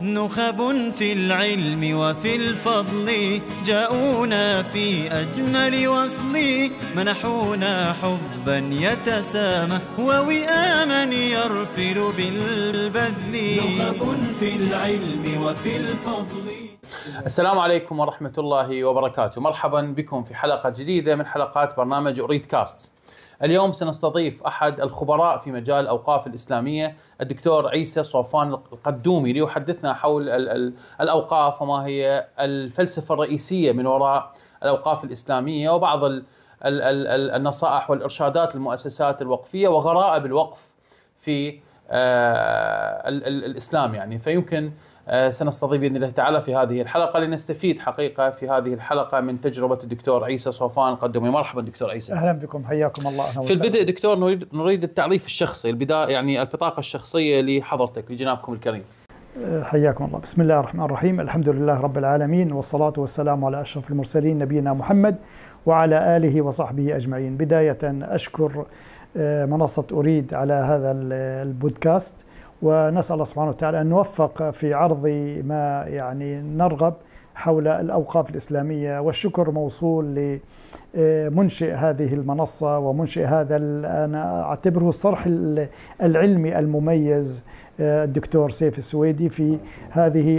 نخب في العلم وفي الفضل جاءونا في أجمل وصل. منحونا حبا يتسامى ووئاما يرفل بالبذل. نخب في العلم وفي الفضل. السلام عليكم ورحمة الله وبركاته. مرحبا بكم في حلقة جديدة من حلقات برنامج أريد كاست. اليوم سنستضيف أحد الخبراء في مجال الأوقاف الإسلامية الدكتور عيسى صوفان القدومي ليحدثنا حول الأوقاف وما هي الفلسفة الرئيسية من وراء الأوقاف الإسلامية وبعض النصائح والإرشادات للمؤسسات الوقفية وغرائب الوقف في آه، الإسلام يعني. فيمكن سنستضيف بإذن الله تعالى في هذه الحلقة لنستفيد حقيقة في هذه الحلقة من تجربة الدكتور عيسى صوفان. قدمي مرحبا دكتور عيسى. أهلا بكم حياكم الله. أهلا في البدء دكتور نريد نريد التعريف الشخصي البداية يعني البطاقة الشخصية لحضرتك لجنابكم الكريم. أه، حياكم الله. بسم الله الرحمن الرحيم. الحمد لله رب العالمين والصلاة والسلام على أشرف المرسلين نبينا محمد وعلى آله وصحبه أجمعين. بداية أشكر أه، منصة أريد على هذا البودكاست. ونسأل الله سبحانه وتعالى أن نوفق في عرض ما يعني نرغب حول الأوقاف الإسلامية. والشكر موصول لمنشئ هذه المنصة ومنشئ هذا أنا أعتبره الصرح العلمي المميز الدكتور سيف السويدي في هذه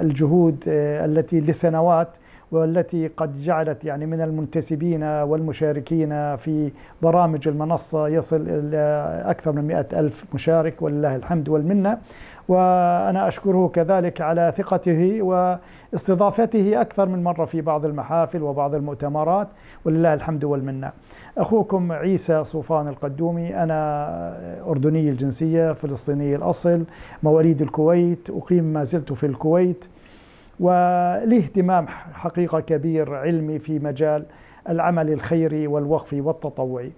الجهود التي لسنوات والتي قد جعلت يعني من المنتسبين والمشاركين في برامج المنصة يصل إلى أكثر من مئة ألف مشارك ولله الحمد والمنة. وأنا أشكره كذلك على ثقته واستضافته أكثر من مرة في بعض المحافل وبعض المؤتمرات. ولله الحمد والمنة. أخوكم عيسى صوفان القدومي أنا أردني الجنسية فلسطيني الأصل مواليد الكويت أقيم ما زلت في الكويت. وليه اهتمام حقيقة كبير علمي في مجال العمل الخيري والوقفي والتطوعي.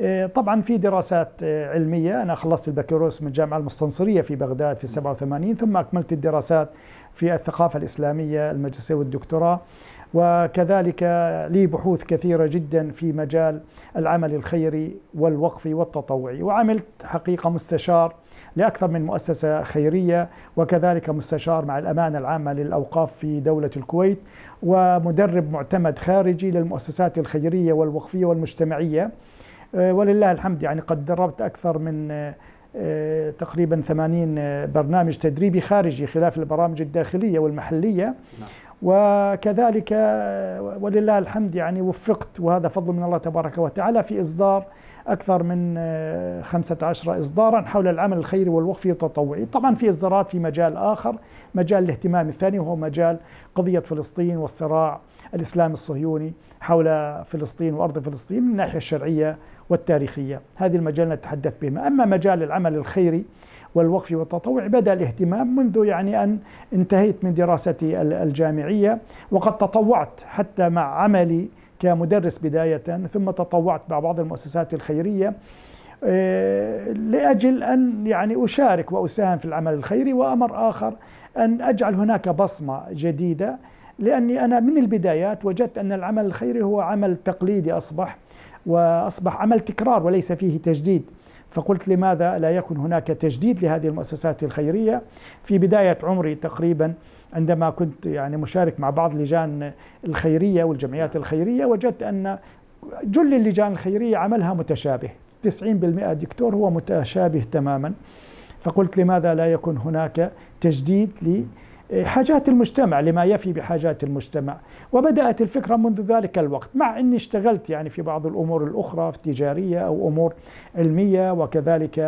إيه، طبعا في دراسات إيه، علمية. أنا خلصت البكالوريوس من الجامعة المستنصرية في بغداد في 87 ثم أكملت الدراسات في الثقافة الإسلامية الماجستير والدكتوراه. وكذلك لي بحوث كثيرة جدا في مجال العمل الخيري والوقفي والتطوعي. وعملت حقيقة مستشار لأكثر من مؤسسة خيرية وكذلك مستشار مع الأمانة العامة للأوقاف في دولة الكويت ومدرب معتمد خارجي للمؤسسات الخيرية والوقفية والمجتمعية آه، ولله الحمد يعني قد دربت أكثر من آه، تقريبا 80 برنامج تدريبي خارجي خلاف البرامج الداخلية والمحلية نعم. وكذلك آه، ولله الحمد يعني وفقت وهذا فضل من الله تبارك وتعالى في إصدار أكثر من 15 آه، إصدارا حول العمل الخيري والوقفي التطوعي طبعا في إصدارات في مجال آخر مجال الاهتمام الثاني وهو مجال قضية فلسطين والصراع الإسلامي الصهيوني حول فلسطين وأرض فلسطين من الناحية الشرعية والتاريخية. هذه المجال نتحدث بهما. أما مجال العمل الخيري والوقفي والتطوع بدأ الاهتمام منذ يعني أن انتهيت من دراستي الجامعية وقد تطوعت حتى مع عملي كمدرس بداية ثم تطوعت مع بعض المؤسسات الخيرية آه، لأجل أن يعني أشارك وأساهم في العمل الخيري وأمر آخر أن أجعل هناك بصمة جديدة لأني أنا من البدايات وجدت أن العمل الخيري هو عمل تقليدي أصبح وأصبح عمل تكرار وليس فيه تجديد. فقلت لماذا لا يكون هناك تجديد لهذه المؤسسات الخيرية؟ في بداية عمري تقريبا عندما كنت يعني مشارك مع بعض اللجان الخيرية والجمعيات الخيرية وجدت أن جل اللجان الخيرية عملها متشابه. 90% دكتور هو متشابه تماما. فقلت لماذا لا يكون هناك تجديد لحاجات المجتمع لما يفي بحاجات المجتمع؟ وبدأت الفكرة منذ ذلك الوقت مع أني اشتغلت يعني في بعض الأمور الأخرى في تجارية أو أمور علمية وكذلك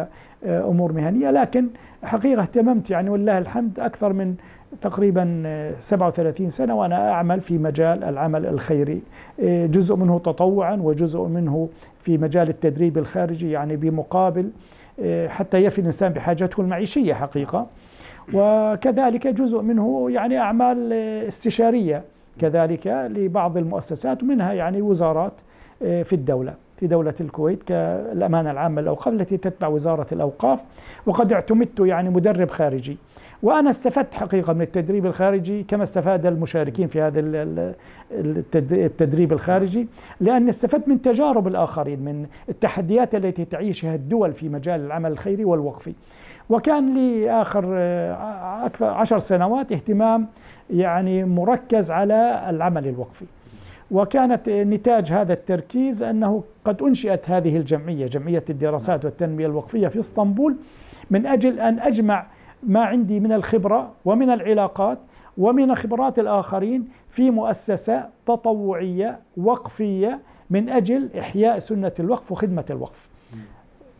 آه، أمور مهنية لكن حقيقة اهتممت يعني والله الحمد أكثر من تقريبا 37 سنة وأنا أعمل في مجال العمل الخيري. إيه، جزء منه تطوعا وجزء منه في مجال التدريب الخارجي يعني بمقابل إيه، حتى يفي الإنسان بحاجته المعيشية حقيقة. وكذلك جزء منه يعني أعمال استشارية كذلك لبعض المؤسسات ومنها يعني وزارات في الدولة في دولة الكويت كالأمانة العامة للأوقاف التي تتبع وزارة الأوقاف. وقد اعتمدت يعني مدرب خارجي. وأنا استفدت حقيقة من التدريب الخارجي كما استفاد المشاركين في هذا التدريب الخارجي لأني استفدت من تجارب الآخرين من التحديات التي تعيشها الدول في مجال العمل الخيري والوقفي. وكان لي آخر آه، أكثر عشر سنوات اهتمام يعني مركز على العمل الوقفي. وكانت نتاج هذا التركيز أنه قد أنشئت هذه الجمعية جمعية الدراسات والتنمية الوقفية في إسطنبول من أجل أن أجمع ما عندي من الخبرة ومن العلاقات ومن خبرات الآخرين في مؤسسة تطوعية وقفية من أجل إحياء سنة الوقف وخدمة الوقف.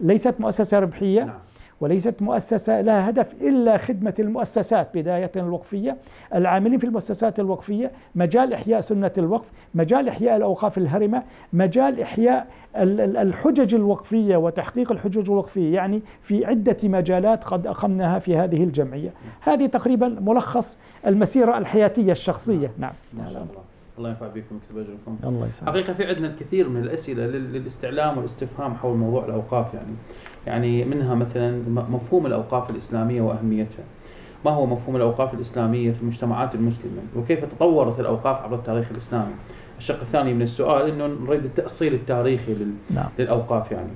ليست مؤسسة ربحية. نعم. وليست مؤسسة لها هدف إلا خدمة المؤسسات بداية الوقفية. العاملين في المؤسسات الوقفية مجال إحياء سنة الوقف مجال إحياء الأوقاف الهرمة مجال إحياء الحجج الوقفية وتحقيق الحجج الوقفية. يعني في عدة مجالات قد أقمناها في هذه الجمعية. هذه تقريبا ملخص المسيرة الحياتية الشخصية. نعم. ما شاء الله. الله ينفع بكم ويكتب أجركم. الله يسعدك. حقيقة في عندنا الكثير من الأسئلة للاستعلام والاستفهام حول موضوع الأوقاف يعني. يعني منها مثلا مفهوم الأوقاف الإسلامية وأهميتها. ما هو مفهوم الأوقاف الإسلامية في المجتمعات المسلمة؟ وكيف تطورت الأوقاف عبر التاريخ الإسلامي؟ الشق الثاني من السؤال إنه نريد التأصيل التاريخي لل... نعم. للأوقاف يعني.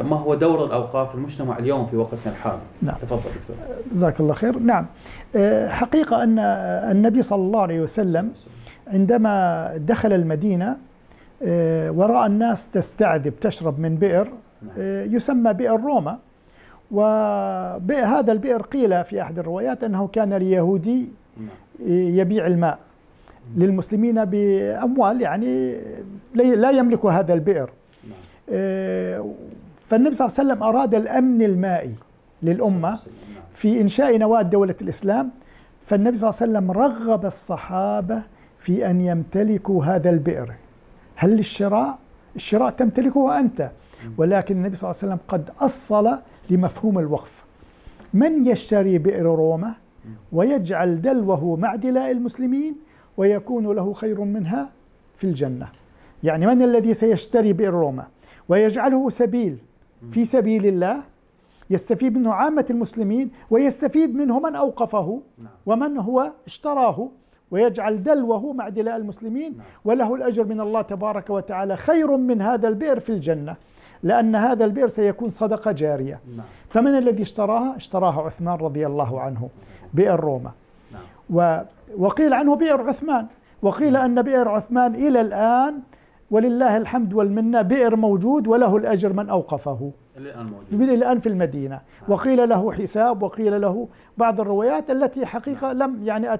ما هو دور الأوقاف في المجتمع اليوم في وقتنا الحالي؟ نعم. تفضل دكتور. جزاك الله خير، نعم. أه، حقيقة أن النبي صلى الله عليه وسلم عندما دخل المدينة آه، ورأى الناس تستعذب تشرب من بئر آه، يسمى بئر روما. وهذا البئر قيل في أحد الروايات أنه كان ليهودي يبيع الماء للمسلمين بأموال يعني لا يملك هذا البئر. آه، فالنبي صلى الله عليه وسلم أراد الأمن المائي للأمة في إنشاء نواة دولة الإسلام. فالنبي صلى الله عليه وسلم رغب الصحابة في أن يمتلكوا هذا البئر. هل للشراء؟ الشراء تمتلكه أنت. ولكن النبي صلى الله عليه وسلم قد أصل لمفهوم الوقف. من يشتري بئر روما ويجعل دلوه مع دلاء المسلمين ويكون له خير منها في الجنة. يعني من الذي سيشتري بئر روما؟ ويجعله سبيل في سبيل الله يستفيد منه عامة المسلمين ويستفيد منه من أوقفه نعم. ومن هو اشتراه ويجعل دلوه مع دلاء المسلمين نعم. وله الأجر من الله تبارك وتعالى خير من هذا البئر في الجنة. لأن هذا البئر سيكون صدقة جارية نعم. فمن الذي اشتراها؟ اشتراها عثمان رضي الله عنه بئر روما نعم. وقيل عنه بئر عثمان وقيل أن بئر عثمان إلى الآن ولله الحمد والمنة بئر موجود وله الأجر من أوقفه الآن موجود الآن في المدينة نعم. وقيل له حساب وقيل له بعض الروايات التي حقيقة لم يعني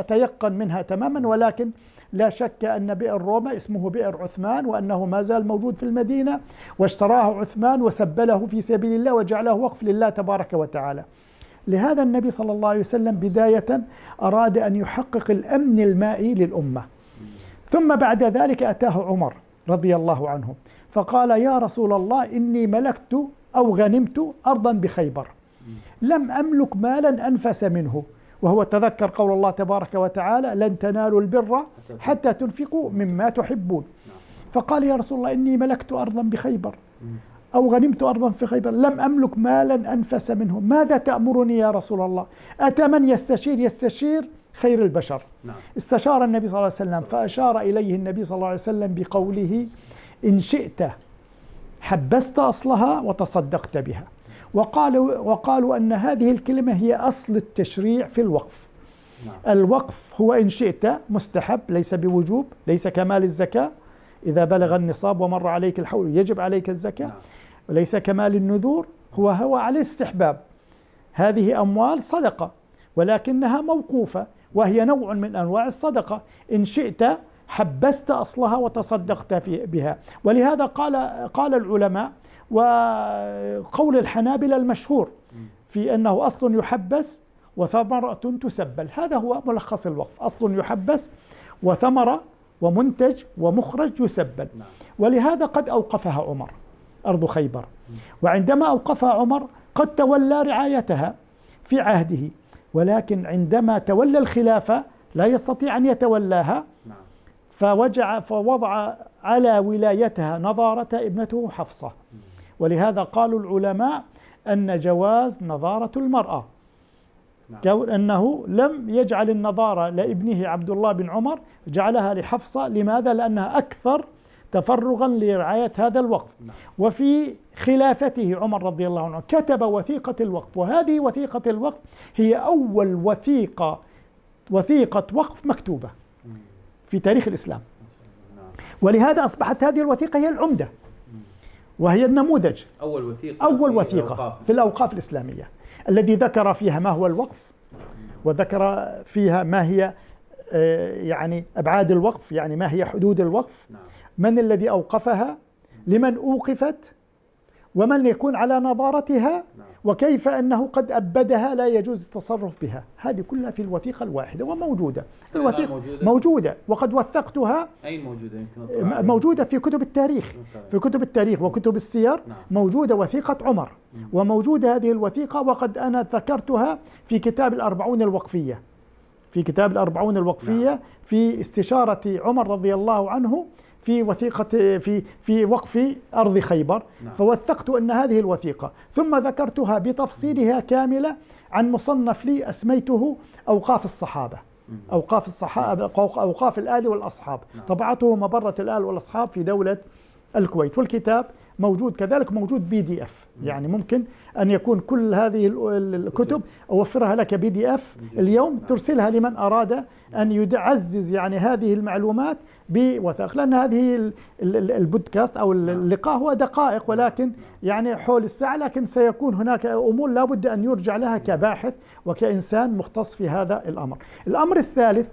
أتيقن منها تماما ولكن لا شك أن بئر روما اسمه بئر عثمان وأنه ما زال موجود في المدينة واشتراه عثمان وسبله في سبيل الله وجعله وقف لله تبارك وتعالى. لهذا النبي صلى الله عليه وسلم بداية أراد أن يحقق الأمن المائي للأمة. ثم بعد ذلك أتاه عمر رضي الله عنه فقال يا رسول الله إني ملكت أو غنمت أرضا بخيبر. لم أملك مالا أنفس منه. وهو تذكر قول الله تبارك وتعالى لن تنالوا البر حتى تنفقوا مما تحبون. فقال يا رسول الله إني ملكت أرضا بخيبر أو غنمت أرضا في خيبر لم أملك مالا أنفس منه ماذا تأمرني يا رسول الله؟ أتى من يستشير؟ يستشير خير البشر. نعم. استشار النبي صلى الله عليه وسلم فأشار إليه النبي صلى الله عليه وسلم بقوله إن شئت حبست أصلها وتصدقت بها. وقالوا, وقالوا أن هذه الكلمة هي أصل التشريع في الوقف. نعم. الوقف هو إن شئت مستحب ليس بوجوب ليس كمال الزكاة. إذا بلغ النصاب ومر عليك الحول يجب عليك الزكاة. نعم. وليس كمال النذور هو هو على الاستحباب. هذه أموال صدقة ولكنها موقوفة وهي نوع من أنواع الصدقة. إن شئت حبست أصلها وتصدقت بها. ولهذا قال قال العلماء وقول الحنابلة المشهور في أنه أصل يحبس وثمرة تسبل. هذا هو ملخص الوقف. أصل يحبس وثمرة ومنتج ومخرج يسبل. نعم. ولهذا قد أوقفها عمر أرض خيبر. وعندما أوقفها عمر قد تولى رعايتها في عهده. ولكن عندما تولى الخلافة لا يستطيع أن يتولاها. نعم. فوجع فوضع على ولايتها نظارة ابنته حفصة. ولهذا قالوا العلماء أن جواز نظارة المرأة نعم. أنه لم يجعل النظارة لابنه عبد الله بن عمر جعلها لحفصة لماذا؟ لأنها أكثر تفرغا لرعاية هذا الوقف نعم. وفي خلافته عمر رضي الله عنه كتب وثيقة الوقف وهذه وثيقة الوقف هي أول وثيقة وثيقة وقف مكتوبة في تاريخ الإسلام. ولهذا أصبحت هذه الوثيقة هي العمدة وهي النموذج. أول وثيقة أول في وثيقة الأوقاف. في الأوقاف الإسلامية. الذي ذكر فيها ما هو الوقف وذكر فيها ما هي آه، يعني أبعاد الوقف يعني ما هي حدود الوقف. نعم. من الذي أوقفها؟ لمن أوقفت؟ ومن يكون على نظارتها؟ نعم. وكيف أنه قد أبدها لا يجوز التصرف بها هذه كلها في الوثيقة الواحدة وموجودة الوثيقة موجودة؟ موجودة وقد وثقتها أين موجودة يمكن؟ موجودة في كتب التاريخ في كتب التاريخ وكتب السير نعم. موجودة وثيقة عمر مم. وموجودة هذه الوثيقة وقد أنا ذكرتها في كتاب الأربعون الوقفية في كتاب الأربعون الوقفية نعم. في استشارة عمر رضي الله عنه في وثيقة في في وقف أرض خيبر نعم. فوثقت أن هذه الوثيقة ثم ذكرتها بتفصيلها كاملة عن مصنف لي أسميته أوقاف الصحابة. أوقاف الصحابة أوقاف الآل والأصحاب نعم. طبعته مبرة الآل والأصحاب في دولة الكويت والكتاب موجود كذلك موجود PDF يعني ممكن أن يكون كل هذه ال- ال- الكتب أوفرها لك PDF اليوم ترسلها لمن أراد أن يعزز يعني هذه المعلومات بوثائق لأن هذه ال- ال- البودكاست أو اللقاء هو دقائق ولكن يعني حول الساعة لكن سيكون هناك أمور لابد أن يرجع لها كباحث وكإنسان مختص في هذا الأمر. الأمر الثالث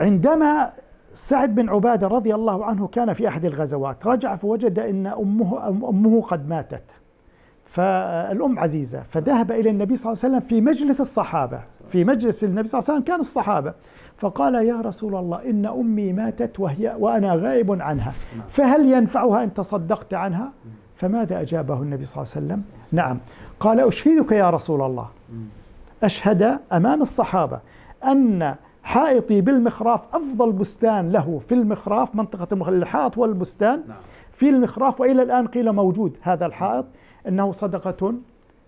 عندما سعد بن عبادة رضي الله عنه كان في أحد الغزوات. رجع فوجد أن أمه, أمه قد ماتت. فالأم عزيزة فذهب إلى النبي صلى الله عليه وسلم في مجلس الصحابة. في مجلس النبي صلى الله عليه وسلم كان الصحابة. فقال يا رسول الله إن أمي ماتت وهي وأنا غائب عنها. فهل ينفعها إن تصدقت عنها؟ فماذا أجابه النبي صلى الله عليه وسلم؟ نعم. قال أشهدك يا رسول الله. أشهد أمام الصحابة أن حائطي بالمخراف أفضل بستان له في المخراف منطقة الحائط والبستان نعم. في المخراف وإلى الآن قيل موجود هذا الحائط إنه صدقة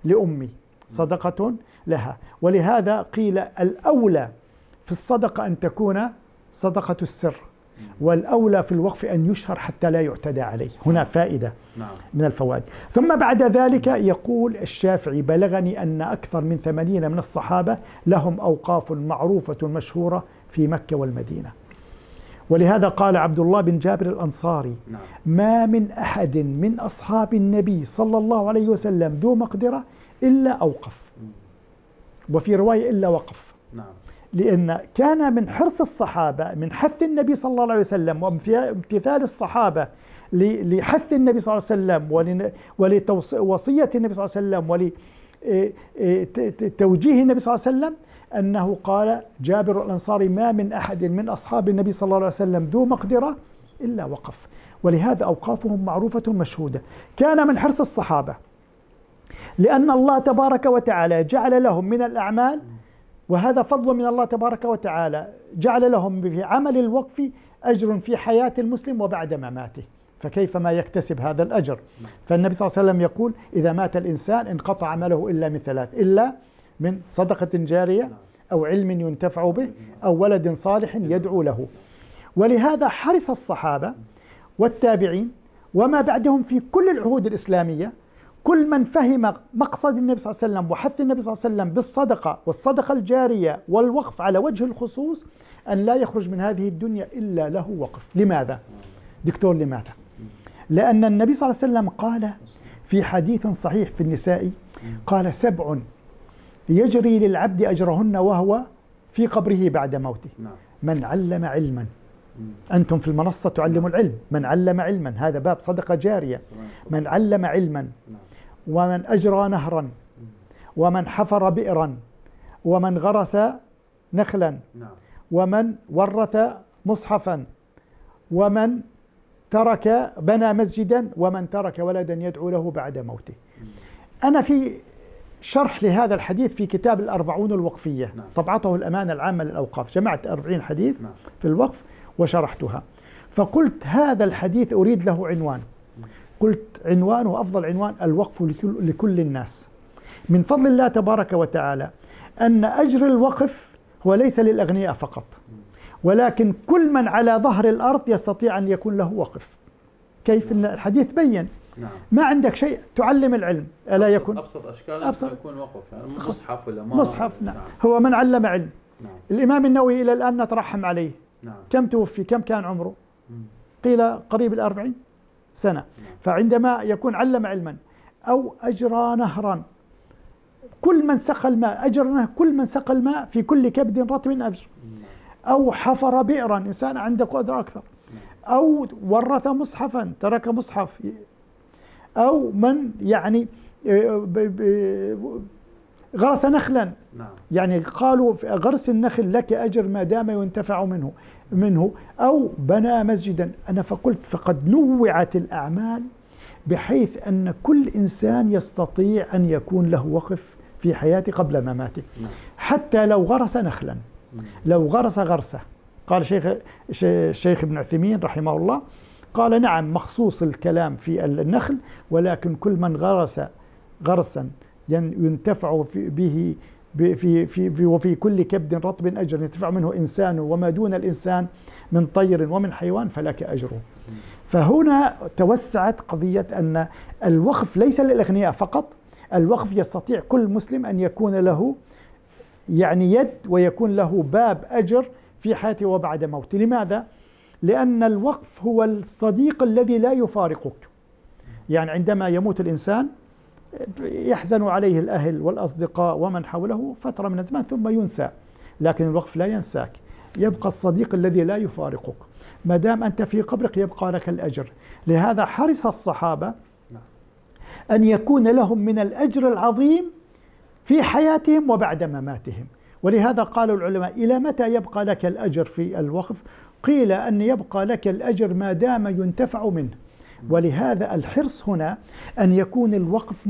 لأمي صدقة لها. ولهذا قيل الأولى في الصدقة أن تكون صدقة السر. والأولى في الوقف أن يشهر حتى لا يعتدى عليه. هنا فائدة نعم. من الفوائد. ثم بعد ذلك يقول الشافعي بلغني أن أكثر من ثمانين من الصحابة لهم أوقاف معروفة مشهورة في مكة والمدينة. ولهذا قال عبد الله بن جابر الأنصاري نعم. ما من أحد من أصحاب النبي صلى الله عليه وسلم ذو مقدرة إلا أوقف. وفي رواية إلا وقف. نعم لأن كان من حرص الصحابة من حث النبي صلى الله عليه وسلم وامتثال الصحابة لحث النبي صلى الله عليه وسلم ولوصية النبي صلى الله عليه وسلم ولتوجيه النبي صلى الله عليه وسلم أنه قال جابر الأنصاري ما من أحد من أصحاب النبي صلى الله عليه وسلم ذو مقدرة إلا وقف. ولهذا أوقافهم معروفة مشهودة. كان من حرص الصحابة لأن الله تبارك وتعالى جعل لهم من الأعمال وهذا فضل من الله تبارك وتعالى. جعل لهم في عمل الوقف أجر في حياة المسلم وبعد مماته. فكيف ما يكتسب هذا الأجر؟ فالنبي صلى الله عليه وسلم يقول إذا مات الإنسان انقطع عمله إلا من ثلاث إلا من صدقة جارية أو علم ينتفع به أو ولد صالح يدعو له. ولهذا حرص الصحابة والتابعين وما بعدهم في كل العهود الإسلامية كل من فهم مقصد النبي صلى الله عليه وسلم وحث النبي صلى الله عليه وسلم بالصدقة والصدقة الجارية والوقف على وجه الخصوص أن لا يخرج من هذه الدنيا إلا له وقف. لماذا؟ دكتور لماذا؟ لأن النبي صلى الله عليه وسلم قال في حديث صحيح في النساء قال سبع يجري للعبد أجرهن وهو في قبره بعد موته. نعم. من علم علما. أنتم في المنصة تعلموا العلم. من علم علما. هذا باب صدقة جارية. من علم علما. ومن أجرى نهرا ومن حفر بئرا ومن غرس نخلا نعم. ومن ورث مصحفا ومن ترك بنى مسجدا ومن ترك ولدا يدعو له بعد موته. أنا في شرح لهذا الحديث في كتاب الأربعون الوقفية. نعم. طبعته الأمانة العامة للأوقاف. جمعت أربعين حديث نعم. في الوقف وشرحتها. فقلت هذا الحديث أريد له عنوان. قلت عنوانه أفضل عنوان الوقف لكل, لكل الناس. من فضل الله تبارك وتعالى أن أجر الوقف هو ليس للأغنياء فقط ولكن كل من على ظهر الأرض يستطيع أن يكون له وقف. كيف؟ إن الحديث بين. نعم. ما عندك شيء تعلم العلم ألا أبسط- يكون؟ أبسط أشكال أبسط. يكون وقف يعني مصحف ولا ما؟ مصحف نعم. هو من علم علم. نعم. الإمام النووي إلى الآن نترحم عليه. نعم. كم توفي؟ كم كان عمره؟ مم. قيل قريب الأربعين. سنة. فعندما يكون علم علما أو أجرى نهرا كل من سقى الماء أجر نهر كل من سقى الماء في كل كبد رطب أجر نعم. أو حفر بئرا إنسان عنده قدرة أكثر. أو ورث مصحفا ترك مصحف. أو من يعني آه، غرس نخلا. نعم. يعني قالوا في غرس النخل لك أجر ما دام ينتفع منه منه أو بنى مسجدا. أنا فقلت فقد نوعت الأعمال بحيث أن كل إنسان يستطيع أن يكون له وقف في حياته قبل مماته. نعم. حتى لو غرس نخلا. مم. لو غرس غرسة. قال شيخ الشيخ ابن عثيمين رحمه الله قال نعم مخصوص الكلام في النخل ولكن كل من غرس غرسا ينتفع به في في في وفي كل كبد رطب أجر ينتفع منه إنسان وما دون الإنسان من طير ومن حيوان فلك أجره. فهنا توسعت قضية أن الوقف ليس للأغنياء فقط، الوقف يستطيع كل مسلم أن يكون له يعني يد ويكون له باب أجر في حياته وبعد موته، لماذا؟ لأن الوقف هو الصديق الذي لا يفارقك. يعني عندما يموت الإنسان يحزن عليه الأهل والأصدقاء ومن حوله فترة من الزمان ثم ينسى، لكن الوقف لا ينساك، يبقى الصديق الذي لا يفارقك. ما دام أنت في قبرك يبقى لك الأجر، لهذا حرص الصحابة أن يكون لهم من الأجر العظيم في حياتهم وبعد مماتهم. ولهذا قالوا العلماء إلى متى يبقى لك الأجر في الوقف؟ قيل أن يبقى لك الأجر ما دام ينتفع منه. ولهذا الحرص هنا أن يكون الوقف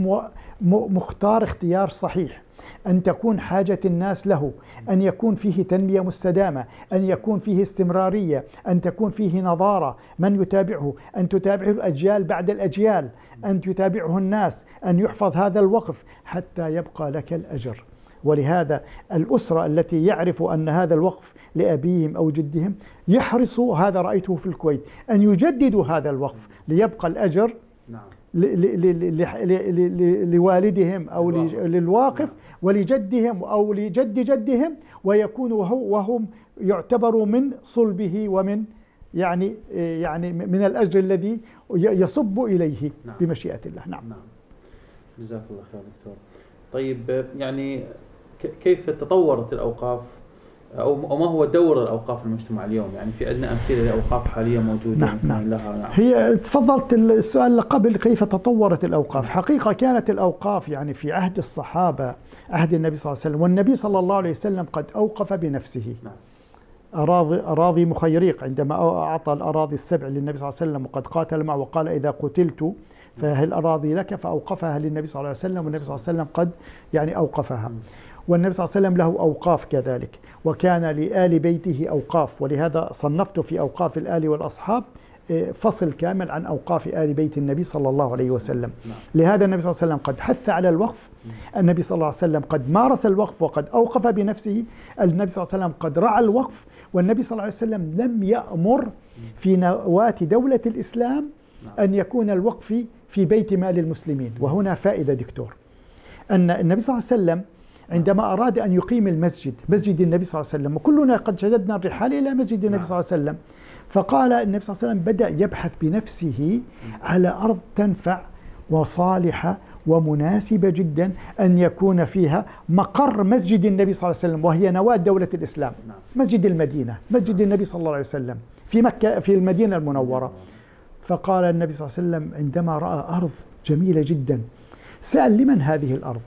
مختار اختيار صحيح أن تكون حاجة الناس له أن يكون فيه تنمية مستدامة أن يكون فيه استمرارية أن تكون فيه نظارة من يتابعه؟ أن تتابعه الأجيال بعد الأجيال أن يتابعه الناس أن يحفظ هذا الوقف حتى يبقى لك الأجر. ولهذا الأسرة التي يعرف أن هذا الوقف لأبيهم أو جدهم يحرصوا هذا رأيته في الكويت أن يجددوا هذا الوقف ليبقى الأجر نعم. لوالدهم الواقف. للواقف ولجدهم أو لجد جدهم ويكون وهم يعتبروا من صلبه ومن يعني يعني من الأجر الذي يصب إليه نعم. بمشيئة الله. نعم. نعم. جزاك الله خير دكتور. طيب يعني كيف تطورت الأوقاف؟ أو ما هو دور الأوقاف في المجتمع اليوم؟ يعني في عندنا أمثلة لأوقاف حالية موجودة نعم، نعم. لها نعم. هي تفضلت السؤال اللي قبل كيف تطورت الأوقاف؟ حقيقة كانت الأوقاف يعني في عهد الصحابة عهد النبي صلى الله عليه وسلم والنبي صلى الله عليه وسلم قد أوقف بنفسه. نعم. أراضي أراضي مخيريق عندما أعطى الأراضي السبع للنبي صلى الله عليه وسلم وقد قاتل معه وقال إذا قتلت فهي الأراضي لك؟ فأوقفها للنبي صلى الله عليه وسلم والنبي صلى الله عليه وسلم قد يعني أوقفها. والنبي صلى الله عليه وسلم له أوقاف كذلك وكان لآل بيته أوقاف ولهذا صنفت في أوقاف الآل والأصحاب إيه، فصل كامل عن أوقاف آل بيت النبي صلى الله عليه وسلم. نعم. لهذا النبي صلى الله عليه وسلم قد حث على الوقف النبي صلى الله عليه وسلم قد مارس الوقف وقد أوقف بنفسه النبي صلى الله عليه وسلم قد رعى الوقف والنبي صلى الله عليه وسلم لم يأمر في نواة دولة الإسلام أن يكون الوقف في بيت مال المسلمين. وهنا فائدة دكتور أن النبي صلى الله عليه وسلم عندما أراد أن يقيم المسجد مسجد النبي صلى الله عليه وسلم وكلنا قد شددنا الرحال إلى مسجد النبي. صلى الله عليه وسلم فقال النبي صلى الله عليه وسلم بدأ يبحث بنفسه على أرض تنفع وصالحة ومناسبة جدا أن يكون فيها مقر مسجد النبي صلى الله عليه وسلم وهي نواة دولة الإسلام. مسجد المدينة مسجد النبي صلى الله عليه وسلم في مكة في المدينة المنورة فقال النبي صلى الله عليه وسلم عندما رأى أرض جميلة جدا سأل لمن هذه الأرض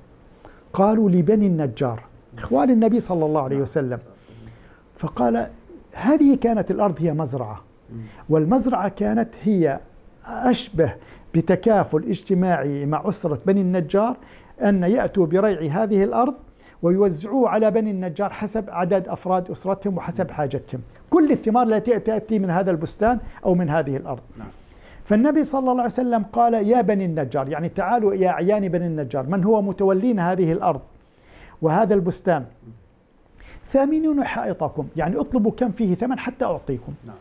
قالوا لبني النجار إخوان النبي صلى الله عليه وسلم. فقال هذه كانت الأرض هي مزرعة. والمزرعة كانت هي أشبه بتكافل اجتماعي مع أسرة بني النجار أن يأتوا بريع هذه الأرض ويوزعوه على بني النجار حسب عدد أفراد أسرتهم وحسب حاجتهم. كل الثمار التي تأتي من هذا البستان أو من هذه الأرض. نعم. فالنبي صلى الله عليه وسلم قال يا بني النجار يعني تعالوا يا أعيان بني النجار من هو متولين هذه الأرض وهذا البستان؟ ثامنون حائطكم يعني اطلبوا كم فيه ثمن حتى أعطيكم. نعم.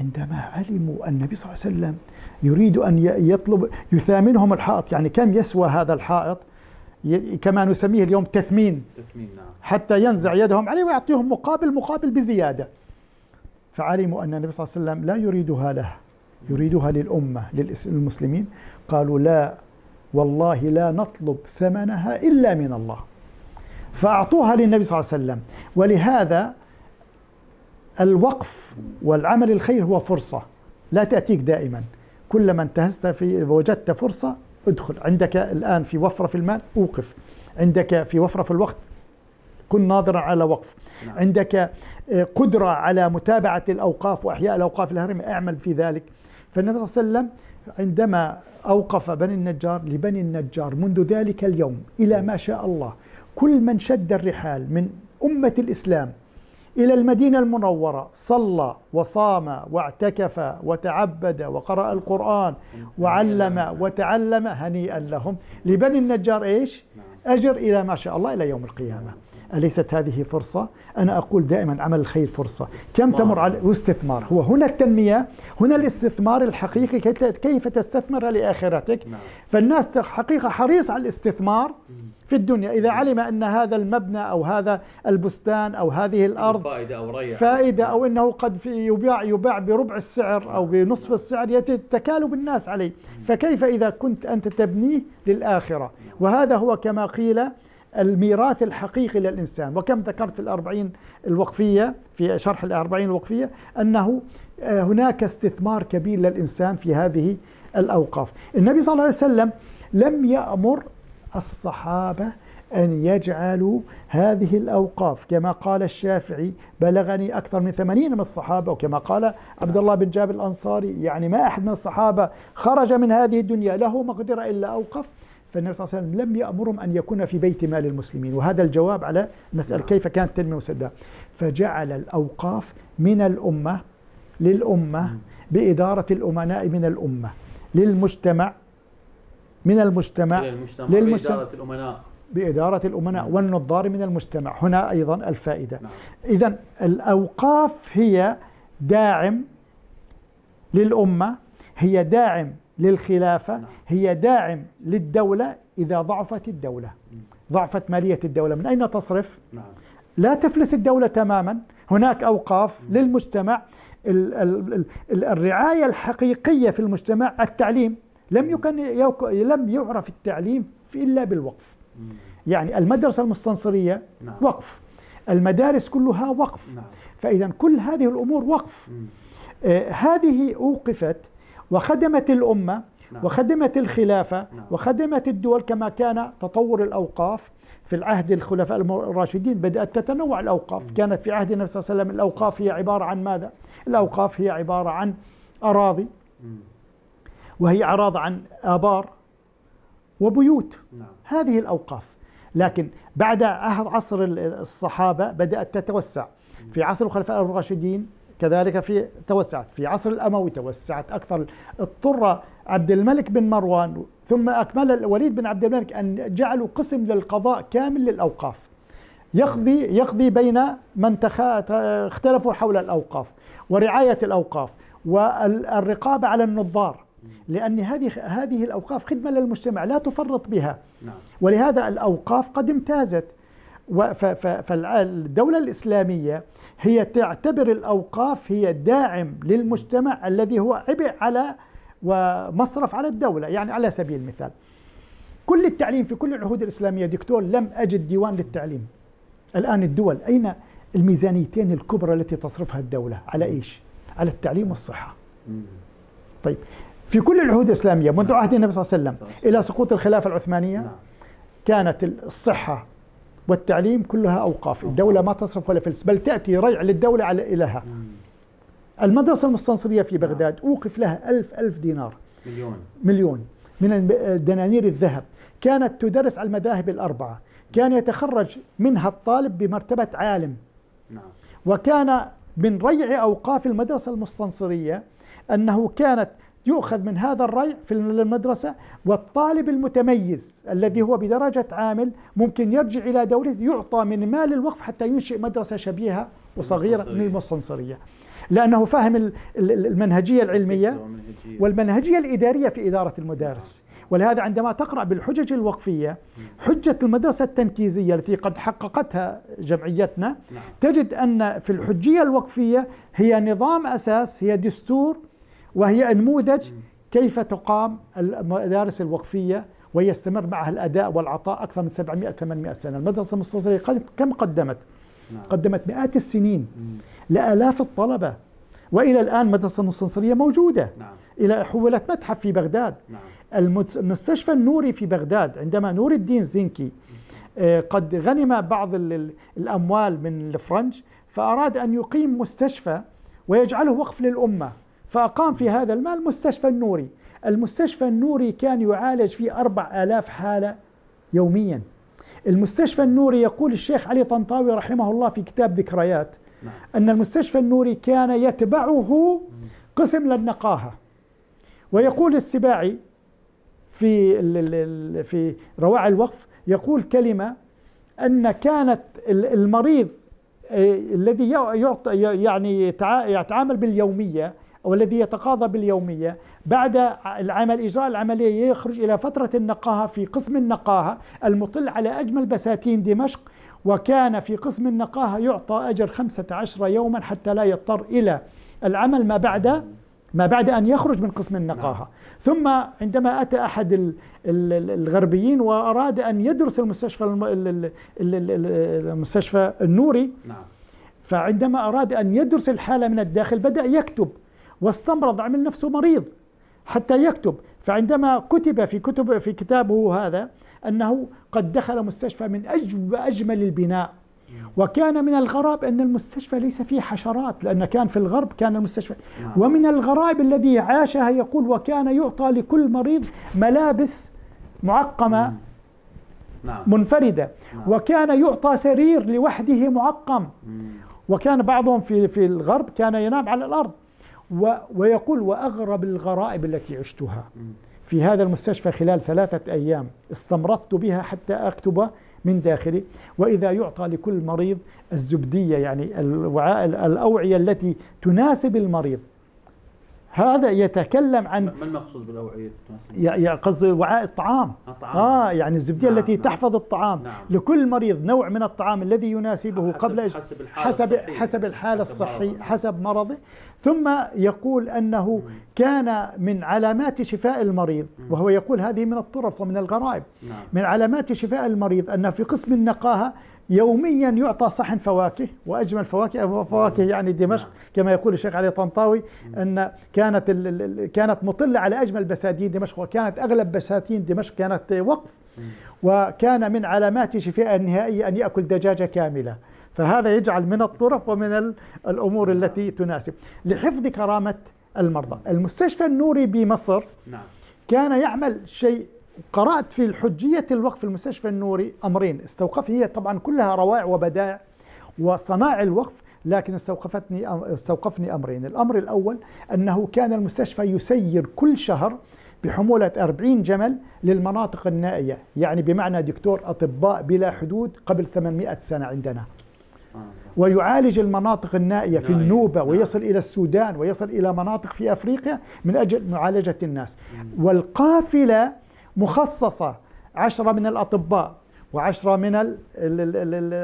عندما علموا النبي صلى الله عليه وسلم يريد أن يطلب يثامنهم الحائط يعني كم يسوى هذا الحائط؟ كما نسميه اليوم تثمين. تثمين نعم. حتى ينزع يدهم عليه ويعطيهم مقابل مقابل بزيادة. فعلموا أن النبي صلى الله عليه وسلم لا يريدها له يريدها للأمة للمسلمين. قالوا لا والله لا نطلب ثمنها إلا من الله. فأعطوها للنبي صلى الله عليه وسلم. ولهذا الوقف والعمل الخير هو فرصة لا تأتيك دائما. كلما انتهزت في وجدت فرصة ادخل. عندك الآن في وفرة في المال أوقف. عندك في وفرة في الوقت كن ناظرا على وقف. نعم. عندك آه، قدرة على متابعة الأوقاف وأحياء الأوقاف الهرم اعمل في ذلك. فالنبي صلى الله عليه وسلم عندما أوقف بني النجار لبني النجار منذ ذلك اليوم إلى ما شاء الله كل من شد الرحال من أمة الإسلام إلى المدينة المنورة صلى وصام واعتكف وتعبد وقرأ القرآن وعلم وتعلم هنيئا لهم. لبني النجار إيش؟ أجر إلى ما شاء الله إلى يوم القيامة. أليست هذه فرصة؟ أنا أقول دائما عمل الخير فرصة. كم تمر على واستثمار. هو هنا التنمية هنا الاستثمار الحقيقي كيف تستثمر لآخرتك. نعم. فالناس حقيقة حريص على الاستثمار في الدنيا. إذا علم أن هذا المبنى أو هذا البستان أو هذه الأرض فائدة أو ريع فائدة أو أنه قد يباع يباع بربع السعر أو بنصف السعر يتكالب الناس عليه. فكيف إذا كنت أنت تبنيه للآخرة؟ وهذا هو كما قيل الميراث الحقيقي للإنسان. وكم ذكرت في الأربعين الوقفية في شرح الأربعين الوقفية أنه آه، هناك استثمار كبير للإنسان في هذه الأوقاف. النبي صلى الله عليه وسلم لم يأمر الصحابة أن يجعلوا هذه الأوقاف. كما قال الشافعي بلغني أكثر من ثمانين من الصحابة. وكما قال عبد الله بن جابر الأنصاري يعني ما أحد من الصحابة خرج من هذه الدنيا له مقدرة إلا أوقف فالنبي صلى الله عليه وسلم لم يأمرهم أن يكون في بيت مال المسلمين. وهذا الجواب على مسألة كيف كانت تنمية مسدة فجعل الأوقاف من الأمة للأمة بإدارة الأمناء من الأمة للمجتمع من المجتمع للمجتمع بإدارة الأمناء. بإدارة الأمناء والنظار من المجتمع. هنا أيضا الفائدة. نعم. إذا الأوقاف هي داعم للأمة هي داعم للخلافة نعم. هي داعم للدولة إذا ضعفت الدولة. ضعفت مالية الدولة. من أين تصرف؟ نعم. لا تفلس الدولة تماما. هناك أوقاف للمجتمع. الرعاية الحقيقية في المجتمع التعليم. لم يكن لم يعرف التعليم إلا بالوقف. يعني المدرسة المستنصرية نعم. وقف. المدارس كلها وقف. فإذا كل هذه الأمور وقف. آه هذه أوقفت وخدمت الأمة نعم. وخدمت الخلافة نعم. وخدمت الدول كما كان تطور الأوقاف في العهد الخلفاء الراشدين بدأت تتنوع الأوقاف مم. كانت في عهد النبي صلى الله عليه وسلم الأوقاف هي عبارة عن ماذا؟ الأوقاف هي عبارة عن أراضي. وهي عبارة عن آبار وبيوت نعم. هذه الأوقاف لكن بعد عصر الصحابة بدأت تتوسع في عصر الخلفاء الراشدين كذلك في توسعت في عصر الأموي توسعت أكثر. اضطر عبد الملك بن مروان ثم أكمل الوليد بن عبد الملك أن جعلوا قسم للقضاء كامل للأوقاف. يقضي يقضي بين من اختلفوا حول الأوقاف ورعاية الأوقاف والرقابة على النظار لأن هذه هذه الأوقاف خدمة للمجتمع لا تفرط بها. نعم. ولهذا الأوقاف قد امتازت. فالدولة الإسلامية هي تعتبر الأوقاف هي داعم للمجتمع الذي هو عبء على ومصرف على الدولة يعني على سبيل المثال. كل التعليم في كل العهود الإسلامية دكتور لم أجد ديوان للتعليم. الآن الدول أين الميزانيتين الكبرى التي تصرفها الدولة؟ على إيش؟ على التعليم والصحة. طيب في كل العهود الإسلامية منذ عهد النبي صلى الله عليه وسلم. إلى سقوط الخلافة العثمانية نعم. كانت الصحة والتعليم كلها أوقاف الدولة ما تصرف ولا فلس بل تأتي ريع للدولة على إلها. المدرسة المستنصرية في بغداد نعم. أوقف لها ألف ألف دينار. مليون. مليون. من دنانير الذهب. كانت تدرس على المذاهب الأربعة. كان يتخرج منها الطالب بمرتبة عالم. نعم. وكان من ريع أوقاف المدرسة المستنصرية أنه كانت يؤخذ من هذا الريع في المدرسة والطالب المتميز الذي هو بدرجة عامل ممكن يرجع إلى دولته يعطى من مال الوقف حتى ينشئ مدرسة شبيهة وصغيرة من المستنصرية لأنه فاهم المنهجية العلمية والمنهجية الإدارية في إدارة المدارس. ولهذا عندما تقرأ بالحجج الوقفية حجة المدرسة التنكيزية التي قد حققتها جمعيتنا نعم. تجد أن في الحجية الوقفية هي نظام أساس هي دستور وهي نموذج كيف تقام المدارس الوقفية ويستمر معها الأداء والعطاء أكثر من 700 800 سنة المدرسة المستصغرية كم قدمت؟ نعم. قدمت مئات السنين لآلاف الطلبة وإلى الآن مدرسة المستنصرية موجودة نعم. إلى حولت متحف في بغداد نعم. المستشفى النوري في بغداد عندما نور الدين زنكي آه، قد غنم بعض الأموال من الفرنج فأراد أن يقيم مستشفى ويجعله وقف للأمة فأقام في هذا المال مستشفى النوري. المستشفى النوري كان يعالج فيه أربع آلاف حالة يوميا. المستشفى النوري يقول الشيخ علي طنطاوي رحمه الله في كتاب ذكريات نعم. أن المستشفى النوري كان يتبعه قسم للنقاهة. ويقول السباعي في في رواعي الوقف يقول كلمة أن كانت المريض آه، الذي يعني يتعامل باليومية أو الذي يتقاضى باليومية بعد العمل إجراء العملية يخرج إلى فترة النقاهة في قسم النقاهة المطل على أجمل بساتين دمشق وكان في قسم النقاهة يعطى أجر خمسة عشر يوما حتى لا يضطر إلى العمل ما بعد ما بعد أن يخرج من قسم النقاهة نعم. ثم عندما أتى أحد الغربيين وأراد أن يدرس المستشفى المستشفى النوري نعم. فعندما أراد أن يدرس الحالة من الداخل بدأ يكتب واستمرض عمل نفسه مريض حتى يكتب. فعندما كتب في كتب في كتابه هذا أنه قد دخل مستشفى من أجمل البناء. وكان من الغراب أن المستشفى ليس فيه حشرات لأن كان في الغرب كان المستشفى. نعم. ومن الغرائب الذي عاشها يقول وكان يعطى لكل مريض ملابس معقمة نعم. منفردة. نعم. وكان يعطى سرير لوحده معقم. وكان بعضهم في في الغرب كان ينام على الأرض. ويقول وأغرب الغرائب التي عشتها. في هذا المستشفى خلال ثلاثة أيام استمرضت بها حتى أكتب من داخله وإذا يعطى لكل مريض الزبدية يعني الوعاء الأوعية التي تناسب المريض. هذا يتكلم عن ما المقصود بالأوعية يعني قصدي وعاء الطعام. الطعام آه يعني الزبدية نعم التي نعم. تحفظ الطعام. نعم. لكل مريض نوع من الطعام الذي يناسبه حسب قبل حسب الحالة حسب الصحية حسب الحالة الصحية حسب مرضه. ثم يقول أنه كان من علامات شفاء المريض وهو يقول هذه من الطرف ومن الغرائب. نعم. من علامات شفاء المريض أن في قسم النقاهة يوميا يعطى صحن فواكه وأجمل فواكه فواكه يعني دمشق نعم. كما يقول الشيخ علي طنطاوي أن كانت كانت مطلة على أجمل بساتين دمشق وكانت أغلب بساتين دمشق كانت وقف. وكان من علامات شفاء النهائي أن يأكل دجاجة كاملة. فهذا يجعل من الطرف ومن الأمور التي تناسب. لحفظ كرامة المرضى. المستشفى النوري بمصر نعم. كان يعمل شيء. قرأت في الحجية الوقف المستشفى النوري أمرين. استوقف هي طبعا كلها روائع وبدائع وصناع الوقف لكن استوقفتني استوقفني أمرين. الأمر الأول أنه كان المستشفى يسير كل شهر بحمولة 40 جمل للمناطق النائية. يعني بمعنى دكتور أطباء بلا حدود قبل 800 سنة عندنا. ويعالج المناطق النائية في النوبة نعم. ويصل إلى السودان ويصل إلى مناطق في أفريقيا من أجل معالجة الناس والقافلة مخصصة عشرة من الأطباء وعشرة من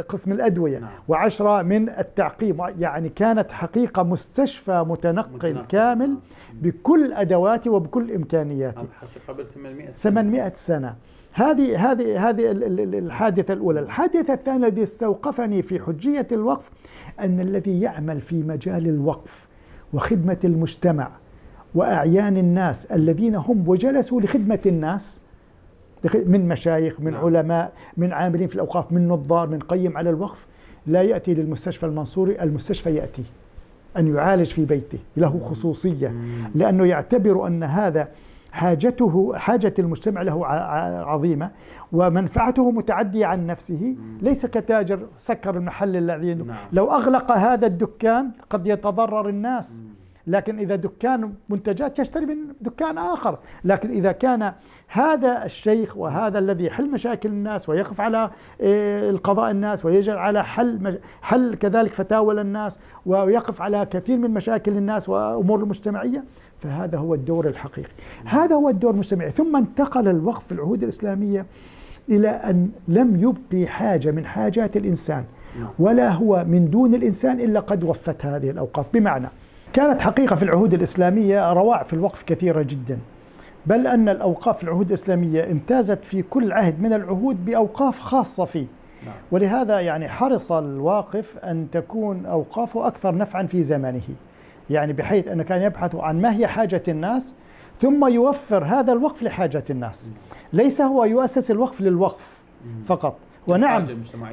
قسم الأدوية نعم. وعشرة من التعقيم يعني كانت حقيقة مستشفى متنقل. كامل نعم. بكل أدواته وبكل إمكانياته قبل 800 سنة 800 سنة هذه هذه هذه الحادثة الأولى الحادثة الثانية التي استوقفني في حجية الوقف أن الذي يعمل في مجال الوقف وخدمة المجتمع وأعيان الناس الذين هم وجلسوا لخدمة الناس من مشايخ من نعم. علماء من عاملين في الأوقاف من نظار من قيم على الوقف لا يأتي للمستشفى المنصوري المستشفى يأتي أن يعالج في بيته له خصوصية لأنه يعتبر أن هذا حاجته حاجة المجتمع له عظيمة ومنفعته متعدية عن نفسه ليس كتاجر سكر المحل الذي نعم. لو أغلق هذا الدكان قد يتضرر الناس. لكن إذا دكان منتجات يشتري من دكان آخر. لكن إذا كان هذا الشيخ وهذا الذي يحل مشاكل الناس ويقف على آه، القضاء الناس ويجعل على حل حل كذلك فتاوى للناس ويقف على كثير من مشاكل الناس وأمور المجتمعية فهذا هو الدور الحقيقي. هذا هو الدور المجتمعي ثم انتقل الوقف في العهود الإسلامية إلى أن لم يبقي حاجة من حاجات الإنسان ولا هو من دون الإنسان إلا قد وفت هذه الأوقاف بمعنى كانت حقيقة في العهود الإسلامية روائع في الوقف كثيرة جدا. بل أن الأوقاف في العهود الإسلامية امتازت في كل عهد من العهود بأوقاف خاصة فيه. نعم. ولهذا يعني حرص الواقف أن تكون أوقافه أكثر نفعا في زمانه. يعني بحيث أنه كان يبحث عن ما هي حاجة الناس ثم يوفر هذا الوقف لحاجة الناس. ليس هو يؤسس الوقف للوقف فقط. ونعم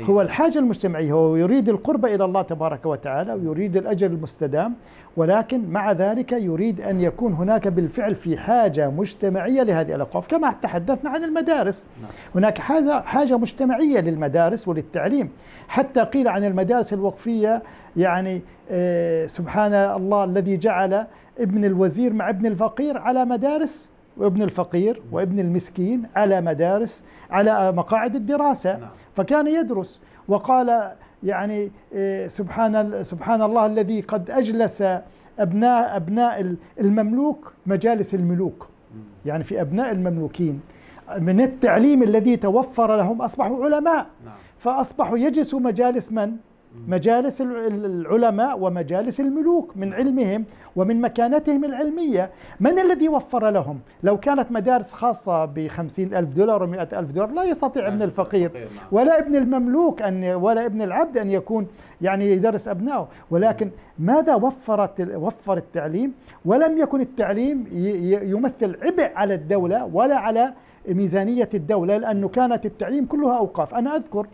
هو الحاجة المجتمعية هو يريد القرب إلى الله تبارك وتعالى ويريد الأجر المستدام ولكن مع ذلك يريد أن يكون هناك بالفعل في حاجة مجتمعية لهذه الأوقاف كما تحدثنا عن المدارس. نعم. هناك حاجة, حاجة مجتمعية للمدارس وللتعليم. حتى قيل عن المدارس الوقفية يعني آه سبحان الله الذي جعل ابن الوزير مع ابن الفقير على مدارس وابن الفقير وابن المسكين على مدارس على مقاعد الدراسة نعم. فكان يدرس وقال يعني آه، سبحان سبحان الله الذي قد أجلس أبناء أبناء المملوك مجالس الملوك يعني في أبناء المملوكين من التعليم الذي توفر لهم أصبحوا علماء نعم. فأصبحوا يجلسوا مجالس من؟ مجالس العلماء ومجالس الملوك من علمهم ومن مكانتهم العلمية. من الذي وفر لهم؟ لو كانت مدارس خاصة بخمسين ألف دولار ومئة ألف دولار لا يستطيع ابن الفقير نعم. ولا ابن المملوك أن ولا ابن العبد أن يكون يعني يدرس أبنائه. ولكن ماذا وفرت وفر التعليم؟ ولم يكن التعليم يمثل عبء على الدولة ولا على ميزانية الدولة لأنه كانت التعليم كلها أوقاف. أنا أذكر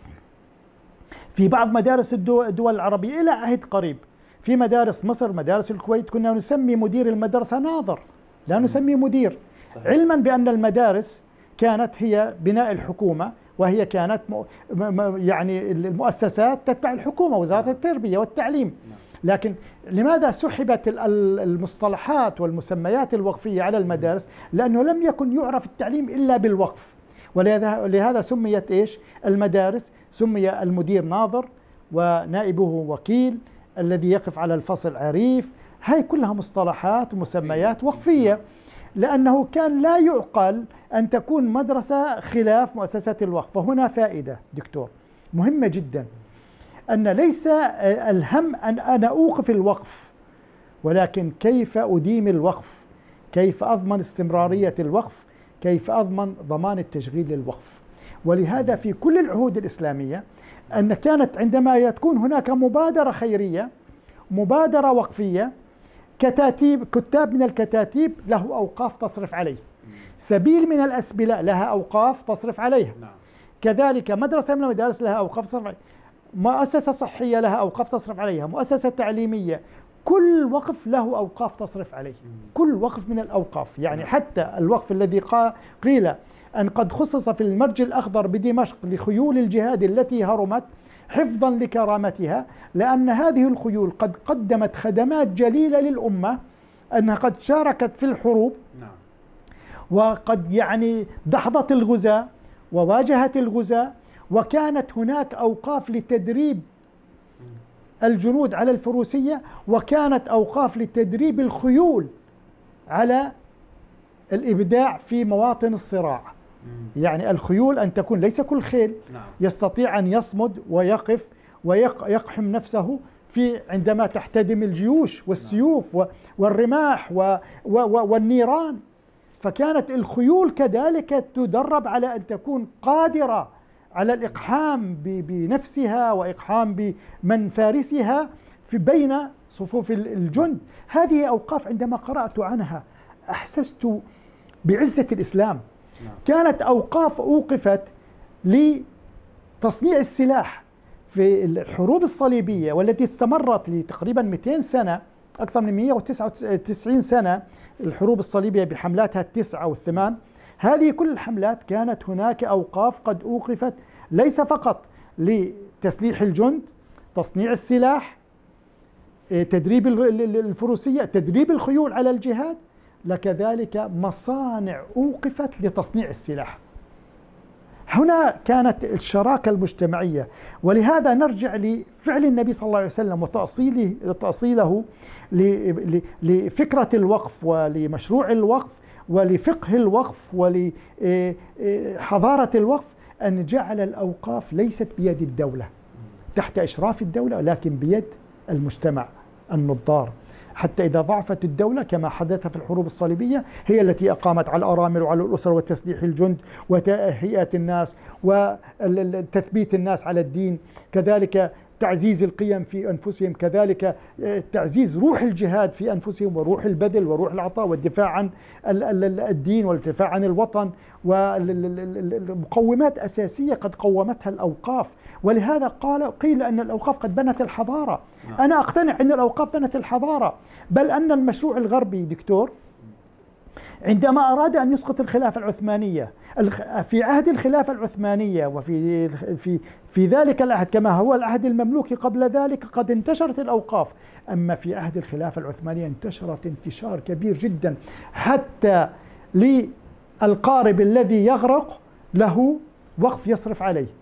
في بعض مدارس الدول العربية إلى عهد قريب. في مدارس مصر مدارس الكويت كنا نسمي مدير المدرسة ناظر. لا نسميه مدير. صحيح. علما بأن المدارس كانت هي بناء الحكومة وهي كانت يعني المؤسسات تتبع الحكومة وزارة نعم. التربية والتعليم. نعم. لكن لماذا سحبت المصطلحات والمسميات الوقفية على المدارس؟ لأنه لم يكن يعرف التعليم إلا بالوقف. ولهذا سميت إيش؟ المدارس سمي المدير ناظر ونائبه وكيل الذي يقف على الفصل عريف. هاي كلها مصطلحات ومسميات وقفية. لأنه كان لا يعقل أن تكون مدرسة خلاف مؤسسة الوقف. وهنا فائدة دكتور. مهمة جدا. أن ليس الهم أن أنا أوقف الوقف ولكن كيف أديم الوقف؟ كيف أضمن استمرارية الوقف؟ كيف أضمن ضمان التشغيل للوقف؟ ولهذا في كل العهود الإسلامية أن كانت عندما تكون هناك مبادرة خيرية مبادرة وقفية كتاتيب كتاب من الكتاتيب له أوقاف تصرف عليه. سبيل من الأسبلة لها أوقاف تصرف عليها. نعم. كذلك مدرسة من المدارس لها أوقاف تصرف عليها. مؤسسة صحية لها أوقاف تصرف عليها. مؤسسة تعليمية كل وقف له أوقاف تصرف عليه. كل وقف من الأوقاف. يعني نعم. حتى الوقف الذي قيل أن قد خصص في المرج الأخضر بدمشق لخيول الجهاد التي هرمت حفظا لكرامتها لأن هذه الخيول قد قدمت خدمات جليلة للأمة أنها قد شاركت في الحروب نعم. وقد يعني دحضت الغزاة وواجهت الغزاة وكانت هناك أوقاف لتدريب الجنود على الفروسية وكانت أوقاف لتدريب الخيول على الإبداع في مواطن الصراع يعني الخيول أن تكون ليس كل خيل نعم. يستطيع أن يصمد ويقف ويقحم نفسه في عندما تحتدم الجيوش والسيوف والرماح والنيران فكانت الخيول كذلك تدرب على أن تكون قادرة على الإقحام بنفسها وإقحام بمن فارسها في بين صفوف الجند هذه أوقاف عندما قرأت عنها أحسست بعزة الإسلام نعم. كانت أوقاف أوقفت لتصنيع السلاح في الحروب الصليبية والتي استمرت لتقريبا 200 سنة أكثر من 199 سنة الحروب الصليبية بحملاتها التسعة والثمان. هذه كل الحملات كانت هناك أوقاف قد أوقفت ليس فقط لتسليح الجند تصنيع السلاح تدريب الفروسية تدريب الخيول على الجهاد لكذلك مصانع أوقفت لتصنيع السلاح. هنا كانت الشراكة المجتمعية ولهذا نرجع لفعل النبي صلى الله عليه وسلم وتأصيله تأصيله لفكرة الوقف ولمشروع الوقف ولفقه الوقف ولحضارة الوقف أن جعل الأوقاف ليست بيد الدولة تحت إشراف الدولة لكن بيد المجتمع النظار حتى إذا ضعفت الدولة كما حدث في الحروب الصليبية هي التي أقامت على الأرامل وعلى الأسر وتسليح الجند وتهيئة الناس وتثبيت الناس على الدين. كذلك تعزيز القيم في أنفسهم كذلك تعزيز روح الجهاد في أنفسهم وروح البذل وروح العطاء والدفاع عن الدين والدفاع عن الوطن. ومقومات أساسية قد قومتها الأوقاف ولهذا قال قيل أن الأوقاف قد بنت الحضارة. نعم. أنا أقتنع أن الأوقاف بنت الحضارة بل أن المشروع الغربي دكتور عندما أراد أن يسقط الخلافة العثمانية في عهد الخلافة العثمانية وفي في في ذلك العهد كما هو العهد المملوكي قبل ذلك قد انتشرت الأوقاف. أما في عهد الخلافة العثمانية انتشرت انتشار كبير جدا حتى للقارب الذي يغرق له وقف يصرف عليه.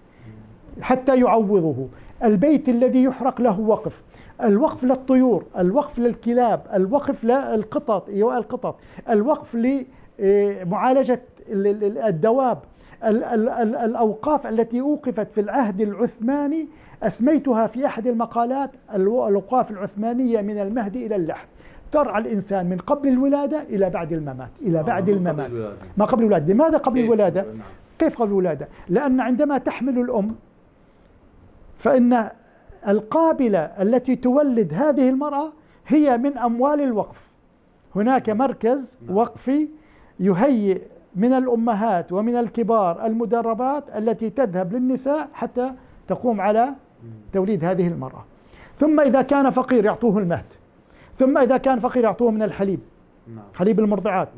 حتى يعوضه. البيت الذي يحرق له وقف. الوقف للطيور الوقف للكلاب الوقف للقطط إيواء القطط. الوقف لمعالجة الدواب. الأوقاف التي أوقفت في العهد العثماني أسميتها في أحد المقالات الأوقاف العثمانية من المهد إلى اللحد. ترعى الإنسان من قبل الولادة إلى بعد الممات إلى آه، بعد الممات. ما قبل الولادة. لماذا قبل الولادة؟ نعم. كيف قبل الولادة؟ لأن عندما تحمل الأم فإن القابلة التي تولد هذه المرأة هي من أموال الوقف. هناك مركز نعم. وقفي يهيئ من الأمهات ومن الكبار المدربات التي تذهب للنساء حتى تقوم على توليد هذه المرأة. ثم إذا كان فقير يعطوه المهد. ثم إذا كان فقير يعطوه من الحليب. نعم. حليب المرضعات.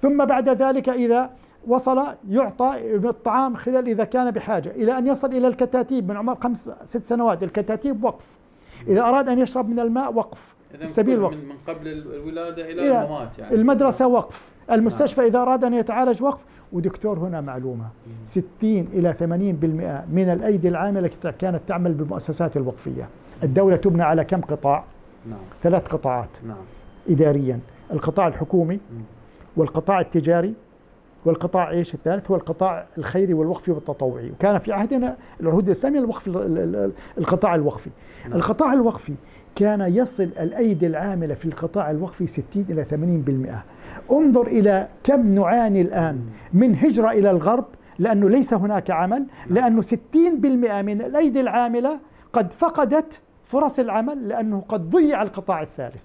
ثم بعد ذلك إذا وصل يعطى الطعام خلال إذا كان بحاجة إلى أن يصل إلى الكتاتيب من عمر خمس ست سنوات الكتاتيب وقف. إذا أراد أن يشرب من الماء وقف السبيل وقف. من قبل الولادة إلى, إلى الممات يعني. المدرسة وقف. المستشفى نعم. إذا أراد أن يتعالج وقف. ودكتور هنا معلومة 60 إلى 80% من الأيدي العاملة كانت تعمل بالمؤسسات الوقفية. الدولة تبنى على كم قطاع؟ نعم. ثلاث قطاعات. نعم. إداريا القطاع الحكومي والقطاع التجاري والقطاع إيش الثالث؟ هو القطاع الخيري والوقفي والتطوعي. وكان في عهدنا العهود الاسلاميه الوقف القطاع الوقفي. نعم. القطاع الوقفي كان يصل الأيدي العاملة في القطاع الوقفي 60 إلى 80% انظر إلى كم نعاني الآن من هجرة إلى الغرب لأنه ليس هناك عمل نعم. لأنه 60% من الأيدي العاملة قد فقدت فرص العمل لأنه قد ضيع القطاع الثالث.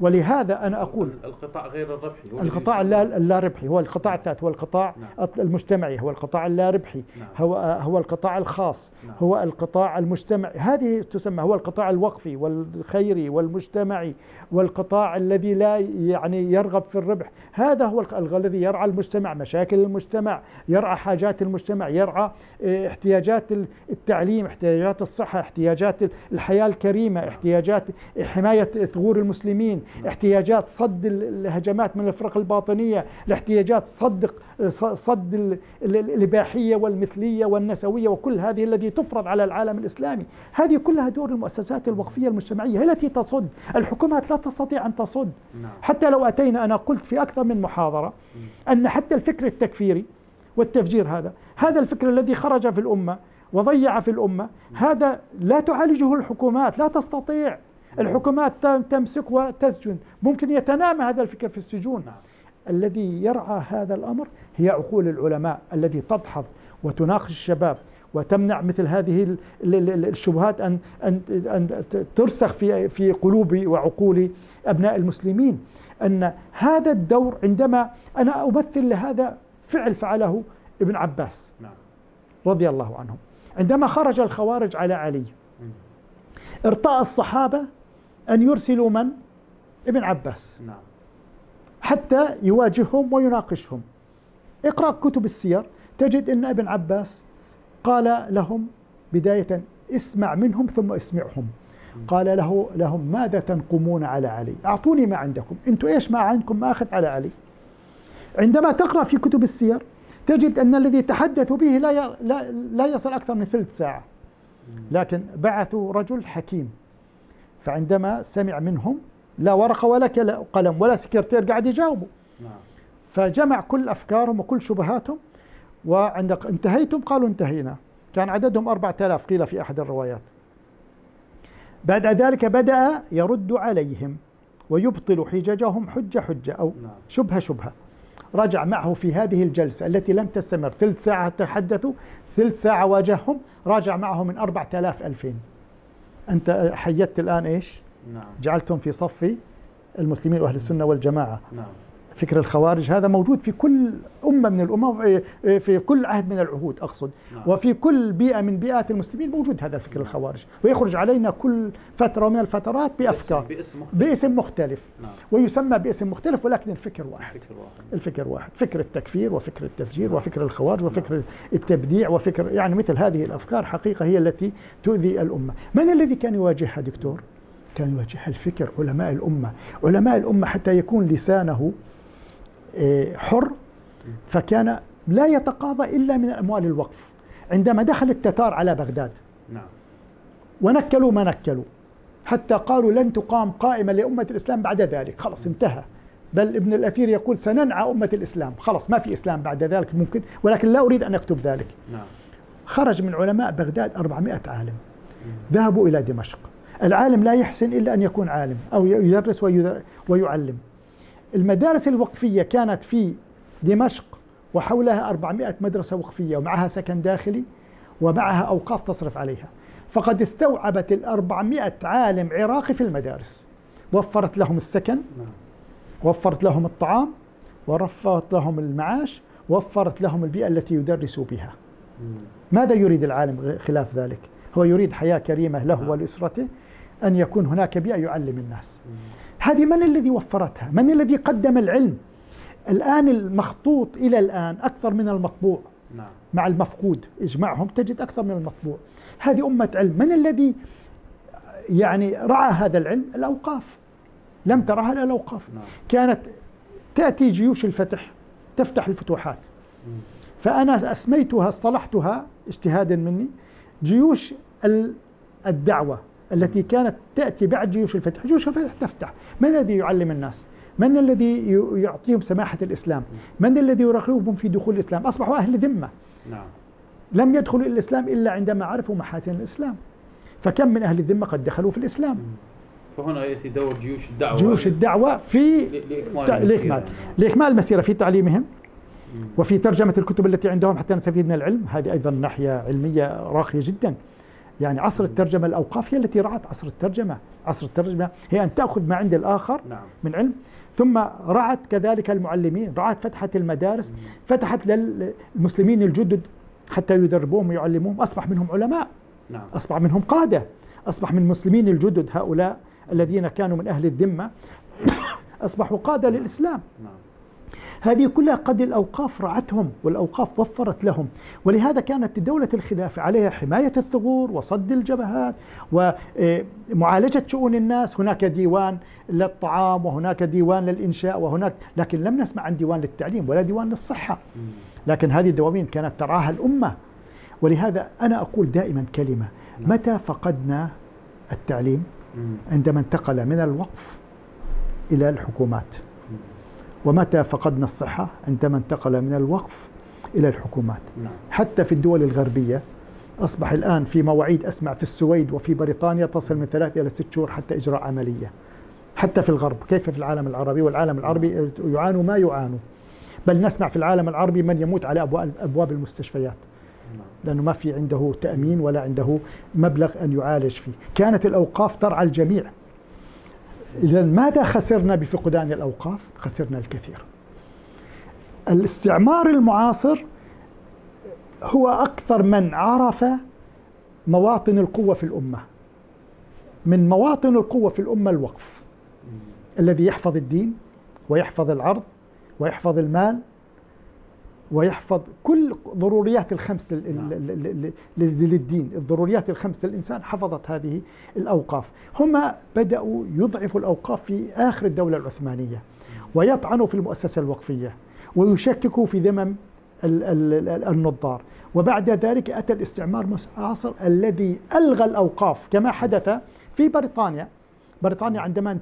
ولهذا أنا أقول القطاع غير الربحي هو القطاع اللا ربحي هو القطاع الثالث هو القطاع نعم. المجتمعي هو القطاع اللا ربحي نعم. هو هو القطاع الخاص نعم. هو القطاع المجتمعي هذه تسمى هو القطاع الوقفي والخيري والمجتمعي والقطاع الذي لا يعني يرغب في الربح. هذا هو الذي يرعى المجتمع مشاكل المجتمع يرعى حاجات المجتمع يرعى آه، احتياجات التعليم احتياجات الصحة احتياجات الحياة الكريمة احتياجات حماية ثغور المسلمين احتياجات صد الهجمات من الفرق الباطنية الاحتياجات صد صد الإباحية والمثلية والنسوية وكل هذه التي تفرض على العالم الإسلامي. هذه كلها دور المؤسسات الوقفية المجتمعية هي التي تصد. الحكومات لا تستطيع أن تصد. نعم. حتى لو أتينا أنا قلت في أكثر من محاضرة أن حتى الفكر التكفيري والتفجير هذا هذا الفكر الذي خرج في الأمة وضيع في الأمة هذا لا تعالجه الحكومات لا تستطيع. الحكومات تمسك وتسجن. ممكن يتنامى هذا الفكر في السجون. نعم. الذي يرعى هذا الأمر هي عقول العلماء التي تدحض وتناقش الشباب. وتمنع مثل هذه الشبهات ان ان أن ترسخ في في قلوب وعقول أبناء المسلمين أن هذا الدور عندما أنا أمثل لهذا فعل فعله ابن عباس نعم. رضي الله عنه عندما خرج الخوارج على علي ارتأى الصحابة أن يرسلوا من؟ ابن عباس نعم. حتى يواجههم ويناقشهم اقرأ كتب السير تجد أن ابن عباس قال لهم بداية اسمع منهم ثم اسمعهم. قال له لهم ماذا تنقمون على علي؟ أعطوني ما عندكم. أنتم إيش ما عندكم ما أخذ على علي. عندما تقرأ في كتب السير تجد أن الذي تحدثوا به لا لا لا يصل أكثر من ثلث ساعة. لكن بعثوا رجل حكيم. فعندما سمع منهم لا ورقة ولا قلم ولا سكرتير قاعد يجاوبوا. نعم. فجمع كل أفكارهم وكل شبهاتهم وعند انتهيتم؟ قالوا انتهينا. كان عددهم أربعة آلاف قيل في أحد الروايات. بعد ذلك بدأ يرد عليهم ويبطل حججهم حجة حجة أو نعم. شبهة شبهة. رجع معه في هذه الجلسة التي لم تستمر. ثلث ساعة تحدثوا ثلث ساعة واجههم راجع معه من أربعة آلاف ألفين. أنت حيدت الآن إيش؟ نعم. جعلتهم في صف المسلمين وأهل السنة والجماعة. نعم. فكر الخوارج هذا موجود في كل أمة من الأمم في كل عهد من العهود أقصد نعم. وفي كل بيئة من بيئات المسلمين موجود هذا الفكر نعم. الخوارج ويخرج علينا كل فترة من الفترات بأفكار باسم مختلف, باسم مختلف. نعم. ويسمى باسم مختلف ولكن الفكر واحد الفكر واحد, الفكر واحد. فكر التكفير وفكر التفجير نعم. وفكر الخوارج وفكر نعم. التبديع وفكر يعني مثل هذه الأفكار حقيقة هي التي تؤذي الأمة من الذي كان يواجهها دكتور؟ كان يواجهها الفكر علماء الأمة علماء الأمة حتى يكون لسانه حر فكان لا يتقاضى إلا من أموال الوقف. عندما دخل التتار على بغداد نعم. ونكلوا ما نكلوا حتى قالوا لن تقام قائمة لأمة الإسلام بعد ذلك. خلص انتهى. بل ابن الأثير يقول سننعى أمة الإسلام. خلص ما في إسلام بعد ذلك ممكن ولكن لا أريد أن أكتب ذلك. نعم. خرج من علماء بغداد 400 عالم. ذهبوا إلى دمشق. العالم لا يحسن إلا أن يكون عالم أو يدرس ويعلم. المدارس الوقفية كانت في دمشق وحولها 400 مدرسة وقفية ومعها سكن داخلي ومعها أوقاف تصرف عليها. فقد استوعبت ال 400 عالم عراقي في المدارس. وفرت لهم السكن نعم. وفرت لهم الطعام ووفرت لهم المعاش وفرت لهم البيئة التي يدرسوا بها. ماذا يريد العالم خلاف ذلك؟ هو يريد حياة كريمة له نعم. ولأسرته أن يكون هناك بيئة يعلم الناس. هذه من الذي وفرتها؟ من الذي قدم العلم؟ الآن المخطوط إلى الآن أكثر من المطبوع. نعم. مع المفقود اجمعهم تجد أكثر من المطبوع. هذه أمة علم. من الذي يعني رعى هذا العلم؟ الأوقاف. لم ترها إلا الأوقاف. نعم. كانت تأتي جيوش الفتح تفتح الفتوحات. فأنا أسميتها اصطلحتها اجتهادا مني جيوش الدعوة. التي كانت تأتي بعد جيوش الفتح. جيوش الفتح تفتح. من الذي يعلم الناس؟ من الذي يعطيهم سماحة الإسلام؟ من الذي يرغبهم في دخول الإسلام؟ أصبحوا أهل ذمة. نعم. لم يدخلوا الإسلام إلا عندما عرفوا محاسن الإسلام. فكم من أهل الذمة قد دخلوا في الإسلام؟ فهنا يأتي دور جيوش الدعوة جيوش الدعوة في لإكمال لإكمال. المسيرة في تعليمهم. وفي ترجمة الكتب التي عندهم حتى نستفيد من العلم. هذه أيضا ناحية علمية راقية جدا. يعني عصر الترجمة الأوقاف هي التي رعت عصر الترجمة. عصر الترجمة هي أن تأخذ ما عند الآخر نعم. من علم. ثم رعت كذلك المعلمين رعت فتحت المدارس فتحت للمسلمين الجدد حتى يدربوهم ويعلموهم. أصبح منهم علماء. نعم. أصبح منهم قادة. أصبح من المسلمين الجدد هؤلاء الذين كانوا من أهل الذمة. أصبحوا قادة للإسلام. نعم. هذه كلها قد الأوقاف رعتهم والأوقاف وفرت لهم. ولهذا كانت دولة الخلافة عليها حماية الثغور وصد الجبهات ومعالجة شؤون الناس. هناك ديوان للطعام وهناك ديوان للإنشاء وهناك لكن لم نسمع عن ديوان للتعليم ولا ديوان للصحة. لكن هذه الدواوين كانت تراها الأمة. ولهذا أنا أقول دائما كلمة. نعم. متى فقدنا التعليم؟ عندما انتقل من الوقف إلى الحكومات. ومتى فقدنا الصحة عندما انتقل من الوقف إلى الحكومات. نعم. حتى في الدول الغربية أصبح الآن في مواعيد أسمع في السويد وفي بريطانيا تصل من ثلاث إلى ست شهور حتى إجراء عملية. حتى في الغرب كيف في العالم العربي؟ والعالم العربي يعانوا ما يعانوا. بل نسمع في العالم العربي من يموت على أبواب المستشفيات. نعم. لأنه ما في عنده تأمين ولا عنده مبلغ أن يعالج فيه. كانت الأوقاف ترعى الجميع. إذا ماذا خسرنا بفقدان الأوقاف؟ خسرنا الكثير. الاستعمار المعاصر هو أكثر من عرف مواطن القوة في الأمة. من مواطن القوة في الأمة الوقف الذي يحفظ الدين ويحفظ العرض ويحفظ المال ويحفظ كل ضروريات الخمس ال- نعم. للدين. الضروريات الخمس للإنسان حفظت هذه الأوقاف. هم بدأوا يضعفوا الأوقاف في آخر الدولة العثمانية ويطعنوا في المؤسسة الوقفية ويشككوا في ذمم ال- ال- ال- النظار. وبعد ذلك أتى الاستعمار المعاصر الذي ألغى الأوقاف. كما حدث في بريطانيا. بريطانيا عندما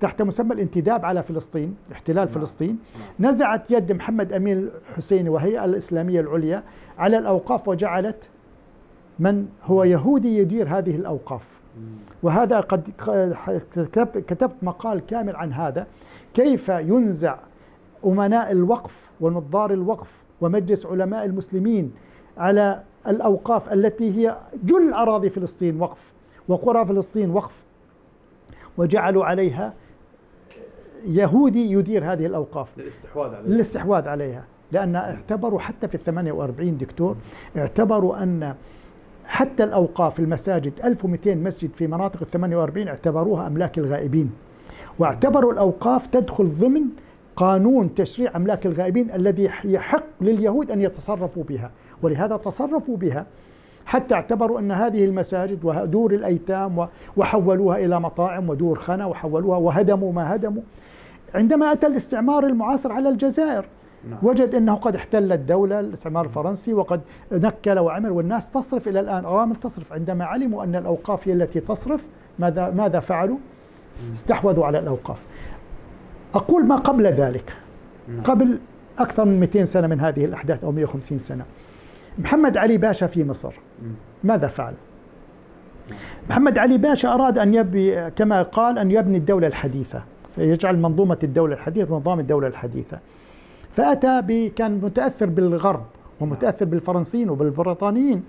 تحت مسمى الانتداب على فلسطين احتلال نعم. فلسطين. نزعت يد محمد أمين الحسيني وهي الإسلامية العليا على الأوقاف وجعلت من هو يهودي يدير هذه الأوقاف. وهذا قد كتب- كتبت مقال كامل عن هذا. كيف ينزع أمناء الوقف ونظار الوقف ومجلس علماء المسلمين على الأوقاف التي هي جل أراضي فلسطين وقف وقرى فلسطين وقف وجعلوا عليها يهودي يدير هذه الأوقاف. للاستحواذ عليه للاستحواذ عليها. لأن اعتبروا حتى في الثمانية وأربعين دكتور اعتبروا أن حتى الأوقاف المساجد 1200 مسجد في مناطق ال 48 اعتبروها أملاك الغائبين. واعتبروا الأوقاف تدخل ضمن قانون تشريع أملاك الغائبين الذي يحق لليهود أن يتصرفوا بها. ولهذا تصرفوا بها حتى اعتبروا أن هذه المساجد ودور الأيتام وحولوها إلى مطاعم ودور خنا وحولوها وهدموا ما هدموا عندما أتى الاستعمار المعاصر على الجزائر نعم. وجد أنه قد احتل الدولة الاستعمار الفرنسي وقد نكل وعمل والناس تصرف إلى الآن ارامل تصرف عندما علموا أن الأوقاف هي التي تصرف ماذا ماذا فعلوا؟ استحوذوا على الأوقاف. أقول ما قبل ذلك نعم. قبل أكثر من 200 سنة من هذه الأحداث أو 150 سنة. محمد علي باشا في مصر. ماذا فعل؟ محمد علي باشا أراد أن يبني كما قال أن يبني الدولة الحديثة يجعل منظومة الدولة الحديثة نظام الدولة الحديثة. فأتى كان متأثر بالغرب ومتأثر بالفرنسيين وبالبريطانيين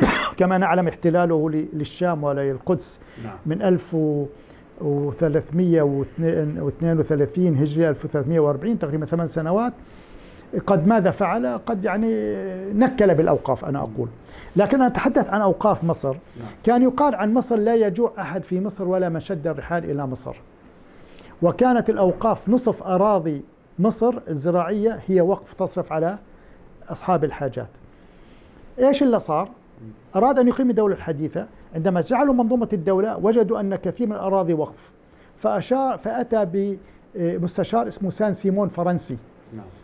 كما نعلم احتلاله للشام وللقدس نعم من 1332 هجري 1340 تقريبا ثمان سنوات قد ماذا فعل؟ قد يعني نكل بالأوقاف أنا أقول. لكن أنا أتحدث عن أوقاف مصر. نعم. كان يقال عن مصر لا يجوع أحد في مصر ولا من شد الرحال إلى مصر. وكانت الأوقاف نصف أراضي مصر الزراعية هي وقف تصرف على أصحاب الحاجات. إيش اللي صار؟ أراد أن يقيم الدولة الحديثة. عندما جعلوا منظومة الدولة وجدوا أن كثير من الأراضي وقف. فأشار فأتى بمستشار اسمه سان سيمون فرنسي.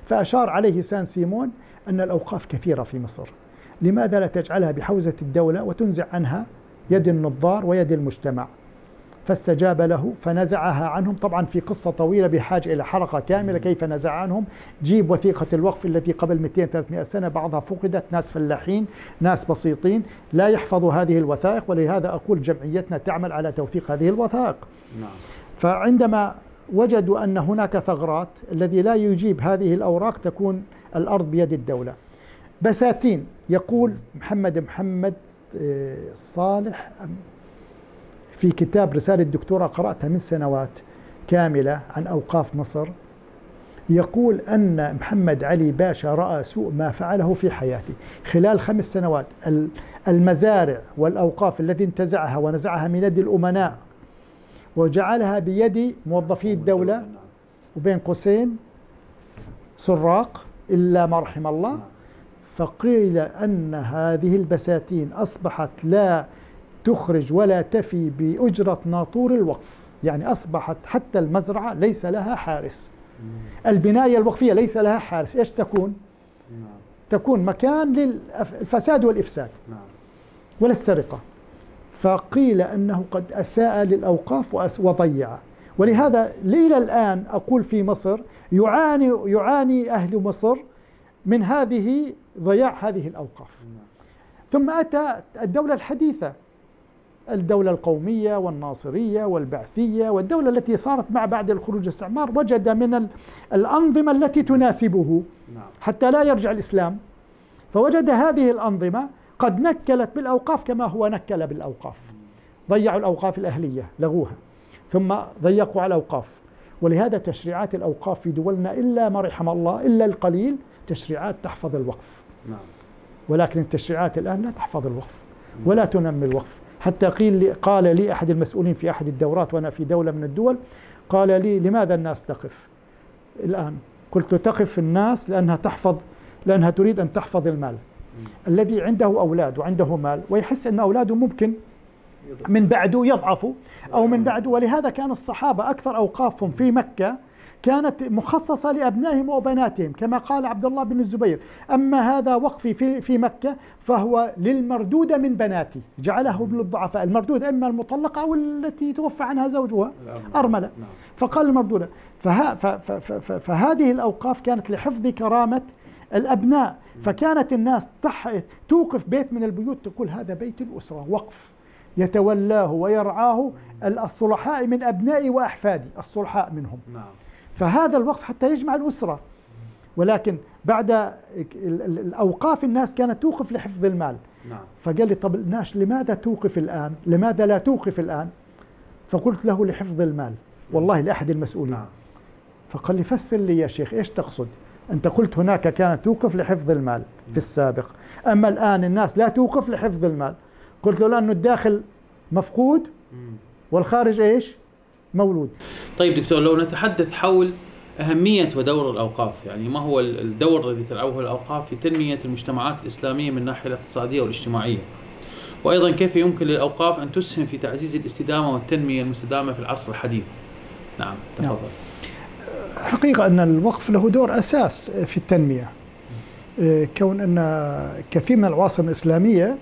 فأشار عليه سان سيمون أن الأوقاف كثيرة في مصر. لماذا لا تجعلها بحوزة الدولة وتنزع عنها يد النظار ويد المجتمع؟ فاستجاب له فنزعها عنهم. طبعا في قصة طويلة بحاجة إلى حلقة كاملة كيف نزع عنهم. جيب وثيقة الوقف التي قبل 200-300 سنة بعضها فقدت. ناس فلاحين ناس بسيطين. لا يحفظوا هذه الوثائق ولهذا أقول جمعيتنا تعمل على توثيق هذه الوثائق. نعم. فعندما وجدوا أن هناك ثغرات الذي لا يجيب هذه الأوراق تكون الأرض بيد الدولة. بساتين يقول محمد محمد آه، صالح في كتاب رسالة دكتوراه قرأتها من سنوات كاملة عن أوقاف مصر يقول أن محمد علي باشا رأى سوء ما فعله في حياته خلال خمس سنوات ال- المزارع والأوقاف التي انتزعها ونزعها من يد الأمناء وجعلها بيد موظفي الدولة. وبين قوسين سراق إلا ما رحم الله. فقيل أن هذه البساتين أصبحت لا تخرج ولا تفي بأجرة ناطور الوقف يعني أصبحت حتى المزرعة ليس لها حارس البناية الوقفية ليس لها حارس إيش تكون؟ نعم تكون مكان للفساد والإفساد نعم ولا السرقة فقيل أنه قد أساء للأوقاف وضيع. ولهذا إلى الآن أقول في مصر يعاني يعاني أهل مصر من هذه ضياع هذه الأوقاف. ثم أتى الدولة الحديثة الدولة القومية والناصرية والبعثية والدولة التي صارت مع بعد الخروج الاستعمار وجد من ال- الأنظمة التي تناسبه نعم. حتى لا يرجع الإسلام. فوجد هذه الأنظمة قد نكلت بالأوقاف كما هو نكل بالأوقاف. ضيعوا الأوقاف الأهلية لغوها. ثم ضيقوا على الأوقاف. ولهذا تشريعات الأوقاف في دولنا إلا ما رحم الله إلا القليل تشريعات تحفظ الوقف. نعم. ولكن التشريعات الآن لا تحفظ الوقف ولا تنمي الوقف. حتى قيل لي قال لي أحد المسؤولين في أحد الدورات وأنا في دولة من الدول قال لي لماذا الناس تقف؟ الآن قلت تقف الناس لأنها تحفظ لأنها تريد أن تحفظ المال. الذي عنده أولاد وعنده مال ويحس أن أولاده ممكن من بعده يضعفوا أو من بعده ولهذا كان الصحابة أكثر أوقافهم في مكة كانت مخصصة لأبنائهم وبناتهم كما قال عبد الله بن الزبير أما هذا وقفي في, في مكة فهو للمردودة من بناتي جعله للضعفاء المردودة إما المطلقة أو التي توفى عنها زوجها أرملة. نعم. فقال المردودة فها فهذه الأوقاف كانت لحفظ كرامة الأبناء. فكانت الناس توقف بيت من البيوت تقول هذا بيت الأسرة وقف. يتولاه ويرعاه الصلحاء من أبنائي وأحفادي الصلحاء منهم. نعم. فهذا الوقف حتى يجمع الأسرة. ولكن بعد الأوقاف الناس كانت توقف لحفظ المال. نعم. فقال لي طب الناس لماذا توقف الآن؟ لماذا لا توقف الآن؟ فقلت له لحفظ المال. والله لأحد المسؤولين. نعم. فقال لي فسر لي يا شيخ إيش تقصد؟ أنت قلت هناك كانت توقف لحفظ المال في السابق. أما الآن الناس لا توقف لحفظ المال. قلت له لأنه الداخل مفقود والخارج إيش؟ مولود. طيب دكتور لو نتحدث حول أهمية ودور الأوقاف يعني ما هو الدور الذي تلعبه الأوقاف في تنمية المجتمعات الإسلامية من الناحية الاقتصادية والاجتماعية؟ وأيضا كيف يمكن للأوقاف أن تسهم في تعزيز الاستدامة والتنمية المستدامة في العصر الحديث؟ نعم تفضل. نعم. حقيقة أن الوقف له دور أساس في التنمية. آه، كون أن كثير من العواصم الإسلامية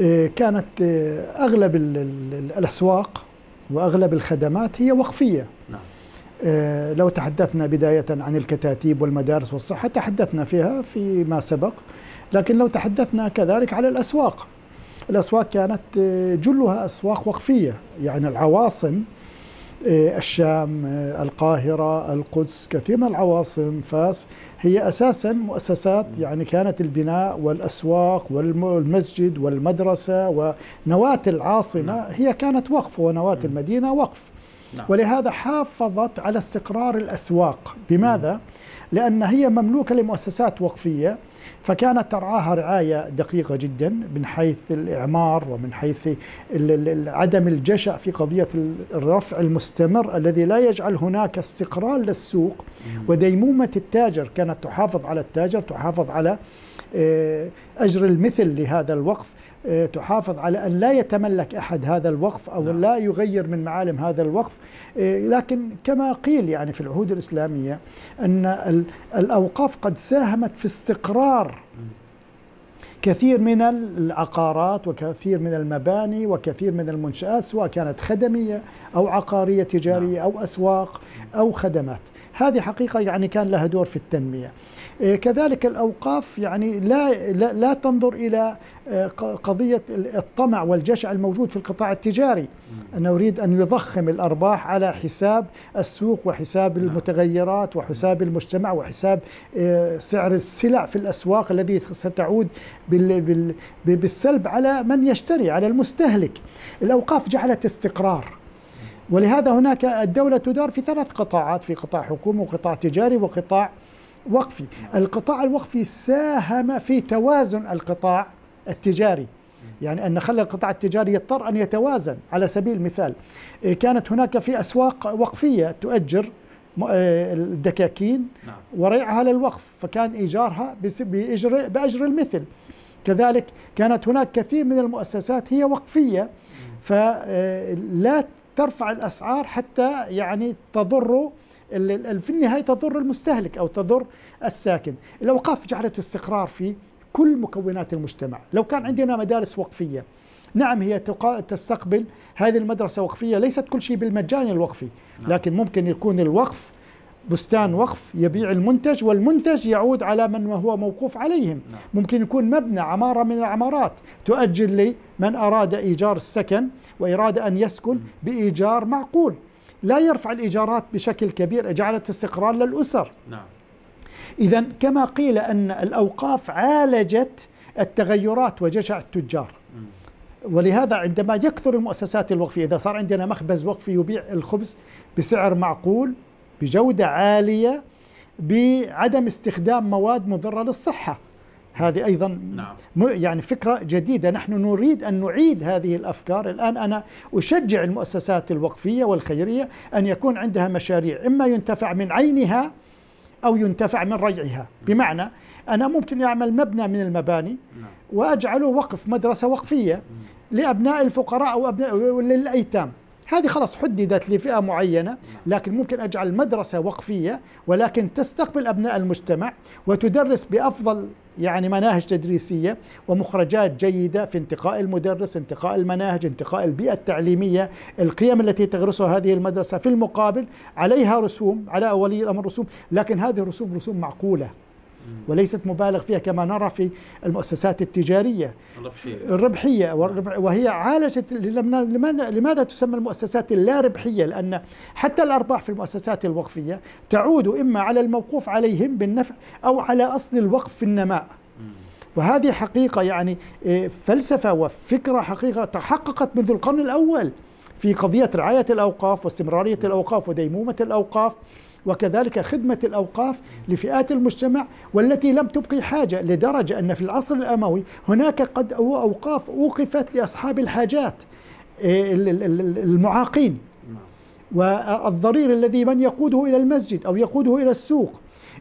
آه، كانت آه، أغلب الأسواق وأغلب الخدمات هي وقفية. نعم. لو تحدثنا بداية عن الكتاتيب والمدارس والصحة تحدثنا فيها فيما سبق. لكن لو تحدثنا كذلك على الأسواق الأسواق كانت جلها أسواق وقفية. يعني العواصم الشام إيه، القاهرة القدس كثير من العواصم. فاس هي أساسا مؤسسات يعني كانت البناء والأسواق والمسجد والمدرسة ونواة العاصمة. هي كانت وقف ونواة المدينة وقف. نعم. ولهذا حافظت على استقرار الأسواق. بماذا؟ لأن هي مملوكة لمؤسسات وقفية. فكانت ترعاها رعاية دقيقة جدا من حيث الإعمار ومن حيث عدم الجشع في قضية الرفع المستمر الذي لا يجعل هناك استقرار للسوق وديمومة التاجر. كانت تحافظ على التاجر تحافظ على آه، أجر المثل لهذا الوقف. تحافظ على أن لا يتملك أحد هذا الوقف أو نعم. لا يغير من معالم هذا الوقف آه، لكن كما قيل يعني في العهود الإسلامية أن الأوقاف قد ساهمت في استقرار كثير من العقارات وكثير من المباني وكثير من المنشآت سواء كانت خدمية أو عقارية تجارية نعم. أو أسواق أو خدمات هذه حقيقة يعني كان لها دور في التنمية. إيه، كذلك الأوقاف يعني لا, لا, لا تنظر إلى آه، قضية الطمع والجشع الموجود في القطاع التجاري. أنه يريد أن يضخم الأرباح على حساب السوق وحساب نعم. المتغيرات وحساب المجتمع وحساب آه، سعر السلع في الأسواق الذي ستعود بالسلب على من يشتري على المستهلك. الأوقاف جعلت استقرار. ولهذا هناك الدولة تدار في ثلاث قطاعات في قطاع حكومي وقطاع تجاري وقطاع وقفي. القطاع الوقفي ساهم في توازن القطاع التجاري. يعني أن خلى القطاع التجاري يضطر أن يتوازن. على سبيل المثال كانت هناك في أسواق وقفية تؤجر إيه، الدكاكين نعم. وريعها للوقف فكان إيجارها بأجر, بأجر المثل. كذلك كانت هناك كثير من المؤسسات هي وقفية. فلا ترفع الأسعار حتى يعني تضر في النهاية تضر المستهلك أو تضر الساكن الأوقاف جعلت استقرار في كل مكونات المجتمع لو كان عندنا مدارس وقفية نعم هي تستقبل هذه المدرسة وقفية ليست كل شيء بالمجان الوقفي نعم. لكن ممكن يكون الوقف بستان وقف يبيع المنتج والمنتج يعود على من هو موقوف عليهم. نعم. ممكن يكون مبنى عمارة من العمارات تؤجل لمن أراد إيجار السكن وإراد أن يسكن بإيجار معقول. لا يرفع الإيجارات بشكل كبير جعلت استقرار للأسر. نعم. إذا كما قيل أن الأوقاف عالجت التغيرات وجشع التجار. ولهذا عندما يكثر المؤسسات الوقفية إذا صار عندنا مخبز وقفي يبيع الخبز بسعر معقول بجودة عالية بعدم استخدام مواد مضرة للصحة. هذه أيضا نعم. يعني فكرة جديدة. نحن نريد أن نعيد هذه الأفكار. الآن أنا أشجع المؤسسات الوقفية والخيرية أن يكون عندها مشاريع إما ينتفع من عينها أو ينتفع من ريعها. بمعنى أنا ممكن أعمل مبنى من المباني نعم. وأجعله وقف مدرسة وقفية لأبناء الفقراء أو أبناء للأيتام. هذه خلاص حددت لفئة معينة لكن ممكن أجعل مدرسة وقفية ولكن تستقبل أبناء المجتمع وتدرس بأفضل يعني مناهج تدريسية ومخرجات جيدة في انتقاء المدرس انتقاء المناهج انتقاء البيئة التعليمية القيم التي تغرسها هذه المدرسة في المقابل عليها رسوم على ولي الأمر رسوم لكن هذه الرسوم رسوم معقولة. وليست مبالغ فيها كما نرى في المؤسسات التجارية. الربحية. والربح- وهي عالجت لماذا لماذا تسمى المؤسسات اللا ربحية لأن حتى الأرباح في المؤسسات الوقفية تعود إما على الموقوف عليهم بالنفع أو على أصل الوقف في النماء. وهذه حقيقة يعني إيه، فلسفة وفكرة حقيقة تحققت منذ القرن الأول في قضية رعاية الأوقاف واستمرارية الأوقاف وديمومة الأوقاف. وكذلك خدمة الأوقاف لفئات المجتمع والتي لم تبقي حاجة لدرجة أن في العصر الأموي هناك قد أو- أوقاف أوقفت لأصحاب الحاجات ال- ال- ال- المعاقين. والضرير الذي من يقوده إلى المسجد أو يقوده إلى السوق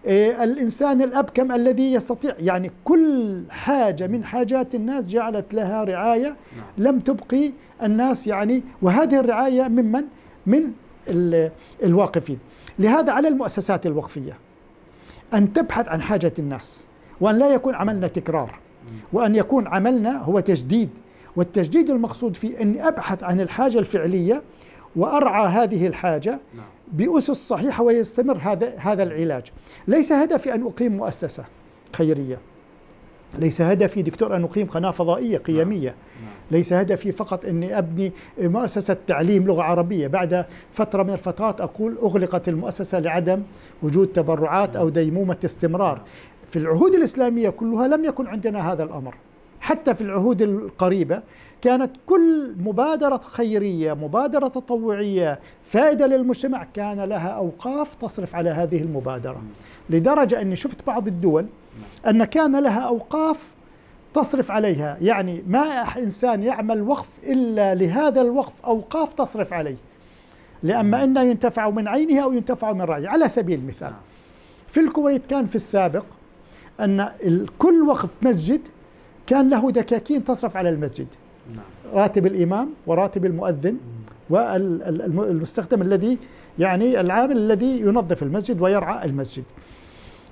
إيه، الإنسان الأبكم الذي يستطيع يعني كل حاجة من حاجات الناس جعلت لها رعاية لم تبقي الناس يعني وهذه الرعاية ممن؟ من ال- الواقفين. لهذا على المؤسسات الوقفية أن تبحث عن حاجة الناس وأن لا يكون عملنا تكرار وأن يكون عملنا هو تجديد والتجديد المقصود فيه أني أبحث عن الحاجة الفعلية وأرعى هذه الحاجة نعم. بأسس صحيحة ويستمر هذا هذا العلاج. ليس هدفي أن أقيم مؤسسة خيرية. ليس هدفي دكتور أن أقيم قناة فضائية قيمية. نعم. ليس هدفي فقط أني أبني مؤسسة تعليم لغة عربية. بعد فترة من الفترات أقول أغلقت المؤسسة لعدم وجود تبرعات أو ديمومة استمرار. في العهود الإسلامية كلها لم يكن عندنا هذا الأمر. حتى في العهود القريبة كانت كل مبادرة خيرية مبادرة تطوعية فائدة للمجتمع كان لها أوقاف تصرف على هذه المبادرة. لدرجة أني شفت بعض الدول أن كان لها أوقاف تصرف عليها. يعني ما إنسان يعمل وقف إلا لهذا الوقف أوقاف تصرف عليه. لأما إنه ينتفع من عينه أو ينتفع من رأيه. على سبيل المثال نعم. في الكويت كان في السابق أن كل وقف مسجد كان له دكاكين تصرف على المسجد. نعم. راتب الإمام وراتب المؤذن والمستخدم الذي يعني العامل الذي ينظف المسجد ويرعى المسجد.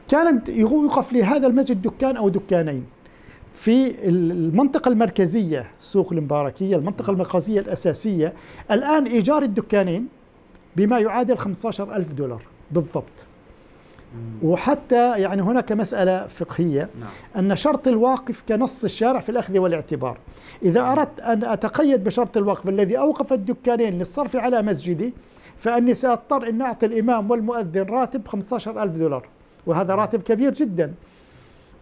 كانت يوقف لهذا المسجد دكان أو دكانين. في المنطقة المركزية سوق المباركية المنطقة المركزية الأساسية. الآن إيجار الدكانين بما يعادل 15 ألف دولار بالضبط. وحتى يعني هناك مسألة فقهية نعم. أن شرط الواقف كنص الشارع في الأخذ والاعتبار. إذا أردت أن أتقيد بشرط الوقف الذي أوقف الدكانين للصرف على مسجدي فأني سأضطر أن أعطي الإمام والمؤذن راتب 15 ألف دولار. وهذا راتب كبير جدا.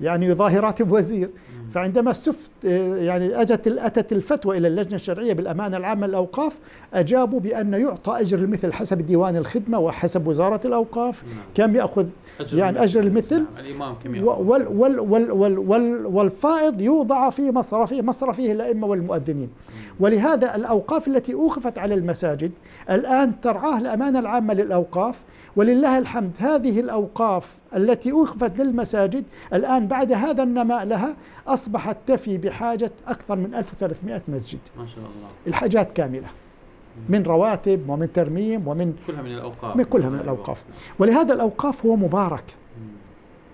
يعني يضاهي راتب وزير فعندما سفت يعني أجت أتت الفتوى إلى اللجنة الشرعية بالأمانة العامة للأوقاف أجابوا بأن يعطى أجر المثل حسب ديوان الخدمة وحسب وزارة الأوقاف نعم. كم يأخذ أجر يعني أجر المثل. نعم. الإمام كم؟ وال وال وال وال وال والفائض يوضع في مصرفه مصرفه الأئمة والمؤذنين. ولهذا الأوقاف التي أوقفت على المساجد الآن ترعاه الأمانة العامة للأوقاف. ولله الحمد هذه الأوقاف التي أوقفت للمساجد الآن بعد هذا النماء لها أصبحت تفي بحاجة أكثر من 1300 مسجد. ما شاء الله. الحاجات كاملة. من رواتب ومن ترميم ومن كلها من الأوقاف. من كلها من الأوقاف. ولهذا الأوقاف هو مبارك.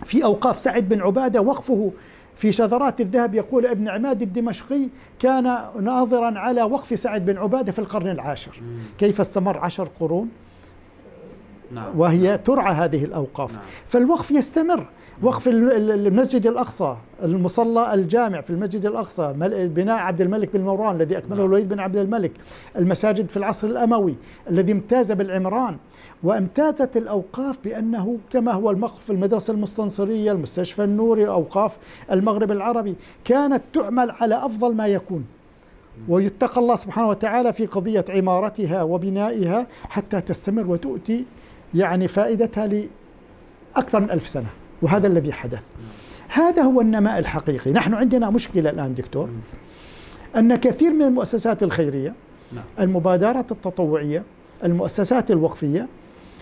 في أوقاف سعد بن عبادة وقفه في شذرات الذهب يقول ابن عماد الدمشقي كان ناظرا على وقف سعد بن عبادة في القرن العاشر. كيف استمر عشر قرون؟ نعم. وهي ترعى هذه الأوقاف. نعم. فالوقف يستمر. وقف ال- ال- المسجد الأقصى المصلى الجامع في المسجد الأقصى بناء عبد الملك بن مروان الذي أكمله نعم. الوليد بن عبد الملك المساجد في العصر الأموي الذي امتاز بالعمران. وامتازت الأوقاف بأنه كما هو الموقف في المدرسة المستنصرية المستشفى النوري أوقاف المغرب العربي كانت تعمل على أفضل ما يكون. ويتقى الله سبحانه وتعالى في قضية عمارتها وبنائها حتى تستمر وتؤتي يعني فائدتها لأكثر من ألف سنة. وهذا الذي حدث. هذا هو النماء الحقيقي. نحن عندنا مشكلة الآن دكتور أن كثير من المؤسسات الخيرية نعم. المبادرات التطوعية المؤسسات الوقفية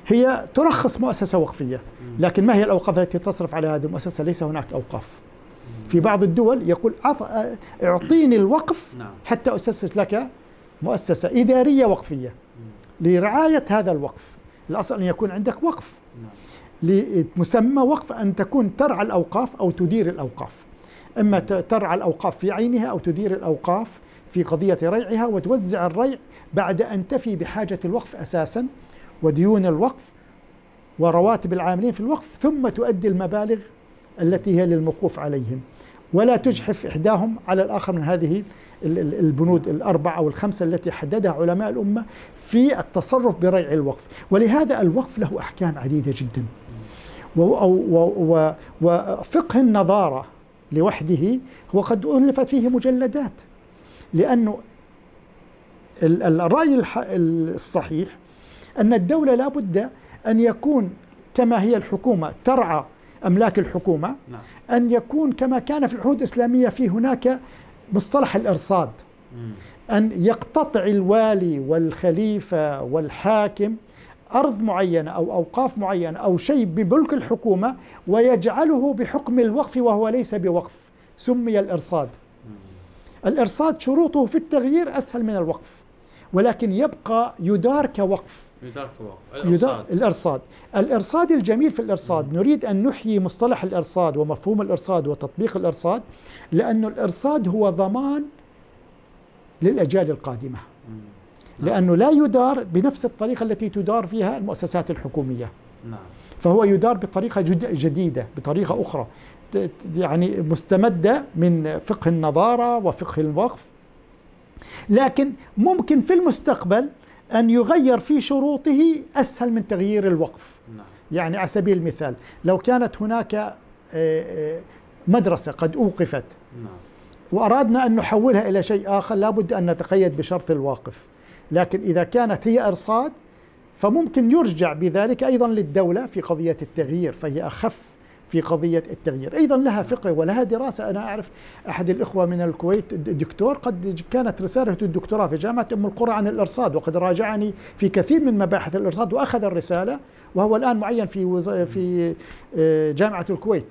هي ترخص مؤسسة وقفية لكن ما هي الأوقاف التي تصرف على هذه المؤسسة؟ ليس هناك أوقاف. في بعض الدول يقول اعطيني الوقف نعم. حتى أسسس لك مؤسسة إدارية وقفية. لرعاية هذا الوقف الأصل أن يكون عندك وقف. لمسمى وقف أن تكون ترعى الأوقاف أو تدير الأوقاف. إما ترعى الأوقاف في عينها أو تدير الأوقاف في قضية ريعها وتوزع الريع بعد أن تفي بحاجة الوقف أساسا وديون الوقف ورواتب العاملين في الوقف ثم تؤدي المبالغ التي هي للموقوف عليهم. ولا تجحف إحداهم على الآخر من هذه ال- ال- البنود الأربعة أو الخمسة التي حددها علماء الأمة في التصرف بريع الوقف. ولهذا الوقف له أحكام عديدة جدا. وفقه النظارة لوحده هو قد ألفت فيه مجلدات لأنه ال- ال- الرأي الصحيح أن الدولة لا بد أن يكون كما هي الحكومة ترعى أملاك الحكومة نعم أن يكون كما كان في العهود الإسلامية في هناك مصطلح الإرصاد مم. أن يقتطع الوالي والخليفة والحاكم أرض معينة أو أوقاف معينة أو شيء بملك الحكومة ويجعله بحكم الوقف وهو ليس بوقف سمي الإرصاد الإرصاد شروطه في التغيير أسهل من الوقف ولكن يبقى يدار كوقف يدار كوقف الإرصاد. الإرصاد الإرصاد الجميل في الإرصاد نريد أن نحيي مصطلح الإرصاد ومفهوم الإرصاد وتطبيق الإرصاد لأن الإرصاد هو ضمان للأجيال القادمة. لأنه لا يدار بنفس الطريقة التي تدار فيها المؤسسات الحكومية. نعم. فهو يدار بطريقة جد جديدة بطريقة أخرى. يعني مستمدة من فقه النظارة وفقه الوقف. لكن ممكن في المستقبل أن يغير في شروطه أسهل من تغيير الوقف. نعم. يعني على سبيل المثال لو كانت هناك آه، آه، مدرسة قد أوقفت نعم. وأرادنا أن نحولها إلى شيء آخر لابد أن نتقيد بشرط الواقف. لكن إذا كانت هي إرصاد فممكن يرجع بذلك أيضا للدولة في قضية التغيير فهي أخف في قضية التغيير أيضا لها فقه ولها دراسة أنا أعرف أحد الإخوة من الكويت دكتور قد كانت رسالة الدكتوراه في جامعة أم القرى عن الإرصاد وقد راجعني في كثير من مباحث الإرصاد وأخذ الرسالة وهو الآن معين في. في آه، جامعة الكويت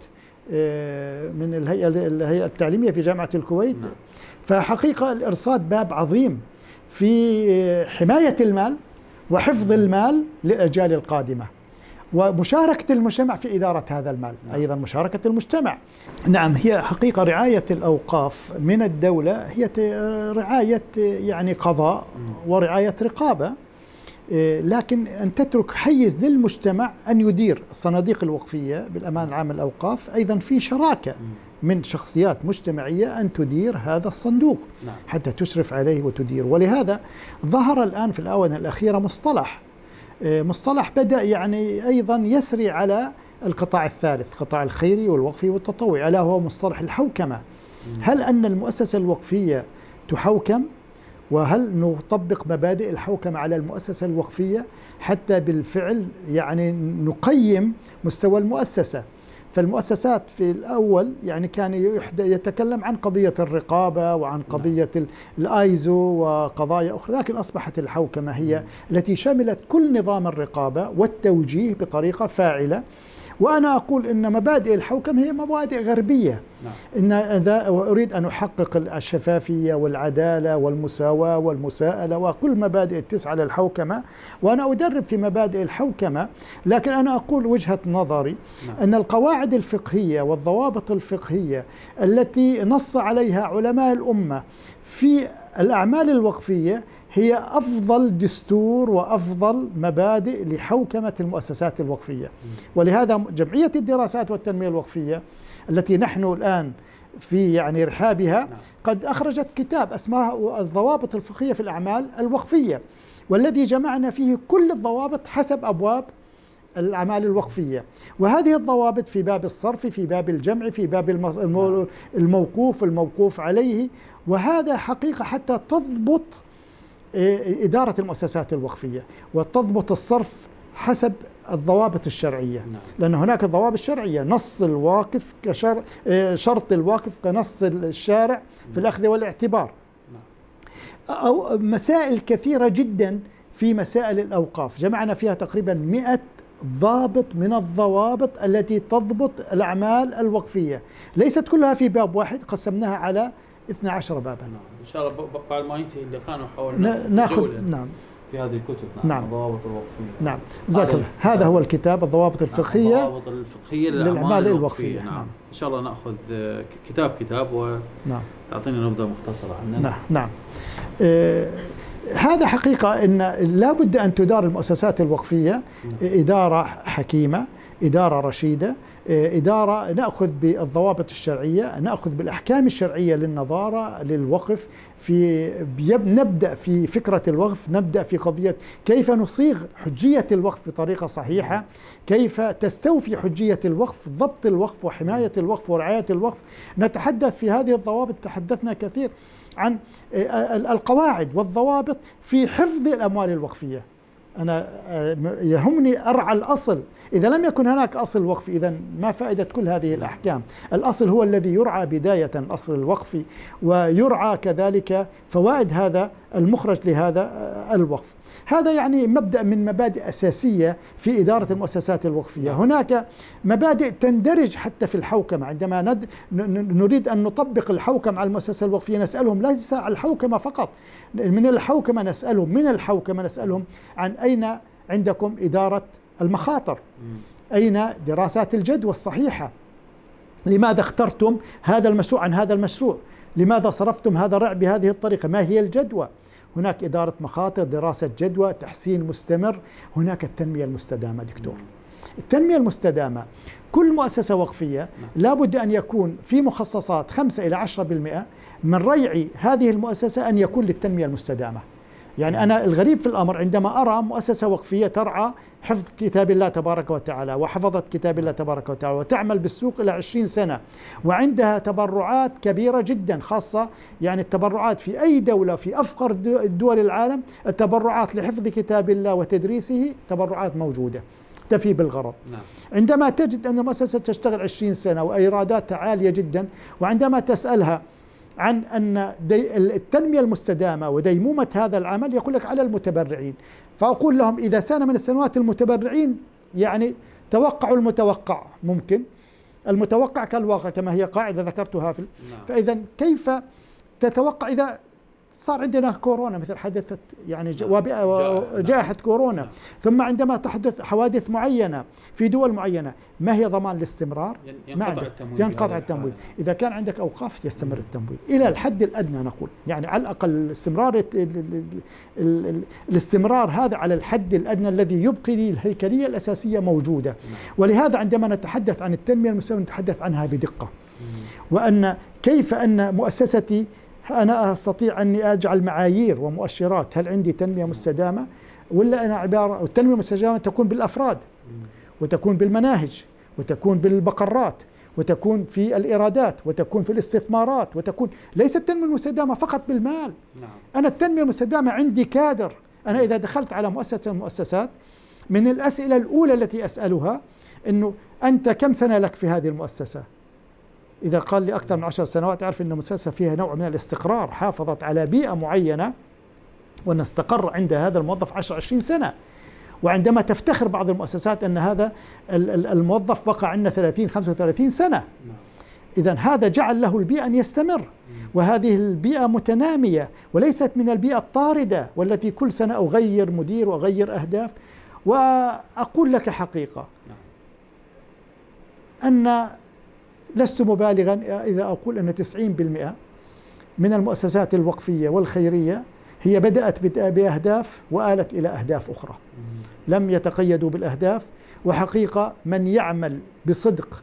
آه، من الهيئة الهيئة التعليمية في جامعة الكويت نعم. فحقيقة الإرصاد باب عظيم في حماية المال وحفظ المال للأجيال القادمة. ومشاركة المجتمع في إدارة هذا المال نعم. أيضا مشاركة المجتمع. نعم هي حقيقة رعاية الأوقاف من الدولة هي رعاية يعني قضاء ورعاية رقابة. إيه، لكن أن تترك حيز للمجتمع أن يدير الصناديق الوقفية بالأمان العام للأوقاف أيضا في شراكة من شخصيات مجتمعية أن تدير هذا الصندوق نعم. حتى تشرف عليه وتدير ولهذا ظهر الآن في الآونة الأخيرة مصطلح آه، مصطلح بدأ يعني أيضا يسري على القطاع الثالث القطاع الخيري والوقفي والتطوعي ألا هو مصطلح الحوكمة. هل أن المؤسسة الوقفية تحوكم؟ وهل نطبق مبادئ الحوكمة على المؤسسة الوقفية حتى بالفعل يعني نقيم مستوى المؤسسة؟ فالمؤسسات في الأول يعني كان يتكلم عن قضية الرقابة وعن قضية ال- الآيزو وقضايا أخرى لكن أصبحت الحوكمة هي التي شملت كل نظام الرقابة والتوجيه بطريقة فاعلة. وأنا أقول أن مبادئ الحوكمة هي مبادئ غربية نعم إن إذا أريد أن أحقق الشفافية والعدالة والمساواة والمساءلة وكل مبادئ التسعة للحوكمة وأنا أدرب في مبادئ الحوكمة لكن أنا أقول وجهة نظري نعم. أن القواعد الفقهية والضوابط الفقهية التي نص عليها علماء الأمة في الأعمال الوقفية هي أفضل دستور وأفضل مبادئ لحوكمة المؤسسات الوقفية. ولهذا جمعية الدراسات والتنمية الوقفية التي نحن الآن في يعني رحابها نعم. قد أخرجت كتاب اسمه الضوابط الفقهية في الأعمال الوقفية والذي جمعنا فيه كل الضوابط حسب أبواب الأعمال الوقفية. وهذه الضوابط في باب الصرف في باب الجمع في باب المو- الموقوف الموقوف عليه. وهذا حقيقة حتى تضبط إدارة المؤسسات الوقفية وتضبط الصرف حسب الضوابط الشرعية. نعم. لأن هناك ضوابط شرعية نص الواقف كشر إيه، شرط الواقف كنص الشارع في الأخذ والاعتبار. أو مسائل كثيرة جدا في مسائل الأوقاف. جمعنا فيها تقريبا 100 ضابط من الضوابط التي تضبط الأعمال الوقفية. ليست كلها في باب واحد قسمناها على 12 بابا. نعم. إن شاء الله بعد ما ينتهي اللقاء نحاول ناخذ نعم. في هذه الكتب نعم, نعم. الضوابط الوقفية. نعم. جزاك هذا الله هذا هو الكتاب الضوابط نعم، الفقهية الضوابط الفقهية للأعمال الوقفية، الوقفية. نعم. نعم. إن شاء الله نأخذ آه، كتاب كتاب نعم. وتعطينا نبذة مختصرة عنه. نعم نعم. آه، هذا حقيقة أن لا بد أن تدار المؤسسات الوقفية إدارة حكيمة إدارة رشيدة إدارة نأخذ بالضوابط الشرعية نأخذ بالأحكام الشرعية للنظارة للوقف في نبدأ في فكرة الوقف نبدأ في قضية كيف نصيغ حجية الوقف بطريقة صحيحة كيف تستوفي حجية الوقف ضبط الوقف وحماية الوقف ورعاية الوقف. نتحدث في هذه الضوابط تحدثنا كثير عن آه، القواعد والضوابط في حفظ الأموال الوقفية. أنا آه، يهمني أرعى الأصل إذا لم يكن هناك أصل وقفي إذا ما فائدة كل هذه الأحكام؟ الأصل هو الذي يرعى بداية الأصل الوقفي ويرعى كذلك فوائد هذا المخرج لهذا آه، الوقف. هذا يعني مبدأ من مبادئ أساسية في إدارة المؤسسات الوقفية. هناك مبادئ تندرج حتى في الحوكمة. عندما ند... نريد أن نطبق الحوكمة على المؤسسة الوقفية نسألهم ليس على الحوكمة فقط من الحوكمة نسألهم من الحوكمة نسألهم عن أين عندكم إدارة المخاطر. أين دراسات الجدوى الصحيحة لماذا اخترتم هذا المشروع عن هذا المشروع؟ لماذا صرفتم هذا الرع بهذه الطريقة؟ ما هي الجدوى؟ هناك إدارة مخاطر دراسة جدوى تحسين مستمر هناك التنمية المستدامة دكتور. التنمية المستدامة كل مؤسسة وقفية لابد أن يكون في مخصصات 5 إلى 10% من ريع هذه المؤسسة أن يكون للتنمية المستدامة. يعني أنا الغريب في الأمر عندما أرى مؤسسة وقفية ترعى حفظ كتاب الله تبارك وتعالى وحفظت كتاب الله تبارك وتعالى وتعمل بالسوق إلى 20 سنة وعندها تبرعات كبيرة جدا خاصة يعني التبرعات في أي دولة في أفقر دو- دول العالم التبرعات لحفظ كتاب الله وتدريسه تبرعات موجودة تفي بالغرض. نعم. عندما تجد أن المؤسسة تشتغل 20 سنة وإيراداتها عالية جدا وعندما تسألها عن أن التنمية المستدامة وديمومة هذا العمل يقول لك على المتبرعين. فأقول لهم إذا سنة من السنوات المتبرعين يعني توقعوا المتوقع ممكن. المتوقع كالواقع كما هي قاعدة ذكرتها في نعم. فإذا كيف تتوقع؟ إذا صار عندنا كورونا مثل حدثت يعني نعم. وباء- جائحة. كورونا نعم. ثم عندما تحدث حوادث معينة في دول معينة ما هي ضمان الاستمرار؟ ما ينقطع عندك. التمويل ينقطع التمويل الحالة. إذا كان عندك أوقاف يستمر التمويل إلى الحد الأدنى نقول يعني على الأقل استمرار ال- ال- ال- ال- ال- الاستمرار هذا على الحد الأدنى الذي يبقي لي الهيكلية الأساسية موجودة نعم. ولهذا عندما نتحدث عن التنمية المستدامة نتحدث عنها بدقة. وأن كيف أن مؤسستي أنا أستطيع أني أجعل معايير ومؤشرات. هل عندي تنمية مستدامة ولا أنا عبارة والتنمية المستدامة تكون بالأفراد. وتكون بالمناهج وتكون بالبقرات وتكون في الإيرادات وتكون في الاستثمارات وتكون ليست التنمية المستدامة فقط بالمال. نعم. أنا التنمية المستدامة عندي كادر. أنا إذا دخلت على مؤسسة من المؤسسات من الأسئلة الأولى التي أسألها أنه أنت كم سنة لك في هذه المؤسسة؟ إذا قال لي أكثر من عشر سنوات أعرف أن المؤسسة فيها نوع من الاستقرار حافظت على بيئة معينة وأن استقر عند هذا الموظف 10 20 سنة. وعندما تفتخر بعض المؤسسات أن هذا ال- ال- الموظف بقى عندنا 30 35 سنة. نعم. إذا هذا جعل له البيئة أن يستمر. وهذه البيئة متنامية وليست من البيئة الطاردة والتي كل سنة أغير مدير وأغير أهداف. وأقول لك حقيقة. نعم. أن لست مبالغا إذا أقول أن 90% من المؤسسات الوقفية والخيرية هي بدأت بأهداف وآلت إلى أهداف أخرى. لم يتقيدوا بالأهداف وحقيقة من يعمل بصدق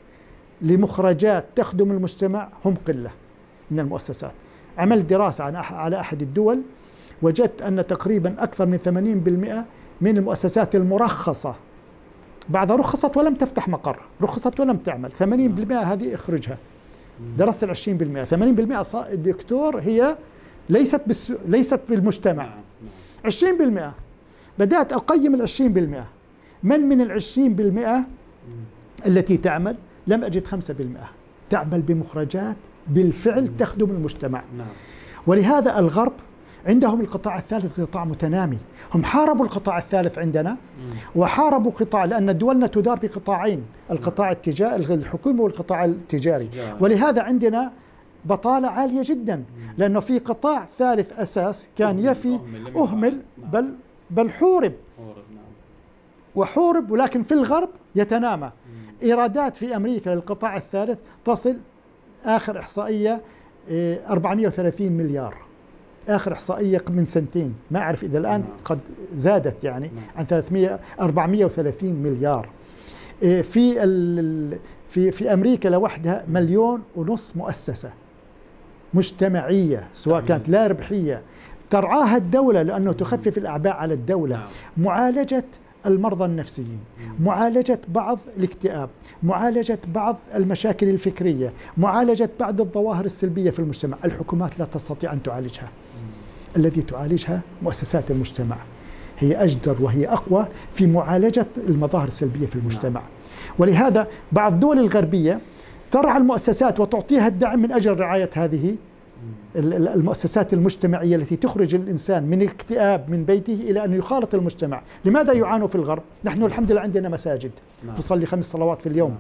لمخرجات تخدم المجتمع هم قلة من المؤسسات عملت دراسة عن على أحد الدول وجدت أن تقريبا أكثر من 80% من المؤسسات المرخصة بعضها رخصت ولم تفتح مقر رخصت ولم تعمل. 80% هذه اخرجها. درست ال 20% 80% صا- دكتور هي ليست بالس... ليست بالمجتمع. نعم نعم. 20% بدأت أقيم ال 20% من من ال 20% مم. التي تعمل؟ لم أجد 5% تعمل بمخرجات بالفعل تخدم المجتمع. نعم. ولهذا الغرب عندهم القطاع الثالث قطاع متنامي. هم حاربوا القطاع الثالث عندنا وحاربوا قطاع لأن دولنا تدار بقطاعين القطاع التجاري الحكومي والقطاع التجاري. ولهذا عندنا بطالة عالية جدا لأنه في قطاع ثالث أساس كان يفي أهمل بل بل حورب. وحورب ولكن في الغرب يتنامى. إيرادات في أمريكا للقطاع الثالث تصل آخر إحصائية 430 إيه، مليار. آخر إحصائية من سنتين. ما أعرف إذا الآن قد زادت يعني عن 300 430 مليار. إيه، في في في أمريكا لوحدها مليون ونص مؤسسة مجتمعية سواء كانت لا ربحية. ترعاها الدولة لأنه تخفف الأعباء على الدولة. نعم. معالجة المرضى النفسيين. معالجة بعض الاكتئاب. معالجة بعض المشاكل الفكرية. معالجة بعض الظواهر السلبية في المجتمع. الحكومات لا تستطيع أن تعالجها. الذي تعالجها مؤسسات المجتمع هي أجدر وهي أقوى في معالجة المظاهر السلبية في المجتمع ولهذا بعض الدول الغربية ترعى المؤسسات وتعطيها الدعم من أجل رعاية هذه المؤسسات المجتمعية التي تخرج الإنسان من الاكتئاب من بيته إلى أن يخالط المجتمع لماذا يعانوا في الغرب؟ نحن الحمد لله عندنا مساجد نعم. نصلي خمس صلوات في اليوم نعم.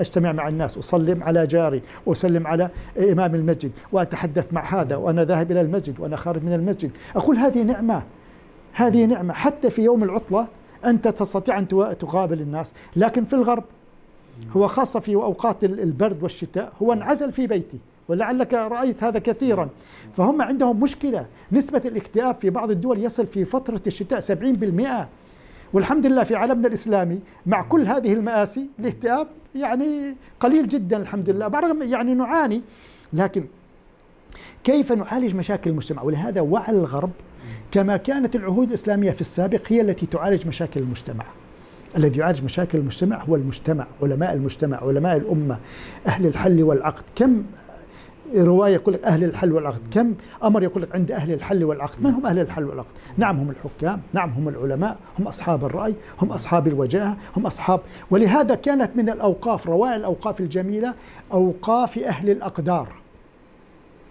أجتمع مع الناس أسلم على جاري وأسلم على إمام المسجد وأتحدث مع هذا وأنا ذاهب إلى المسجد وأنا خارج من المسجد. أقول هذه نعمة هذه نعمة. حتى في يوم العطلة أنت تستطيع أن تقابل الناس لكن في الغرب هو خاصة في أوقات البرد والشتاء هو انعزل في بيتي ولعلك رأيت هذا كثيرا. فهم عندهم مشكلة. نسبة الاكتئاب في بعض الدول يصل في فترة الشتاء 70% والحمد لله في عالمنا الإسلامي مع كل هذه المآسي الاكتئاب يعني قليل جدا الحمد لله. برغم يعني نعاني لكن كيف نعالج مشاكل المجتمع؟ ولهذا وعى الغرب كما كانت العهود الإسلامية في السابق هي التي تعالج مشاكل المجتمع. الذي يعالج مشاكل المجتمع هو المجتمع علماء المجتمع علماء الأمة أهل الحل والعقد. كم رواية يقول لك أهل الحل والعقد. كم؟ أمر يقول لك عند أهل الحل والعقد. من هم أهل الحل والعقد؟ نعم هم الحكام نعم هم العلماء هم أصحاب الرأي هم أصحاب الوجاهة هم أصحاب. ولهذا كانت من الأوقاف روائع الأوقاف الجميلة أوقاف أهل الأقدار.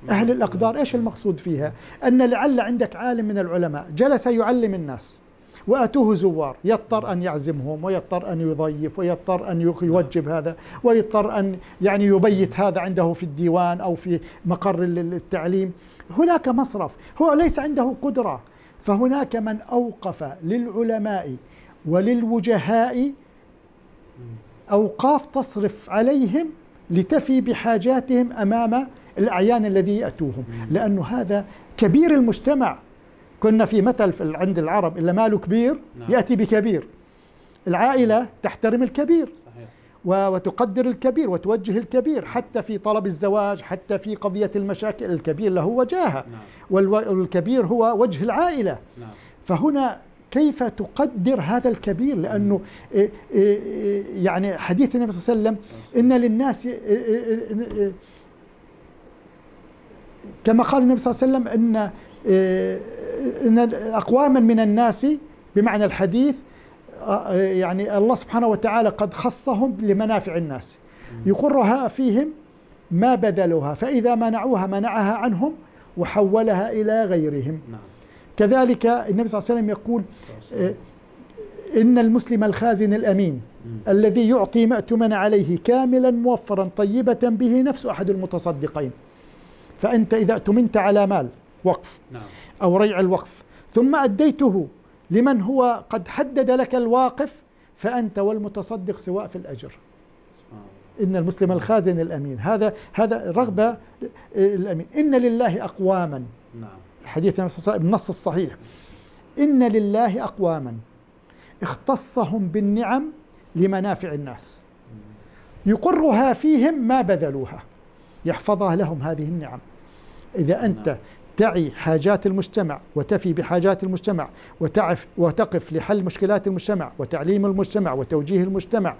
أهل الأقدار إيش المقصود فيها؟ أن لعل عندك عالم من العلماء. جلس يعلم الناس. وأتوه زوار. يضطر أن يعزمهم ويضطر أن يضيف ويضطر أن يوجب هذا ويضطر أن يعني يبيت هذا عنده في الديوان أو في مقر التعليم. هناك مصرف. هو ليس عنده قدرة. فهناك من أوقف للعلماء وللوجهاء أوقاف تصرف عليهم لتفي بحاجاتهم أمام الأعيان الذي يأتوهم. لأن هذا كبير المجتمع. كنا في مثل في عند العرب إلا ماله كبير نعم. يأتي بكبير العائلة تحترم الكبير صحيح. وتقدر الكبير وتوجه الكبير حتى في طلب الزواج حتى في قضية المشاكل الكبير له وجاهة نعم. والكبير هو وجه العائلة نعم. فهنا كيف تقدر هذا الكبير لأنه إيه، إيه، إيه، يعني حديث النبي صلى الله عليه وسلم إن للناس كما قال النبي صلى الله عليه وسلم إن إن أقواما من الناس بمعنى الحديث آه، يعني الله سبحانه وتعالى قد خصهم لمنافع الناس. يقرها فيهم ما بذلوها فإذا منعوها منعها عنهم وحولها إلى غيرهم. نعم. كذلك النبي صلى الله عليه وسلم يقول آه، إن المسلم الخازن الأمين الذي يعطي ما اؤتمن عليه كاملا موفرا طيبة به نفس أحد المتصدقين. فأنت إذا اؤتمنت على مال وقف. نعم. أو ريع الوقف. ثم أديته لمن هو قد حدد لك الواقف فأنت والمتصدق سواء في الأجر. إن المسلم الخازن الأمين. هذا هذا رغبة الأمين إن لله أقواما. نعم. حديث النص الصحيح. إن لله أقواما. اختصهم بالنعم لمنافع الناس. يقرها فيهم ما بذلوها. يحفظها لهم هذه النعم. إذا أنت نعم. تعي حاجات المجتمع وتفي بحاجات المجتمع وتعف وتقف لحل مشكلات المجتمع وتعليم المجتمع وتوجيه المجتمع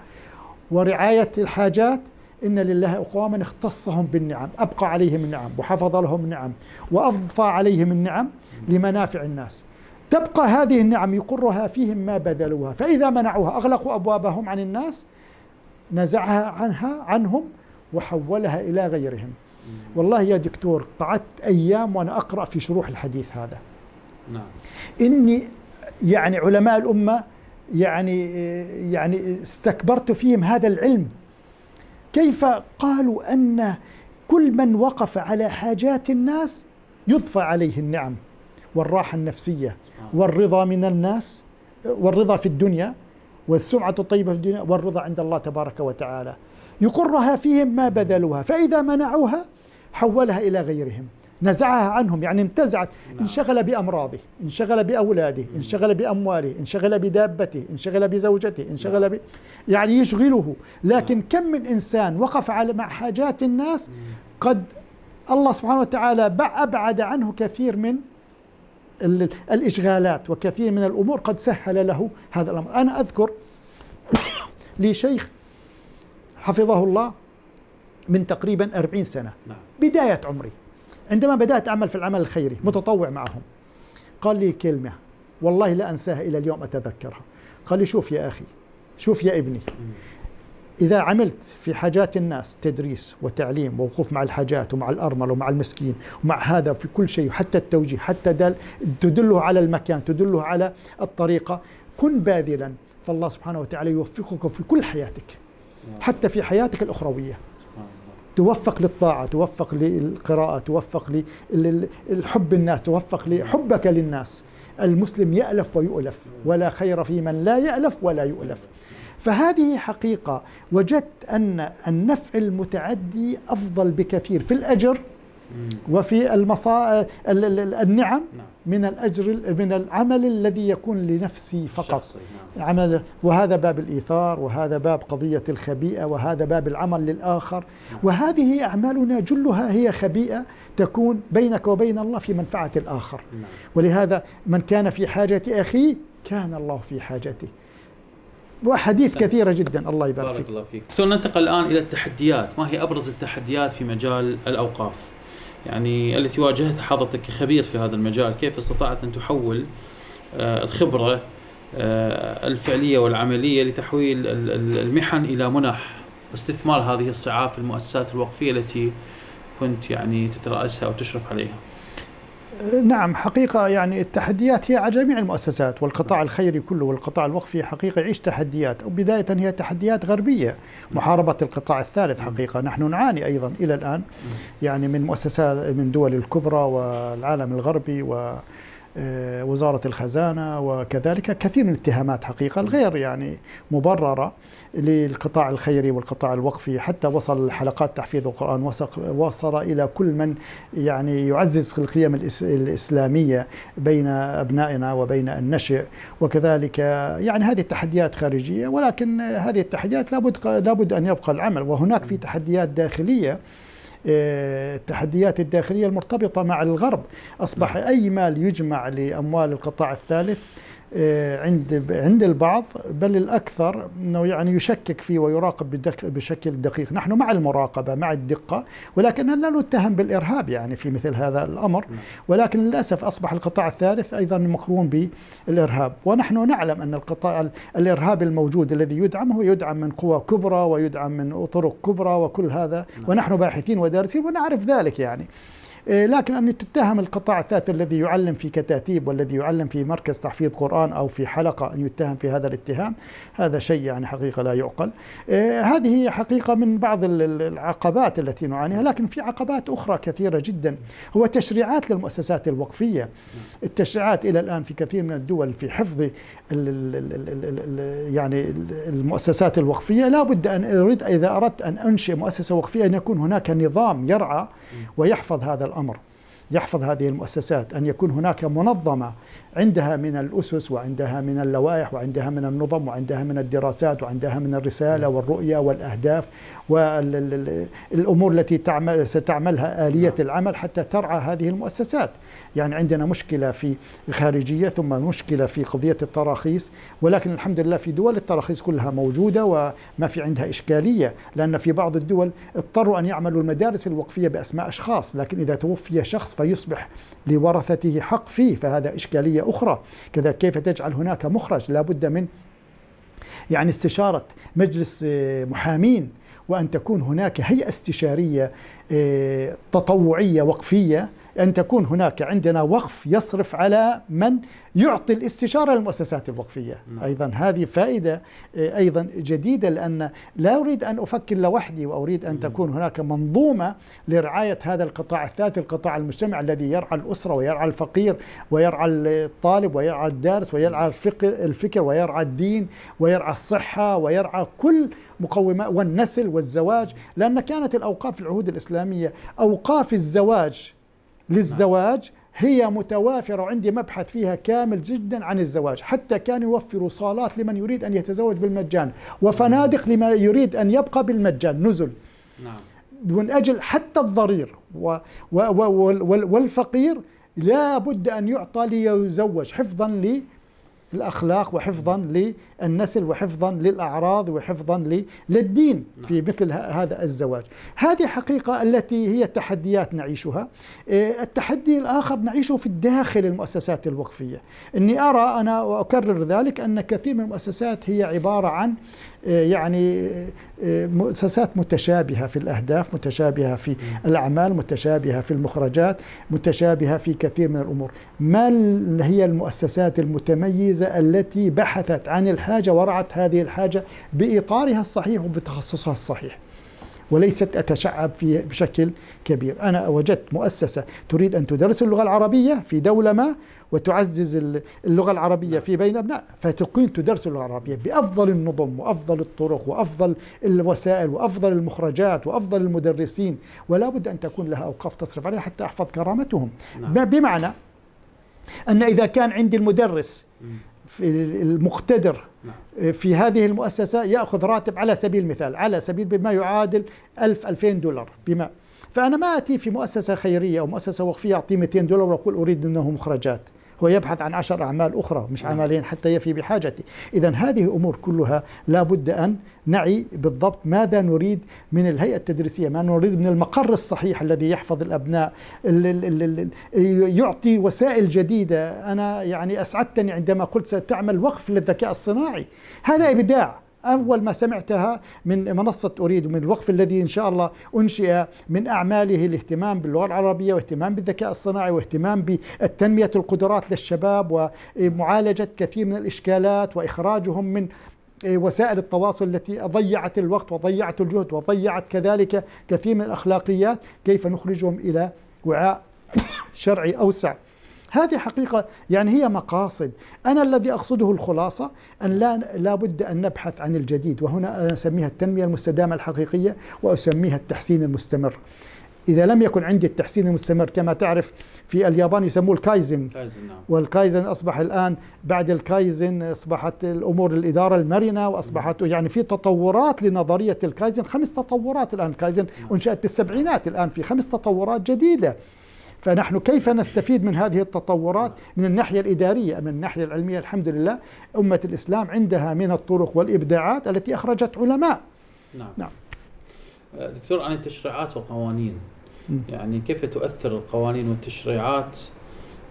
ورعاية الحاجات إن لله أقواما اختصهم بالنعم أبقى عليهم النعم وحفظ لهم النعم وأضفى عليهم النعم لمنافع الناس. تبقى هذه النعم يقرها فيهم ما بذلوها فإذا منعوها أغلقوا أبوابهم عن الناس نزعها عنها عنهم وحولها إلى غيرهم. والله يا دكتور قعدت أيام وأنا أقرأ في شروح الحديث هذا. نعم. إني يعني علماء الأمة يعني يعني استكبرت فيهم هذا العلم. كيف قالوا أن كل من وقف على حاجات الناس يضفى عليه النعم والراحة النفسية والرضا من الناس والرضا في الدنيا والسمعة الطيبة في الدنيا والرضا عند الله تبارك وتعالى. يقرها فيهم ما بذلوها فإذا منعوها حولها إلى غيرهم نزعها عنهم يعني انتزعت انشغل بأمراضه انشغل بأولاده انشغل بأمواله انشغل بدابته انشغل بزوجته انشغل ب... يعني يشغله. لكن كم من إنسان وقف على مع حاجات الناس قد الله سبحانه وتعالى أبعد عنه كثير من الإشغالات وكثير من الأمور قد سهل له هذا الأمر. أنا أذكر لشيخ حفظه الله من تقريبا أربعين سنة. نعم. بداية عمري. عندما بدأت أعمل في العمل الخيري متطوع معهم. قال لي كلمة والله لا أنساها إلى اليوم أتذكرها. قال لي شوف يا أخي شوف يا ابني. إذا عملت في حاجات الناس تدريس وتعليم ووقوف مع الحاجات ومع الأرمل ومع المسكين ومع هذا في كل شيء حتى التوجيه حتى دل تدله على المكان تدله على الطريقة كن باذلا. فالله سبحانه وتعالى يوفقك في كل حياتك. حتى في حياتك الأخروية. توفق للطاعة توفق للقراءة توفق للحب الناس توفق لحبك للناس. المسلم يألف ويؤلف ولا خير في من لا يألف ولا يؤلف. فهذه حقيقة وجدت أن النفع المتعدي أفضل بكثير. في الأجر وفي المصا النعم نعم. من الأجر من العمل الذي يكون لنفسي فقط. نعم. عمل وهذا باب الإيثار وهذا باب قضية الخبيئة وهذا باب العمل للآخر. نعم. وهذه أعمالنا جلها هي خبيئة تكون بينك وبين الله في منفعة الآخر. ولهذا من كان في حاجة اخيه كان الله في حاجته. وحديث كثيرة جدا. الله يبارك فيك. بارك الله فيك. ننتقل الآن إلى التحديات. ما هي أبرز التحديات في مجال الأوقاف؟ يعني التي واجهتها حضرتك كخبير في هذا المجال كيف استطعت أن تحول آه، الخبرة آه، الفعلية والعملية لتحويل المحن إلى منح واستثمار هذه الصعاب في المؤسسات الوقفية التي كنت يعني تترأسها أو تشرف عليها؟ نعم حقيقة يعني التحديات هي على جميع المؤسسات والقطاع الخيري كله والقطاع الوقفي حقيقة يعيش تحديات وبداية هي تحديات غربية محاربة القطاع الثالث حقيقة. نحن نعاني أيضا إلى الآن يعني من مؤسسات من دول الكبرى والعالم الغربي و وزارة الخزانة وكذلك كثير من الاتهامات حقيقة الغير يعني مبررة للقطاع الخيري والقطاع الوقفي حتى وصل حلقات تحفيظ القرآن وصل إلى كل من يعني يعزز القيم الإسلامية بين أبنائنا وبين النشء وكذلك يعني هذه التحديات خارجية ولكن هذه التحديات لابد لابد أن يبقى العمل وهناك في تحديات داخلية التحديات الداخلية المرتبطة مع الغرب أصبح. أي مال يجمع لأموال القطاع الثالث آه، عند عند البعض بل الأكثر إنه يعني يشكك فيه ويراقب بشكل دقيق، نحن مع المراقبة مع الدقة ولكننا لا نتهم بالإرهاب يعني في مثل هذا الأمر، نعم. ولكن للأسف أصبح القطاع الثالث أيضا مقرون بالإرهاب، ونحن نعلم أن القطاع الإرهاب الموجود الذي يدعم هو يدعم من قوى كبرى ويدعم من طرق كبرى وكل هذا نعم. ونحن باحثين ودارسين ونعرف ذلك يعني. إيه، لكن أن تتهم القطاع الثالث الذي يعلم في كتاتيب والذي يعلم في مركز تحفيظ قرآن أو في حلقة أن يتهم في هذا الاتهام هذا شيء يعني حقيقة لا يعقل. إيه، هذه حقيقة من بعض العقبات التي نعانيها لكن في عقبات أخرى كثيرة جدا هو تشريعات للمؤسسات الوقفية. التشريعات إلى الآن في كثير من الدول في حفظ يعني المؤسسات الوقفية. لا بد أن أريد إذا أردت أن أنشئ مؤسسة وقفية أن يكون هناك نظام يرعى ويحفظ هذا الأمر. يحفظ هذه المؤسسات أن يكون هناك منظمة عندها من الأسس وعندها من اللوائح وعندها من النظم وعندها من الدراسات وعندها من الرسالة والرؤية والأهداف والأمور التي تعمل ستعملها آلية نعم. العمل حتى ترعى هذه المؤسسات يعني عندنا مشكلة في خارجية ثم مشكلة في قضية التراخيص ولكن الحمد لله في دول التراخيص كلها موجودة وما في عندها إشكالية لأن في بعض الدول اضطروا أن يعملوا المدارس الوقفية بأسماء أشخاص لكن إذا توفي شخص فيصبح لورثته حق فيه فهذا إشكالية أخرى. كذا كيف تجعل هناك مخرج؟ لا بد من يعني استشارة مجلس آه، محامين وأن تكون هناك هيئة استشارية آه، تطوعية وقفية أن تكون هناك عندنا وقف يصرف على من يعطي الاستشارة للمؤسسات الوقفية. نعم. أيضا هذه فائدة آه، أيضا جديدة لأن لا أريد أن أفكر لوحدي وأريد أن تكون هناك منظومة لرعاية هذا القطاع الثالث القطاع المجتمع الذي يرعى الأسرة ويرعى الفقير ويرعى الطالب ويرعى الدارس ويرعى الفكر, الفكر ويرعى الدين ويرعى الصحة ويرعى كل مقومات والنسل والزواج. لأن كانت الأوقاف في العهود الإسلامية أوقاف الزواج للزواج هي متوافرة عندي مبحث فيها كامل جدا عن الزواج حتى كانوا يوفروا صالات لمن يريد أن يتزوج بالمجان وفنادق لمن يريد أن يبقى بالمجان نزل. نعم. من أجل حتى الضرير و و و وال- والفقير لا بد أن يعطى ليزوج حفظا للأخلاق وحفظا للنسل وحفظا للأعراض وحفظا للدين في مثل ه- هذا الزواج. هذه حقيقة التي هي تحديات نعيشها. آه، التحدي الآخر نعيشه في الداخل المؤسسات الوقفية. إني أرى أنا وأكرر ذلك أن كثير من المؤسسات هي عبارة عن يعني آه، مؤسسات متشابهة في الأهداف متشابهة في الأعمال متشابهة في المخرجات متشابهة في كثير من الأمور. ما هي المؤسسات المتميزة التي بحثت عن الحاجة ورعت هذه الحاجة بإطارها الصحيح وبتخصصها الصحيح؟ وليست أتشعب فيه بشكل كبير. أنا وجدت مؤسسة تريد أن تدرس اللغة العربية في دولة ما وتعزز ال- اللغة العربية في بين أبناء. فتقيم تدرس اللغة العربية بأفضل النظم وأفضل الطرق وأفضل الوسائل وأفضل المخرجات وأفضل المدرسين ولا بد أن تكون لها أوقاف تصرف عليها حتى أحفظ كرامتهم. نعم. بمعنى أن إذا كان عندي المدرس في المقتدر نعم. في هذه المؤسسة يأخذ راتب على سبيل المثال على سبيل بما يعادل 1000 2000 دولار بما. فأنا ما أتي في مؤسسة خيرية أو مؤسسة وقفية أعطيه 200 دولار وأقول أريد أنه مخرجات. هو يبحث عن عشر أعمال أخرى مش نعم. عملين حتى يفي بحاجتي. إذا هذه أمور كلها لا بد أن نعي بالضبط ماذا نريد من الهيئة التدريسية ما نريد من المقر الصحيح الذي يحفظ الأبناء ال- ال- ال- ال- يعطي وسائل جديدة. أنا يعني أسعدتني عندما قلت ستعمل وقف للذكاء الصناعي. هذا إبداع. أول ما سمعتها من منصة أريد ومن الوقف الذي إن شاء الله أنشئ من أعماله الاهتمام باللغة العربية واهتمام بالذكاء الصناعي واهتمام بتنمية القدرات للشباب ومعالجة كثير من الإشكالات وإخراجهم من وسائل التواصل التي ضيعت الوقت وضيعت الجهد وضيعت كذلك كثير من الأخلاقيات. كيف نخرجهم إلى وعاء شرعي أوسع؟ هذه حقيقة يعني هي مقاصد. أنا الذي أقصده الخلاصة أن لا لا بد أن نبحث عن الجديد وهنا أنا أسميها التنمية المستدامة الحقيقية وأسميها التحسين المستمر. إذا لم يكن عندي التحسين المستمر كما تعرف في اليابان يسموه ال Kaizen. Kaizen نعم. والكايزن أصبح الآن بعد الكايزن أصبحت الأمور الإدارة المرنة وأصبحت يعني في تطورات لنظرية الكايزن خمس تطورات الآن. الكايزن أنشأت بالسبعينات الآن في خمس تطورات جديدة. فنحن كيف نستفيد من هذه التطورات من الناحية الإدارية من الناحية العلمية الحمد لله أمة الإسلام عندها من الطرق والإبداعات التي أخرجت علماء نعم نعم. آه، دكتور عن التشريعات والقوانين. يعني كيف تؤثر القوانين والتشريعات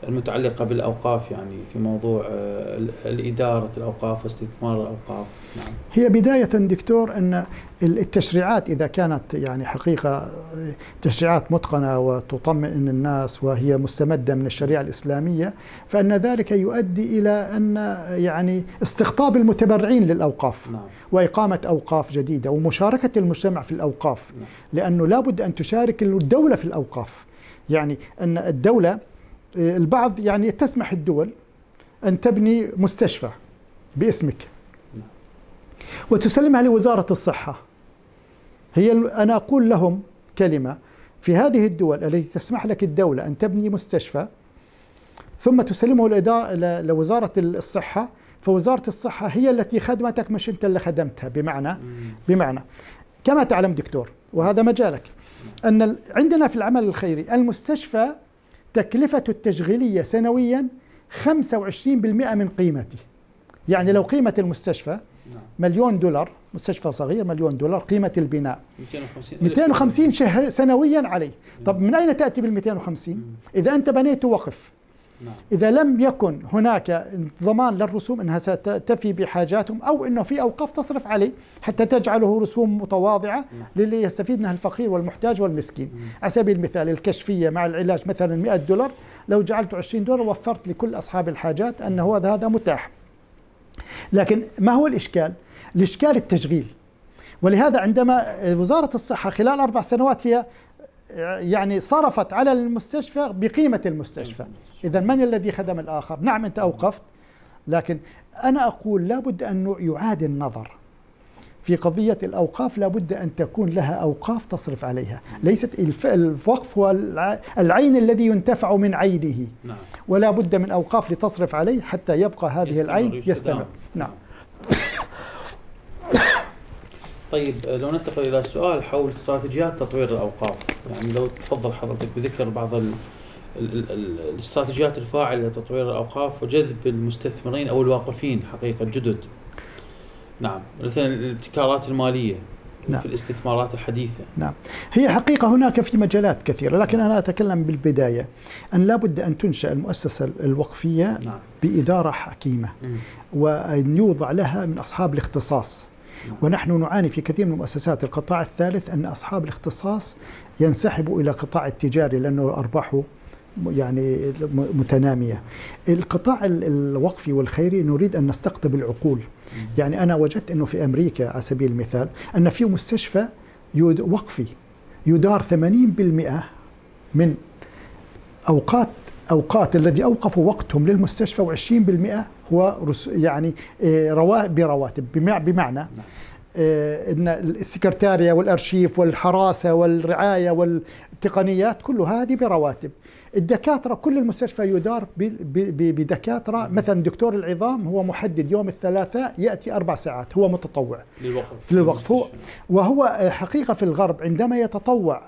المتعلقة بالأوقاف يعني في موضوع آه، ال- الإدارة الأوقاف واستثمار الأوقاف. نعم. هي بداية دكتور أن التشريعات إذا كانت يعني حقيقة تشريعات متقنة وتطمئن الناس وهي مستمدة من الشريعة الإسلامية فإن ذلك يؤدي إلى أن يعني استقطاب المتبرعين للأوقاف نعم. وإقامة أوقاف جديدة ومشاركة المجتمع في الأوقاف. نعم. لأنه لا بد أن تشارك الدولة في الأوقاف. يعني أن الدولة البعض يعني تسمح الدول أن تبني مستشفى باسمك. وتسلمها لوزارة الصحة هي أنا أقول لهم كلمة في هذه الدول التي تسمح لك الدولة أن تبني مستشفى ثم تسلمه لوزارة الصحة فوزارة الصحة هي التي خدمتك مش أنت اللي خدمتها بمعنى. بمعنى كما تعلم دكتور وهذا مجالك أن عندنا في العمل الخيري المستشفى تكلفته التشغيلية سنويا 25% من قيمته يعني لو قيمة المستشفى نعم. مليون دولار مستشفى صغير مليون دولار قيمة البناء. 250 ألف. 250 شهر سنويا عليه طب من أين تأتي بال 250 مم. إذا أنت بنيت وقف. نعم. إذا لم يكن هناك ضمان للرسوم أنها ستفي بحاجاتهم أو أنه في أوقاف تصرف عليه حتى تجعله رسوم متواضعة نعم. للي يستفيد منها الفقير والمحتاج والمسكين على سبيل المثال الكشفية مع العلاج مثلا 100 دولار لو جعلته 20 دولار وفرت لكل أصحاب الحاجات أنه هذا هذا متاح لكن ما هو الإشكال؟ الإشكال التشغيل ولهذا عندما وزارة الصحة خلال أربع سنوات هي يعني صرفت على المستشفى بقيمة المستشفى. إذا من الذي خدم الآخر؟ نعم أنت أوقفت لكن أنا أقول لابد أن يعاد النظر. في قضية الأوقاف لابد أن تكون لها أوقاف تصرف عليها. ليست الوقف هو العين الذي ينتفع من عينه. نعم. ولا بد من أوقاف لتصرف عليه حتى يبقى هذه العين يستمر. نعم. طيب لو ننتقل إلى سؤال حول استراتيجيات تطوير الأوقاف. يعني لو تفضل حضرتك بذكر بعض ال ال ال الاستراتيجيات الفاعلة لتطوير الأوقاف وجذب المستثمرين أو الواقفين حقيقة الجدد نعم مثلا الابتكارات المالية نعم. في الاستثمارات الحديثة. نعم. هي حقيقة هناك في مجالات كثيرة لكن أنا أتكلم بالبداية. أن لابد أن تنشأ المؤسسة الوقفية نعم. بإدارة حكيمة. م. وأن يوضع لها من أصحاب الاختصاص. ونحن نعاني في كثير من مؤسسات القطاع الثالث أن أصحاب الاختصاص ينسحبوا إلى قطاع التجاري لأنه أرباحه يعني متنامية. القطاع الوقفي والخيري نريد أن نستقطب العقول. يعني أنا وجدت أنه في أمريكا على سبيل المثال أن في مستشفى وقفي يدار 80% من أوقات أوقات الذي أوقفوا وقتهم للمستشفى و20% هو يعني آه، برواتب. بمعنى نعم. آه، إن السكرتارية والأرشيف والحراسة والرعاية والتقنيات كل هذه برواتب. الدكاترة كل المستشفى يدار بدكاترة. نعم. مثلا دكتور العظام هو محدد يوم الثلاثاء يأتي أربع ساعات هو متطوع. للوقف. في الوقف. هو وهو حقيقة في الغرب عندما يتطوع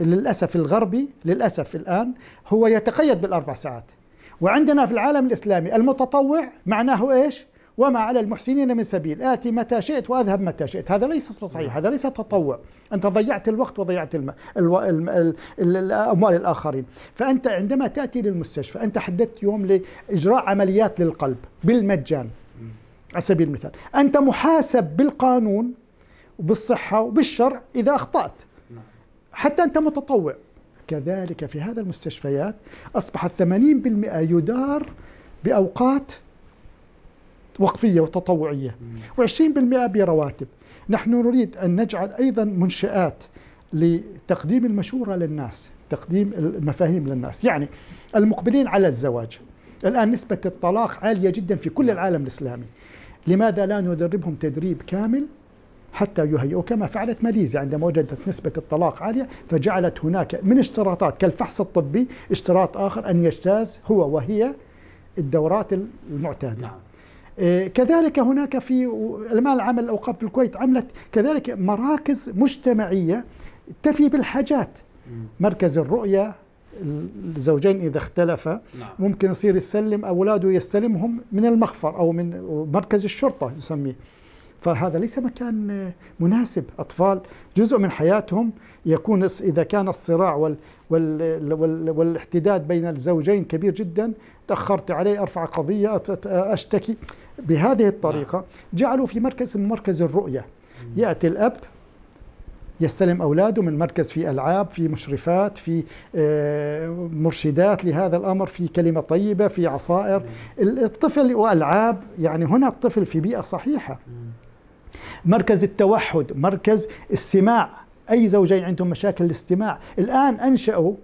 للأسف الغربي للأسف الآن هو يتقيد بالأربع ساعات. وعندنا في العالم الإسلامي المتطوع معناه إيش؟ وما على المحسنين من سبيل. آتي متى شئت وأذهب متى شئت. هذا ليس صحيح. هذا ليس تطوع. أنت ضيعت الوقت وضيعت الم... ألو... الم... ال... الأموال الآخرين. فأنت عندما تأتي للمستشفى أنت حددت يوم لإجراء عمليات للقلب بالمجان. على سبيل المثال. أنت محاسب بالقانون وبالصحة وبالشرع إذا أخطأت. حتى أنت متطوع. كذلك في هذا المستشفيات أصبحت 80% يدار بأوقات وقفية وتطوعية و20% برواتب. نحن نريد أن نجعل أيضا منشآت لتقديم المشورة للناس تقديم المفاهيم للناس. يعني المقبلين على الزواج. الآن نسبة الطلاق عالية جدا في كل العالم الإسلامي. لماذا لا ندربهم تدريب كامل حتى يهيئوا كما فعلت ماليزيا. عندما وجدت نسبة الطلاق عالية فجعلت هناك من اشتراطات كالفحص الطبي اشتراط آخر أن يجتاز هو وهي الدورات المعتادة. نعم. إيه، كذلك هناك في المال العمل الأوقاف في الكويت عملت كذلك مراكز مجتمعية تفي بالحاجات. مركز الرؤية الزوجين إذا اختلفا نعم. ممكن يصير يسلم أولاده يستلمهم من المخفر أو من مركز الشرطة يسميه. فهذا ليس مكان مناسب. أطفال جزء من حياتهم يكون إذا كان الصراع وال وال وال والاحتداد بين الزوجين كبير جدا تأخرت عليه أرفع قضية أشتكي. بهذه الطريقة جعلوا في مركز مركز الرؤية. يأتي الأب يستلم أولاده من مركز في ألعاب في مشرفات في آه، مرشدات لهذا الأمر في كلمة طيبة في عصائر. الطفل وألعاب يعني هنا الطفل في بيئة صحيحة. مركز التوحد مركز السماع. أي زوجين عندهم مشاكل الاستماع؟ الآن أنشأوا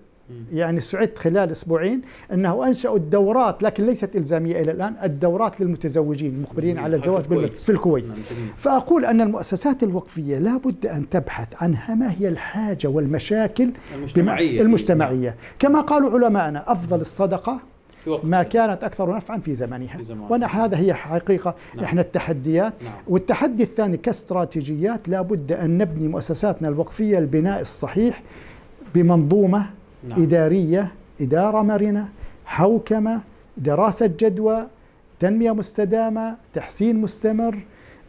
يعني سعدت خلال أسبوعين أنه أنشأوا الدورات لكن ليست إلزامية إلى الآن الدورات للمتزوجين المقبلين على الزواج في الكويت, في الكويت. نعم، فأقول أن المؤسسات الوقفية لابد أن تبحث عنها ما هي الحاجة والمشاكل المجتمعية. المجتمعية. كما قالوا علماءنا أفضل الصدقة ما كانت أكثر نفعا في زمنها. وأنا هذا هي حقيقة. نعم. إحنا التحديات. نعم. والتحدي الثاني كاستراتيجيات لابد أن نبني مؤسساتنا الوقفية البناء الصحيح بمنظومة نعم. إدارية إدارة مرنة حوكمة دراسة جدوى تنمية مستدامة تحسين مستمر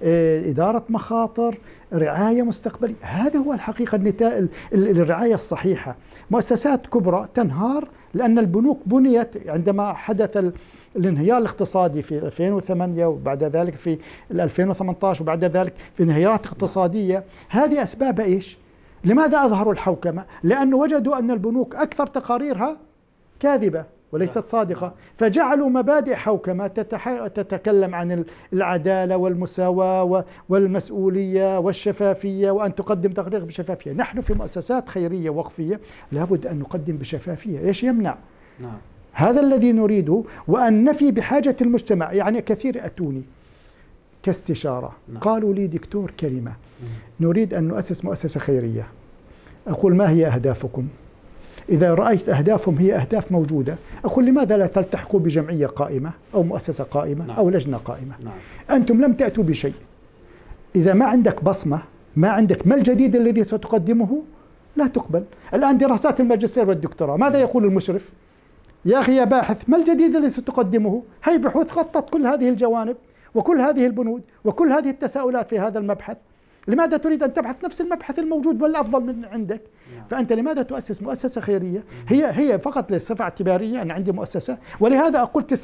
آه، إدارة مخاطر رعاية مستقبلية. هذا هو الحقيقة النتائج الرعاية الصحيحة. مؤسسات كبرى تنهار لأن البنوك بنيت عندما حدث الانهيار الاقتصادي في 2008 وبعد ذلك في 2018 وبعد ذلك في انهيارات اقتصادية هذه أسباب إيش؟ لماذا أظهروا الحوكمة؟ لأنه وجدوا أن البنوك أكثر تقاريرها كاذبة وليست صادقة. فجعلوا مبادئ حوكمة تتكلم عن العدالة والمساواة والمسؤولية والشفافية وأن تقدم تقرير بشفافية. نحن في مؤسسات خيرية وقفية لابد أن نقدم بشفافية. إيش يمنع؟ نعم. هذا الذي نريده وأن نفي بحاجة المجتمع. يعني كثير أتوني كاستشارة. نعم. قالوا لي دكتور كلمة نريد أن نؤسس مؤسسة خيرية. أقول ما هي أهدافكم؟ إذا رأيت أهدافهم هي أهداف موجودة. أقول لماذا لا تلتحقوا بجمعية قائمة أو مؤسسة قائمة نعم. أو لجنة قائمة؟ نعم. أنتم لم تأتوا بشيء. إذا ما عندك بصمة ما عندك ما الجديد الذي ستقدمه؟ لا تقبل. الآن دراسات الماجستير والدكتوراه. ماذا يقول المشرف؟ يا أخي يا باحث ما الجديد الذي ستقدمه؟ هي بحوث خطط كل هذه الجوانب وكل هذه البنود وكل هذه التساؤلات في هذا المبحث. لماذا تريد أن تبحث نفس المبحث الموجود والأفضل من عندك؟ نعم. فأنت لماذا تؤسس مؤسسة خيرية؟ هي هي فقط لصفة اعتبارية أنا عندي مؤسسة ولهذا أقول 90%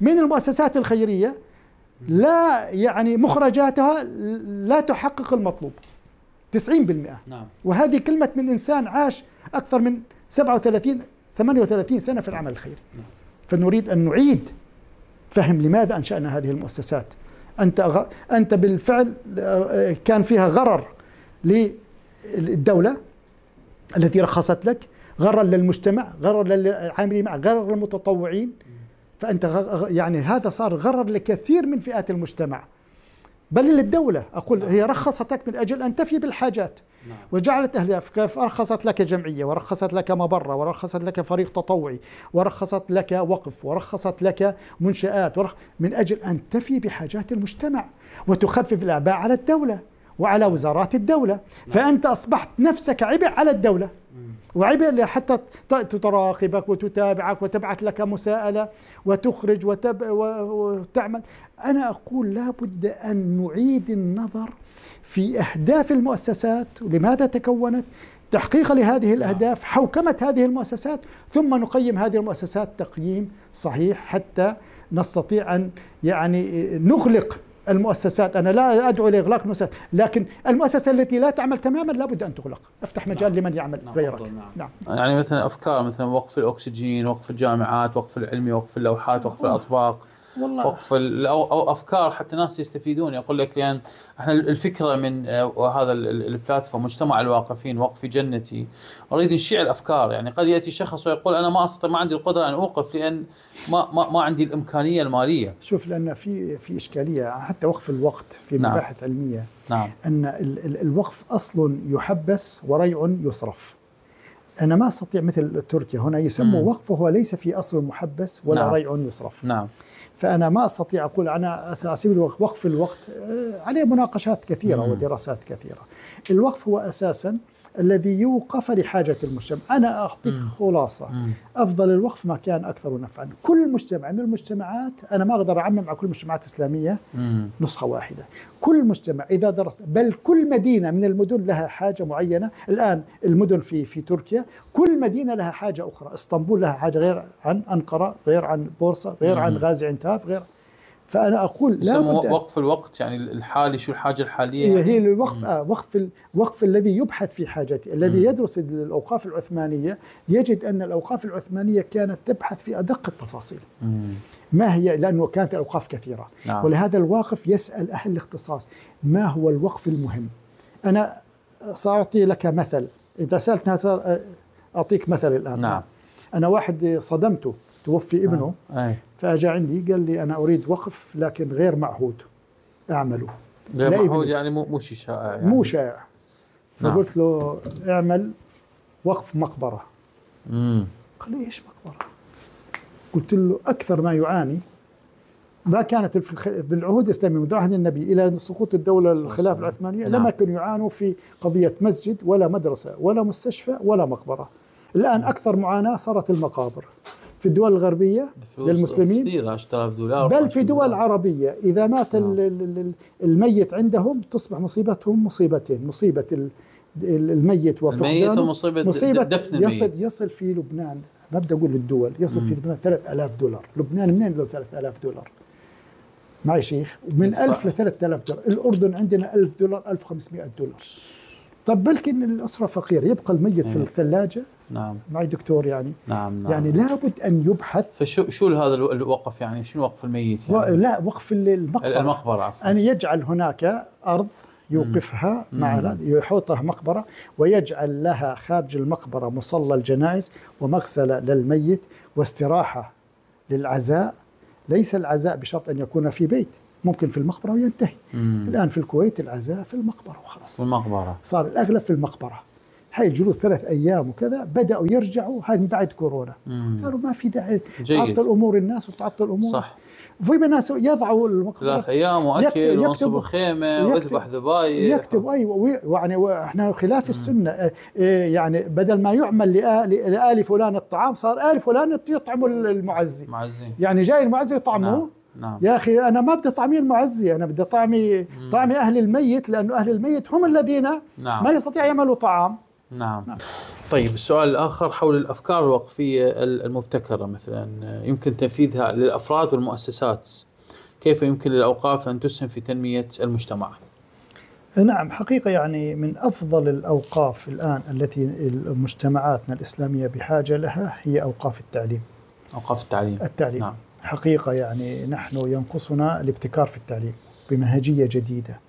من المؤسسات الخيرية لا يعني مخرجاتها لا تحقق المطلوب. 90% نعم. وهذه كلمة من إنسان عاش أكثر من 37 38 سنة في العمل الخيري. نعم. فنريد أن نعيد فهم لماذا أنشأنا هذه المؤسسات. أنت أنت بالفعل آه، كان فيها غرر للدولة التي رخصت لك غرر للمجتمع غرر للعاملين معك غرر للمتطوعين فأنت يعني هذا صار غرر لكثير من فئات المجتمع بل للدولة أقول. هي رخصتك من أجل أن تفي بالحاجات نعم. وجعلت أهداف كيف رخصت لك جمعية ورخصت لك مبرة ورخصت لك فريق تطوعي ورخصت لك وقف ورخصت لك منشآت ورخ من أجل أن تفي بحاجات المجتمع وتخفف الأعباء على الدولة وعلى وزارات الدولة نعم. فأنت أصبحت نفسك عبء على الدولة وعبء حتى تراقبك وتتابعك وتبعث لك مساءلة وتخرج وتب وتعمل أنا أقول لابد أن نعيد النظر في أهداف المؤسسات ولماذا تكونت تحقيق لهذه الأهداف حوكمة هذه المؤسسات ثم نقيم هذه المؤسسات تقييم صحيح حتى نستطيع أن يعني نغلق المؤسسات أنا لا أدعو لإغلاق المؤسسات لكن المؤسسة التي لا تعمل تماما لابد أن تغلق أفتح مجال نعم. لمن يعمل نعم. غيرك نعم. نعم. يعني مثلا أفكار مثلا وقف الأكسجين وقف الجامعات وقف العلمي وقف اللوحات وقف الأطباق والله. وقف أو أفكار حتى ناس يستفيدون. يقول لك لأن إحنا الفكرة من آه، هذا البلاتفورم مجتمع الواقفين وقف جنتي أريد نشيع الأفكار. يعني قد يأتي شخص ويقول أنا ما أستطيع ما عندي القدرة أن أوقف لأن ما ما, ما عندي الإمكانية المالية. شوف لأن في في إشكالية حتى وقف الوقت في نعم. مباحث علمية. نعم. أن ال ال الوقف أصل يحبس وريع يصرف. أنا ما أستطيع مثل تركيا هنا يسمى وقف وهو ليس في أصل محبس ولا نعم. ريع يصرف. نعم. فأنا ما أستطيع أقول أنا على سبيل وقف الوقت آه، عليه مناقشات كثيرة ودراسات كثيرة. الوقف هو أساسا الذي يوقف لحاجة المجتمع. أنا أعطيك خلاصة. أفضل الوقف ما كان أكثر نفعا. كل مجتمع من المجتمعات أنا ما أقدر أعمم على كل المجتمعات الإسلامية نسخة واحدة. كل مجتمع إذا درس بل كل مدينة من المدن لها حاجة معينة. الآن المدن في في تركيا كل مدينة لها حاجة أخرى. إسطنبول لها حاجة غير عن أنقرة غير عن بورصة غير عن غازي عنتاب غير فأنا أقول لا وقف الوقت يعني الحالي شو الحاجة الحالية هي, يعني؟ هي الوقف آه وقف الوقف الذي يبحث في حاجته الذي مم. يدرس الأوقاف العثمانية يجد أن الأوقاف العثمانية كانت تبحث في أدق التفاصيل مم. ما هي لأنه كانت الأوقاف كثيرة نعم. ولهذا الواقف يسأل أهل الاختصاص ما هو الوقف المهم أنا سأعطي لك مثل إذا سالتني أعطيك مثل الآن نعم. أنا واحد صدمته توفي ابنه آه. فاجى عندي قال لي أنا أريد وقف لكن غير معهود أعمله. غير معهود يعني مو مو شيء شائع يعني. مو شائع. نعم. فقلت له اعمل وقف مقبرة. امم قال لي إيش مقبرة؟ قلت له أكثر ما يعاني. ما كانت في العهود الاسلاميه منذ عهد النبي إلى سقوط الدولة الخلافه العثمانية نعم. لم يكن يعانوا في قضية مسجد ولا مدرسة ولا مستشفى ولا مقبرة. الآن أكثر معاناة صارت المقابر. في الدول الغربية للمسلمين؟ كثير 10000 دولار بل في دول عربية إذا مات نعم. الميت عندهم تصبح مصيبتهم مصيبتين مصيبة الميت وفقدان الميت ومصيبة مصيبة دفن الميت. يصل, يصل في لبنان ما بدي أقول الدول يصل في لبنان 3000 دولار لبنان منين له 3000 دولار؟ معي شيخ من يدفع. 1000 ل 3000 دولار الأردن عندنا 1000 دولار 1500 دولار. طب بلكي الأسرة فقيرة يبقى الميت في مم. الثلاجة؟ نعم. معي دكتور يعني. نعم نعم. يعني لابد أن يبحث. فشو شو هذا الو- الوقف يعني؟ شنو وقف الميت يعني؟ لا وقف المقبرة. المقبرة عفوا. أن يجعل هناك أرض يوقفها مع مم. يحوطها مقبرة ويجعل لها خارج المقبرة مصلى الجنائز ومغسلة للميت واستراحة للعزاء. ليس العزاء بشرط أن يكون في بيت ممكن في المقبرة وينتهي. مم. الآن في الكويت العزاء في المقبرة وخلاص. والمقبره صار الأغلب في المقبرة. هاي الجلوس ثلاث أيام وكذا بدأوا يرجعوا هذا من بعد كورونا. مم. قالوا ما في داعي. تعطل أمور الناس وتعطل أمور صح. وفي ناس يضعوا المقبرة ثلاث أيام وأكل وأنصب يكتب- وأذبح ذبايح. يكتب أيوه يعني إحنا خلاف السنة. آه، آه، يعني بدل ما يعمل لآل, لآل فلان الطعام صار آل فلان يطعموا المعزي. معزين يعني جاي المعزي يطعمه. نعم نعم. يا أخي أنا ما بدي طعمي المعزي أنا بدي طعمي طعمي أهل الميت لأنه أهل الميت هم الذين نعم. ما يستطيع يعملوا طعام. نعم. طيب السؤال الآخر حول الأفكار الوقفية المبتكرة مثلا يمكن تنفيذها للأفراد والمؤسسات. كيف يمكن للأوقاف أن تسهم في تنمية المجتمع؟ نعم حقيقة يعني من أفضل الأوقاف الآن التي مجتمعاتنا الإسلامية بحاجة لها هي أوقاف التعليم. أوقاف التعليم. التعليم. نعم. حقيقة يعني نحن ينقصنا الابتكار في التعليم بمنهجية جديدة.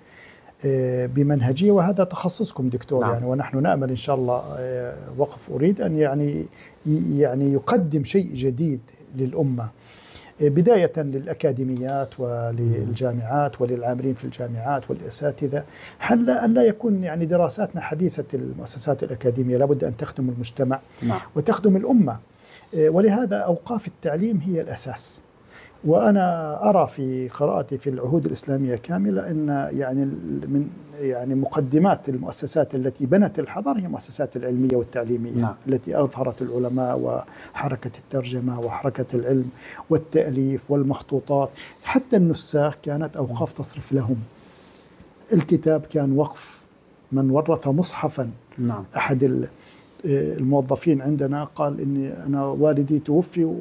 بمنهجية وهذا تخصصكم دكتور. نعم. يعني ونحن نأمل إن شاء الله آه، وقف أريد أن يعني يعني يقدم شيء جديد للأمة. آه، بداية للأكاديميات وللجامعات وللعاملين في الجامعات والأساتذة حل أن لا يكون يعني دراساتنا حبيسة المؤسسات الأكاديمية لابد أن تخدم المجتمع نعم. وتخدم الأمة. آه، ولهذا أوقاف التعليم هي الأساس. وأنا أرى في قراءتي في العهود الإسلامية كاملة أن يعني من يعني مقدمات المؤسسات التي بنت الحضارة هي المؤسسات العلمية والتعليمية نعم. التي أظهرت العلماء وحركة الترجمة وحركة العلم والتأليف والمخطوطات. حتى النساخ كانت أوقاف تصرف لهم. الكتاب كان وقف من ورث مصحفا نعم. أحد ال- الموظفين عندنا قال إني أنا والدي توفي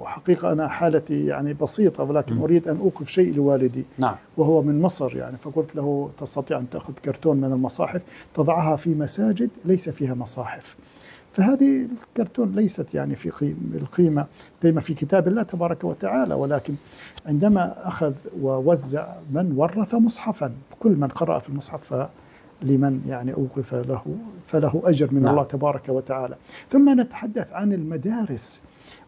وحقيقة أنا حالتي يعني بسيطة ولكن م. أريد أن أوقف شيء لوالدي نعم وهو من مصر يعني فقلت له تستطيع أن تأخذ كرتون من المصاحف تضعها في مساجد ليس فيها مصاحف فهذه الكرتون ليست يعني في قيم القيمة قيمه في كتاب الله تبارك وتعالى ولكن عندما أخذ ووزع من ورث مصحفا كل من قرأ في المصحف لمن يعني أوقف له فله أجر من نعم. الله تبارك وتعالى ثم نتحدث عن المدارس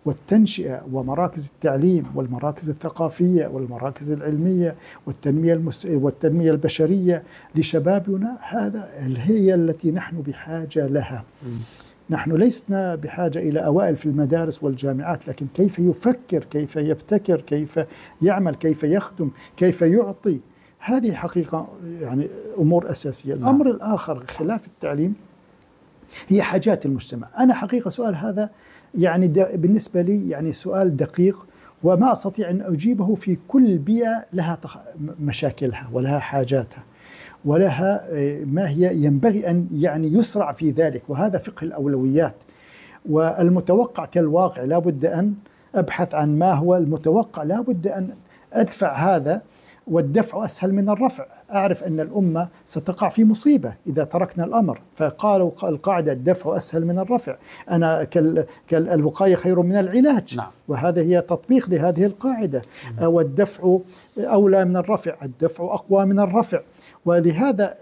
والتنشئة ومراكز التعليم والمراكز الثقافية والمراكز العلمية والتنمية المس... والتنمية البشرية لشبابنا هذا هي التي نحن بحاجة لها. مم. نحن لسنا بحاجة إلى أوائل في المدارس والجامعات لكن كيف يفكر، كيف يبتكر، كيف يعمل، كيف يخدم، كيف يعطي هذه حقيقة يعني أمور أساسية. نعم. الأمر الآخر خلاف التعليم هي حاجات المجتمع، أنا حقيقة سؤال هذا يعني بالنسبة لي يعني سؤال دقيق وما أستطيع أن أجيبه في كل بيئة لها مشاكلها ولها حاجاتها ولها آه، ما هي ينبغي أن يعني يسرع في ذلك وهذا فقه الأولويات والمتوقع كالواقع لا بد أن أبحث عن ما هو المتوقع لا بد أن أدفع هذا والدفع أسهل من الرفع. أعرف أن الأمة ستقع في مصيبة إذا تركنا الأمر. فقالوا القاعدة الدفع أسهل من الرفع. أنا كال كالوقايه خير من العلاج. نعم. وهذا هي تطبيق لهذه القاعدة. والدفع أولى من الرفع. الدفع أقوى من الرفع. ولهذا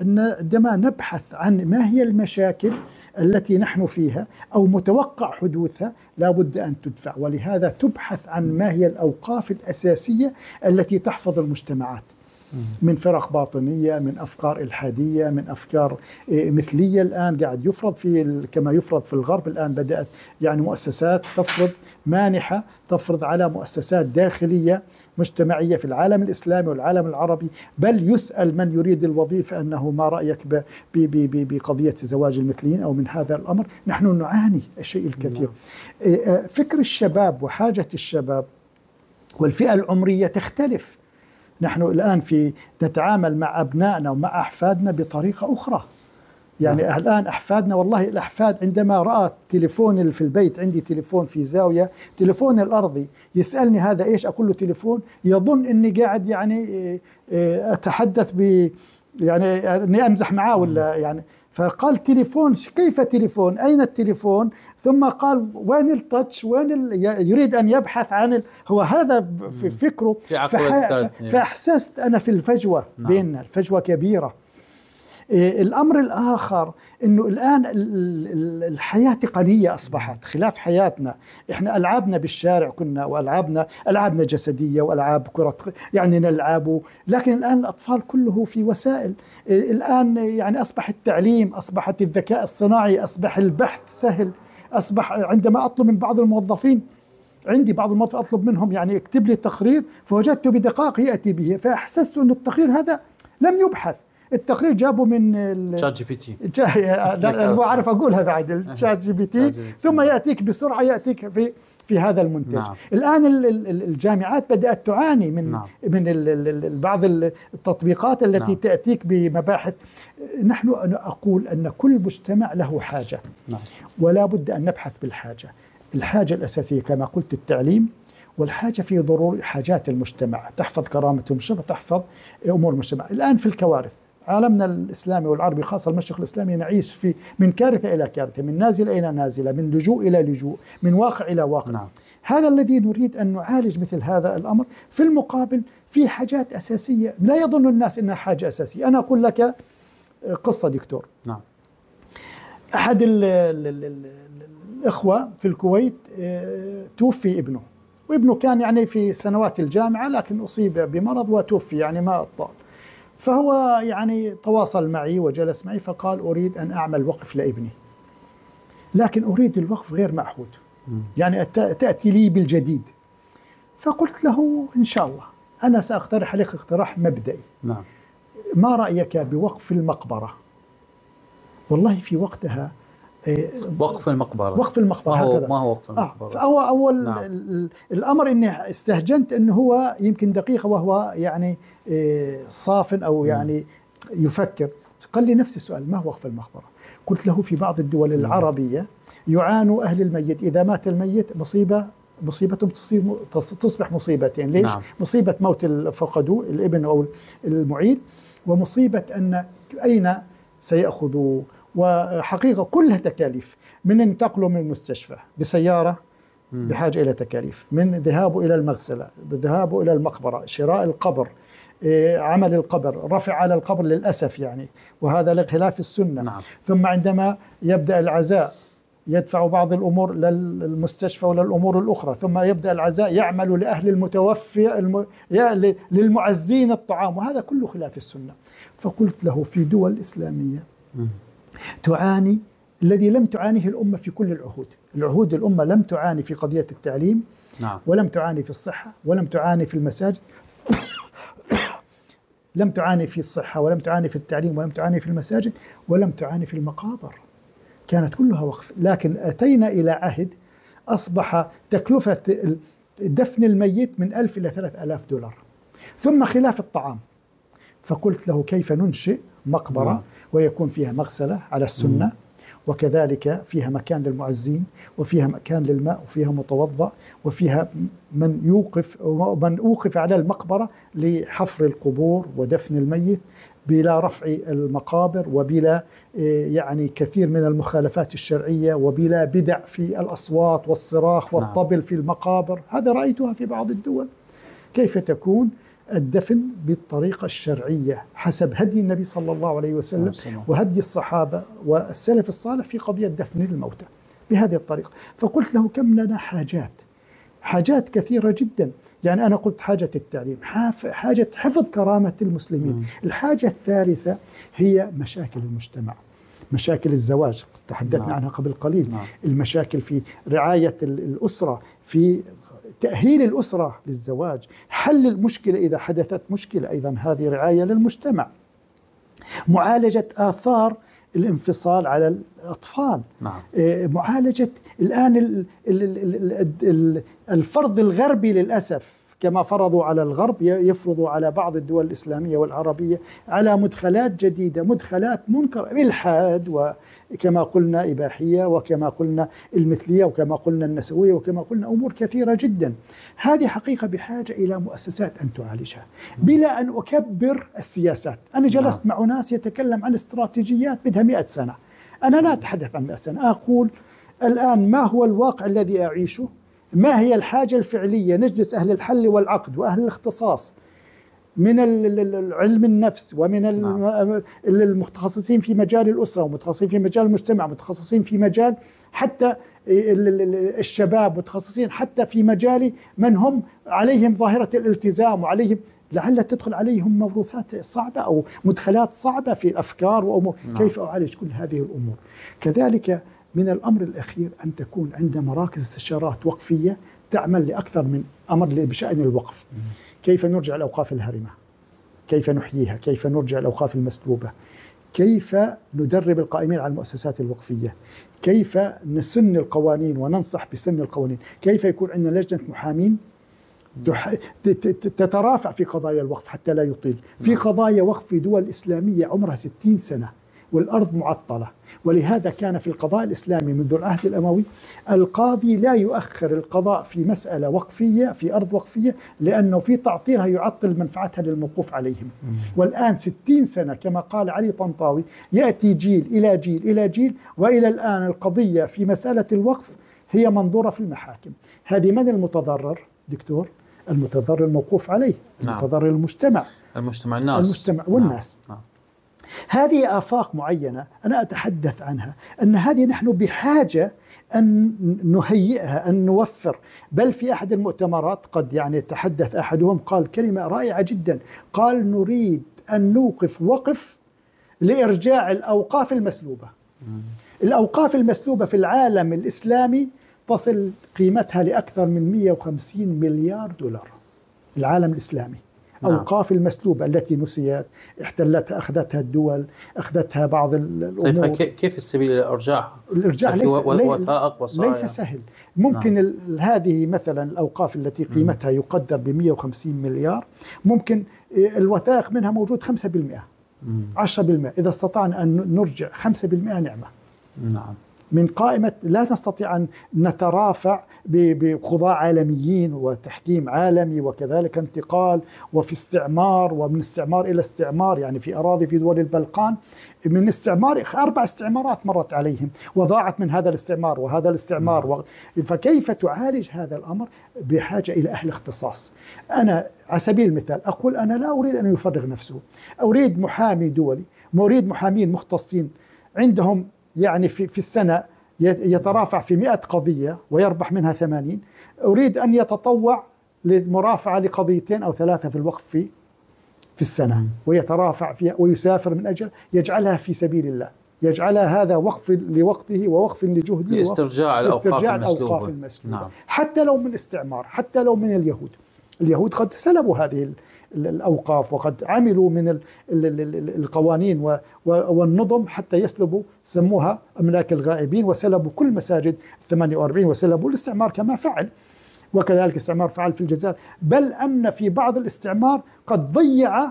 عندما نبحث عن ما هي المشاكل التي نحن فيها أو متوقع حدوثها لا بد أن تدفع. ولهذا تبحث عن ما هي الأوقاف الأساسية التي تحفظ المجتمعات. من فرق باطنية من أفكار إلحادية من أفكار إيه، مثلية الآن قاعد يفرض في كما يفرض في الغرب الآن بدأت يعني مؤسسات تفرض مانحة تفرض على مؤسسات داخلية مجتمعية في العالم الإسلامي والعالم العربي بل يسأل من يريد الوظيفة أنه ما رأيك ب- ب- ب- ب- بقضية زواج المثليين أو من هذا الأمر. نحن نعاني الشيء الكثير. إيه، آه، فكر الشباب وحاجة الشباب والفئة العمرية تختلف. نحن الآن في نتعامل مع أبنائنا ومع أحفادنا بطريقة أخرى. يعني نعم. الآن أحفادنا والله الأحفاد عندما رأى تليفون في البيت عندي تليفون في زاوية تليفون الأرضي يسألني هذا إيش أقول له تليفون؟ يظن أني قاعد يعني إيه، إيه، أتحدث ب يعني أني أمزح معاه ولا يعني. فقال تليفون كيف تليفون؟ أين التليفون؟ ثم قال وين التاتش؟ وين ال... يريد أن يبحث عن ال... هو هذا في فكره. في فح... التالت. فأحسست أنا في الفجوة نعم. بيننا الفجوة كبيرة. إيه، الأمر الآخر إنه الآن ال- ال- الحياة تقنية أصبحت خلاف حياتنا. إحنا ألعابنا بالشارع كنا وألعابنا ألعابنا جسدية وألعاب كرة ق- يعني نلعب. لكن الآن الأطفال كله في وسائل. إيه، الآن يعني أصبح التعليم أصبحت الذكاء الصناعي أصبح البحث سهل. أصبح عندما أطلب من بعض الموظفين عندي بعض الموظفين أطلب منهم يعني اكتب لي تقرير فوجدته بدقائق يأتي به فأحسست أن التقرير هذا لم يبحث. التقرير جابه من ال- ChatGPT. لا، مو عارف أقولها بعد ال ChatGPT. ثم يأتيك بسرعة يأتيك في في هذا المنتج. نعم. الآن ال- ال- ال- الجامعات بدأت تعاني من نعم. من بعض ال- التطبيقات التي نعم. تأتيك بمباحث. نحن أنا أقول أن كل مجتمع له حاجة. نعم. ولا بد أن نبحث بالحاجة. الحاجة الأساسية كما قلت التعليم والحاجة في ضروري حاجات المجتمع تحفظ كرامة المجتمع تحفظ أمور المجتمع الآن في الكوارث. عالمنا الإسلامي والعربي خاصة المشرق الإسلامي نعيش في من كارثة إلى كارثة من نازلة إلى نازلة من لجوء إلى لجوء من واقع إلى واقع. نعم. هذا الذي نريد أن نعالج مثل هذا الأمر في المقابل في حاجات أساسية. لا يظن الناس أنها حاجة أساسية. أنا أقول لك قصة دكتور. نعم. أحد ال ال ال ال الإخوة في الكويت آه، توفي ابنه. وابنه كان يعني في سنوات الجامعة لكن أصيب بمرض وتوفي يعني ما أطال. فهو يعني تواصل معي وجلس معي فقال أريد أن أعمل وقف لابني. لكن أريد الوقف غير معهود. يعني أت- تأتي لي بالجديد. فقلت له إن شاء الله. أنا سأقترح عليك اقتراح مبدئي. نعم. ما رأيك بوقف المقبرة؟ والله في وقتها وقف المقبرة. وقف المقبرة ما هو هكذا. ما هو وقف آه المقبرة. فأول أول نعم. ال- ال- الأمر إني استهجنت أنه هو يمكن دقيقة وهو يعني آه، صاف أو يعني يفكر. قال لي نفس السؤال ما هو وقف المقبرة؟ قلت له في بعض الدول العربية يعانوا أهل الميت. إذا مات الميت تصيب تص- تصبح مصيبتين. ليش؟ نعم. مصيبة موت ال- فقدوه الإبن أو المعين ومصيبة أن أين سيأخذوا؟ وحقيقة كلها تكاليف. من انتقلوا من المستشفى؟ بسيارة؟ بحاجة إلى تكاليف. من ذهابه إلى المغسلة؟ ذهابه إلى المقبرة؟ شراء القبر؟ إيه، عمل القبر؟ رفع على القبر للأسف يعني. وهذا لخلاف السنة. نعم. ثم عندما يبدأ العزاء يدفع بعض الأمور للمستشفى وللأمور الأخرى. ثم يبدأ العزاء يعمل لأهل المتوفي الم... يا- ل- للمعزين الطعام. وهذا كله خلاف السنة. فقلت له في دول إسلامية تعاني الذي لم تعانيه الأمة في كل العهود. العهود الأمة لم تعاني في قضية التعليم نعم. ولم تعاني في الصحة ولم تعاني في المساجد لم تعاني في الصحة ولم تعاني في التعليم ولم تعاني في المساجد ولم تعاني في المقابر. كانت كلها وقف. لكن أتينا إلى عهد أصبح تكلفة دفن الميت من ألف إلى ثلاث ألاف دولار. ثم خلاف الطعام. فقلت له كيف ننشئ مقبرة؟ نعم. ويكون فيها مغسلة على السنة وكذلك فيها مكان للمعزين وفيها مكان للماء وفيها متوضأ وفيها من يوقف من أوقف على المقبرة لحفر القبور ودفن الميت بلا رفع المقابر وبلا إيه، يعني كثير من المخالفات الشرعية وبلا بدع في الأصوات والصراخ نعم. والطبل في المقابر. هذا رأيتها في بعض الدول. كيف تكون؟ الدفن بالطريقة الشرعية حسب هدي النبي صلى الله عليه وسلم. وهدي الصحابة والسلف الصالح في قضية دفن الموتى بهذه الطريقة. فقلت له كم لنا حاجات؟ حاجات كثيرة جدا. يعني أنا قلت حاجة التعليم حاجة حفظ كرامة المسلمين. الحاجة الثالثة هي مشاكل المجتمع مشاكل الزواج. تحدثنا نعم. عنها قبل قليل. نعم. المشاكل في رعاية ال- الأسرة في تأهيل الأسرة للزواج حل المشكلة إذا حدثت مشكلة أيضا. هذه رعاية للمجتمع. معالجة آثار الانفصال على الأطفال. نعم. آه، معالجة الآن ال- ال- ال- ال- ال- الفرض الغربي للأسف كما فرضوا على الغرب يفرضوا على بعض الدول الإسلامية والعربية على مدخلات جديدة مدخلات منكرة إلحاد وكما قلنا إباحية وكما قلنا المثلية وكما قلنا النسوية وكما قلنا أمور كثيرة جدا. هذه حقيقة بحاجة إلى مؤسسات أن تعالجها. بلا أن أكبر السياسات. أنا جلست مع ناس يتكلم عن استراتيجيات بدها مئة سنة. أنا لا أتحدث عن مئة سنة. أقول الآن ما هو الواقع الذي أعيشه؟ ما هي الحاجة الفعلية؟ نجلس أهل الحل والعقد وأهل الاختصاص. من علم النفس ومن نعم. المتخصصين في مجال الأسرة ومتخصصين في مجال المجتمع متخصصين في مجال حتى ال- ال- ال- الشباب متخصصين حتى في مجال من هم عليهم ظاهرة الالتزام وعليهم لعل تدخل عليهم موروثات صعبة أو مدخلات صعبة في الأفكار وأمور نعم. كيف أعالج كل هذه الأمور كذلك من الأمر الأخير أن تكون عند مراكز استشارات وقفية تعمل لأكثر من أمر بشأن الوقف. كيف نرجع الأوقاف الهرمة؟ كيف نحييها؟ كيف نرجع الأوقاف المسلوبة كيف ندرب القائمين على المؤسسات الوقفية؟ كيف نسن القوانين وننصح بسن القوانين؟ كيف يكون عندنا لجنة محامين تترافع في قضايا الوقف حتى لا يطيل؟ في قضايا وقف في دول إسلامية عمرها 60 سنة والأرض معطلة. ولهذا كان في القضاء الإسلامي منذ العهد الأموي القاضي لا يؤخر القضاء في مسألة وقفية في أرض وقفية لأنه في تعطيلها يعطل منفعتها للموقوف عليهم والآن 60 سنة كما قال علي طنطاوي يأتي جيل إلى جيل إلى جيل وإلى الآن القضية في مسألة الوقف هي منظورة في المحاكم هذه من المتضرر دكتور المتضرر الموقوف عليه نعم. المتضرر المجتمع المجتمع الناس المجتمع والناس. نعم. نعم. هذه آفاق معينة أنا أتحدث عنها أن هذه نحن بحاجة أن نهيئها أن نوفر. بل في أحد المؤتمرات قد يعني تحدث أحدهم قال كلمة رائعة جدا قال نريد أن نوقف وقف لإرجاع الأوقاف المسلوبة. الأوقاف المسلوبة في العالم الإسلامي تصل قيمتها لأكثر من 150 مليار دولار. العالم الإسلامي. أوقاف المسلوبة التي نسيت احتلتها أخذتها الدول أخذتها بعض ال- طيب الأمور فكي- كيف السبيل إلى إرجاعها؟ الإرجاع ليس, وثائق وصايا؟ ليس سهل. ممكن ال- هذه مثلا الأوقاف التي قيمتها يقدر ب 150 مليار. ممكن إيه، الوثائق منها موجود 5% مم. 10% إذا استطعنا أن نرجع 5% نعمة. نعم. من قائمة لا نستطيع أن نترافع ب- بقضاء عالميين وتحكيم عالمي وكذلك انتقال وفي استعمار ومن استعمار إلى استعمار يعني في أراضي في دول البلقان من استعمار أربع استعمارات مرت عليهم وضاعت من هذا الاستعمار وهذا الاستعمار و... فكيف تعالج هذا الأمر؟ بحاجة إلى أهل اختصاص. أنا على سبيل المثال أقول أنا لا أريد أن يفرغ نفسه. أريد محامي دولي أريد محامين مختصين عندهم يعني في, في السنة يترافع في مئة قضية ويربح منها ثمانين. أريد أن يتطوع للمرافعة لقضيتين أو ثلاثة في الوقف في في السنة. ويترافع فيها ويسافر من أجل يجعلها في سبيل الله. يجعلها هذا وقف لوقته ووقف لجهده لاسترجاع الأوقاف. الأوقاف المسلوبة. نعم. حتى لو من الاستعمار حتى لو من اليهود. اليهود قد سلبوا هذه الأوقاف وقد عملوا من ال- ال- ال- ال- القوانين والنظم حتى يسلبوا سموها أملاك الغائبين وسلبوا كل مساجد 48 وسلبوا الاستعمار كما فعل. وكذلك الاستعمار فعل في الجزائر. بل أن في بعض الاستعمار قد ضيع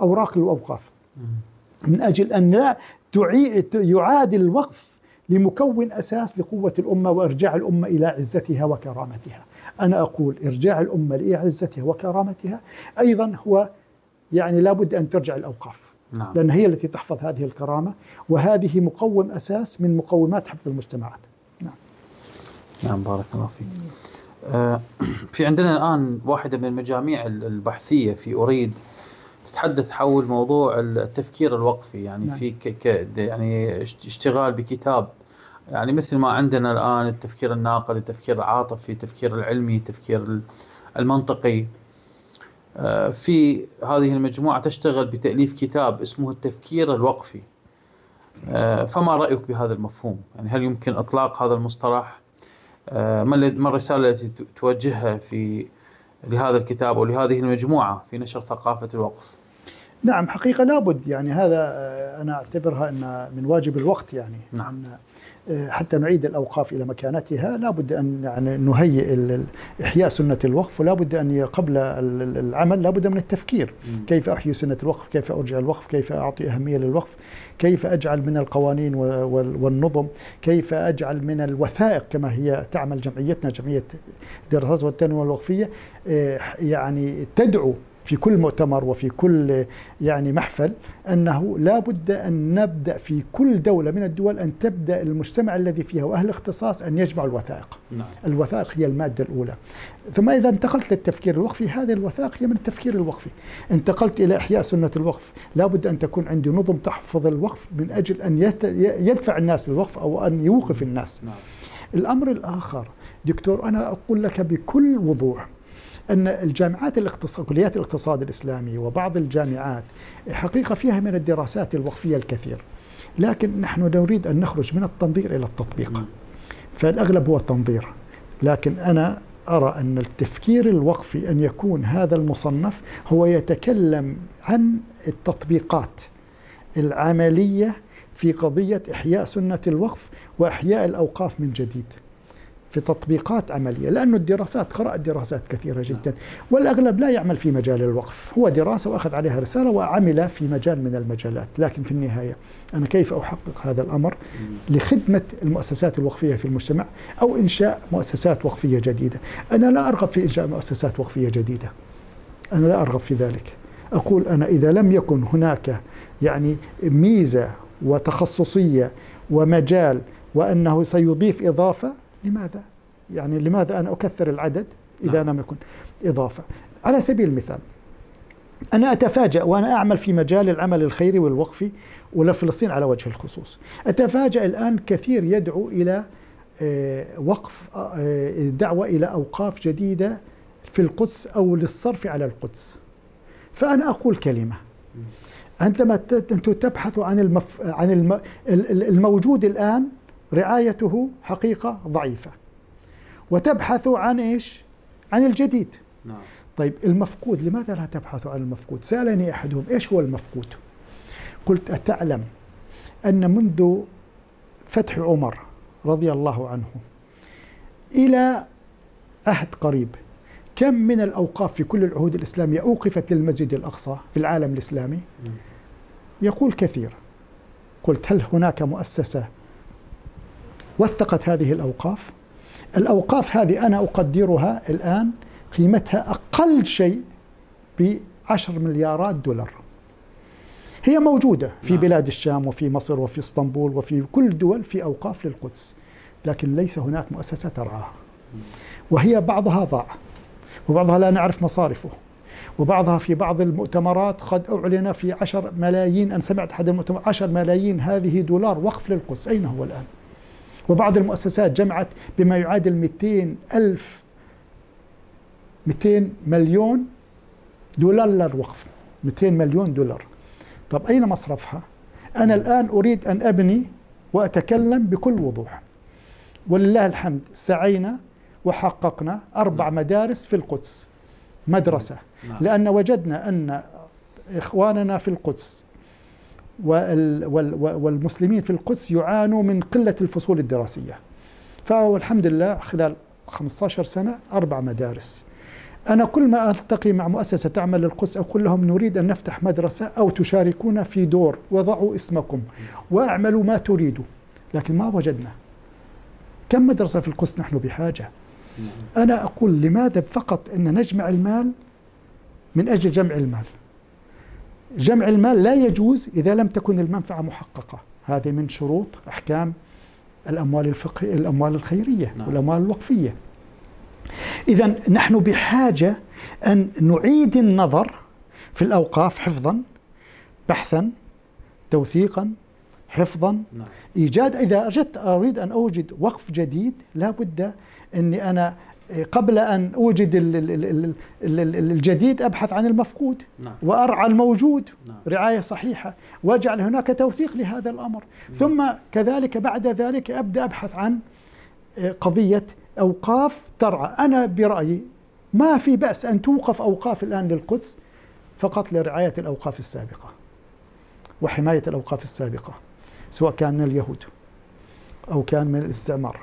أوراق الأوقاف. من أجل أن لا يعاد الوقف لمكون أساس لقوة الأمة وإرجاع الأمة إلى عزتها وكرامتها. أنا أقول إرجاع الأمة إلى عزتها وكرامتها أيضا هو يعني لابد أن ترجع الأوقاف. نعم. لأن هي التي تحفظ هذه الكرامة وهذه مقوم أساس من مقومات حفظ المجتمعات. نعم. بارك الله فيك. آه، في عندنا الآن واحدة من المجاميع ال- البحثية في أريد تتحدث حول موضوع التفكير الوقفي. يعني نعم. في ك ك يعني اشت- اشتغال بكتاب يعني مثل ما عندنا الآن التفكير الناقل التفكير العاطفي التفكير العلمي التفكير ال- المنطقي. آه، في هذه المجموعة تشتغل بتأليف كتاب اسمه التفكير الوقفي. آه، فما رأيك بهذا المفهوم؟ يعني هل يمكن إطلاق هذا المصطلح؟ آه، ما الرسالة التي توجهها في لهذا الكتاب أو لهذه المجموعة في نشر ثقافة الوقف؟ نعم حقيقة لابد يعني هذا آه، أنا أعتبرها أن من واجب الوقت يعني. نعم. أن آه، حتى نعيد الأوقاف إلى مكانتها لابد أن يعني نهيئ إحياء سنة الوقف ولا بد أن قبل ال- ال- العمل لا بد من التفكير. مم. كيف أحيي سنة الوقف؟ كيف أرجع الوقف؟ كيف أعطي أهمية للوقف؟ كيف أجعل من القوانين والنظم؟ كيف أجعل من الوثائق كما هي تعمل جمعيتنا جمعية الدراسات والتنمية الوقفية؟ آه، يعني تدعو في كل مؤتمر وفي كل يعني محفل أنه لا بد أن نبدأ في كل دولة من الدول أن تبدأ المجتمع الذي فيها وأهل الاختصاص أن يجمعوا الوثائق. نعم الوثائق هي المادة الأولى. ثم إذا انتقلت للتفكير الوقفي هذه الوثائق هي من التفكير الوقفي. انتقلت إلى إحياء سنة الوقف، لا بد أن تكون عندي نظم تحفظ الوقف من أجل أن يت- يدفع الناس للوقف أو أن يوقف الناس. نعم الأمر الآخر دكتور أنا أقول لك بكل وضوح أن الجامعات الاقتصاد كليات الاقتصاد الإسلامي وبعض الجامعات حقيقة فيها من الدراسات الوقفية الكثير لكن نحن نريد أن نخرج من التنظير إلى التطبيق مم. فالأغلب هو التنظير لكن أنا أرى أن التفكير الوقفي أن يكون هذا المصنف هو يتكلم عن التطبيقات العملية في قضية إحياء سنة الوقف وإحياء الأوقاف من جديد في تطبيقات عملية لأنه الدراسات قرات دراسات كثيرة جدا والأغلب لا يعمل في مجال الوقف هو دراسة وأخذ عليها رسالة وعمل في مجال من المجالات لكن في النهاية أنا كيف أحقق هذا الأمر لخدمة المؤسسات الوقفية في المجتمع أو إنشاء مؤسسات وقفية جديدة؟ أنا لا أرغب في إنشاء مؤسسات وقفية جديدة. أنا لا أرغب في ذلك. أقول أنا إذا لم يكن هناك يعني ميزة وتخصصية ومجال وأنه سيضيف إضافة لماذا؟ يعني لماذا أنا أكثر العدد إذا نعم. لم يكن إضافة؟ على سبيل المثال أنا أتفاجأ وأنا أعمل في مجال العمل الخيري والوقفي ولفلسطين على وجه الخصوص. أتفاجأ الآن كثير يدعو إلى آه، وقف آه، دعوة إلى أوقاف جديدة في القدس أو للصرف على القدس. فأنا أقول كلمة عندما أنتم تبحثوا عن المف... عن الم... ال- ال- الموجود الآن رعايته حقيقة ضعيفة. وتبحثوا عن إيش؟ عن الجديد. نعم طيب المفقود لماذا لا تبحثوا عن المفقود؟ سألني أحدهم إيش هو المفقود؟ قلت أتعلم أن منذ فتح عمر رضي الله عنه إلى عهد قريب كم من الأوقاف في كل العهود الإسلامية أوقفت للمسجد الأقصى في العالم الإسلامي؟ مم. يقول كثير قلت هل هناك مؤسسة وثقت هذه الأوقاف. الأوقاف هذه أنا أقدرها الآن قيمتها أقل شيء بعشر مليارات دولار. هي موجودة في نعم. بلاد الشام وفي مصر وفي اسطنبول وفي كل الدول في أوقاف للقدس لكن ليس هناك مؤسسة ترعاها. وهي بعضها ضاع وبعضها لا نعرف مصارفه وبعضها في بعض المؤتمرات قد أعلن في عشر ملايين أن سمعت أحد المؤتمر عشر ملايين هذه دولار وقف للقدس. أين هو الآن؟ وبعض المؤسسات جمعت بما يعادل 200 ألف 200 مليون دولار للوقف 200 مليون دولار. طب أين مصرفها؟ أنا الآن أريد أن أبني وأتكلم بكل وضوح. ولله الحمد سعينا وحققنا أربع مدارس في القدس مدرسة. نعم. لأن وجدنا أن إخواننا في القدس والمسلمين في القدس يعانوا من قلة الفصول الدراسية. فالحمد لله خلال 15 سنة أربع مدارس. أنا كل ما ألتقي مع مؤسسة تعمل للقدس أقول لهم نريد أن نفتح مدرسة أو تشاركونا في دور وضعوا اسمكم وأعملوا ما تريدوا. لكن ما وجدنا. كم مدرسة في القدس نحن بحاجة؟ نعم. أنا أقول لماذا فقط أن نجمع المال من أجل جمع المال؟ جمع المال لا يجوز إذا لم تكن المنفعة محققة. هذه من شروط أحكام الأموال الفقه الأموال الخيرية نعم. والأموال الوقفية. إذا نحن بحاجة أن نعيد النظر في الأوقاف حفظا بحثا توثيقا حفظا. نعم. إيجاد إذا اجدت أريد أن أوجد وقف جديد لا بد أني أنا قبل ال- ال- الجديد أبحث عن المفقود نعم. وأرعى الموجود. نعم. رعاية صحيحة. وأجعل هناك توثيق لهذا الأمر. ثم كذلك بعد ذلك أبدأ أبحث عن قضية أوقاف ترعى. أنا برأيي ما في بأس أن توقف أوقاف الآن للقدس فقط لرعاية الأوقاف السابقة وحماية الأوقاف السابقة سواء كان من اليهود أو كان من الاستعمار.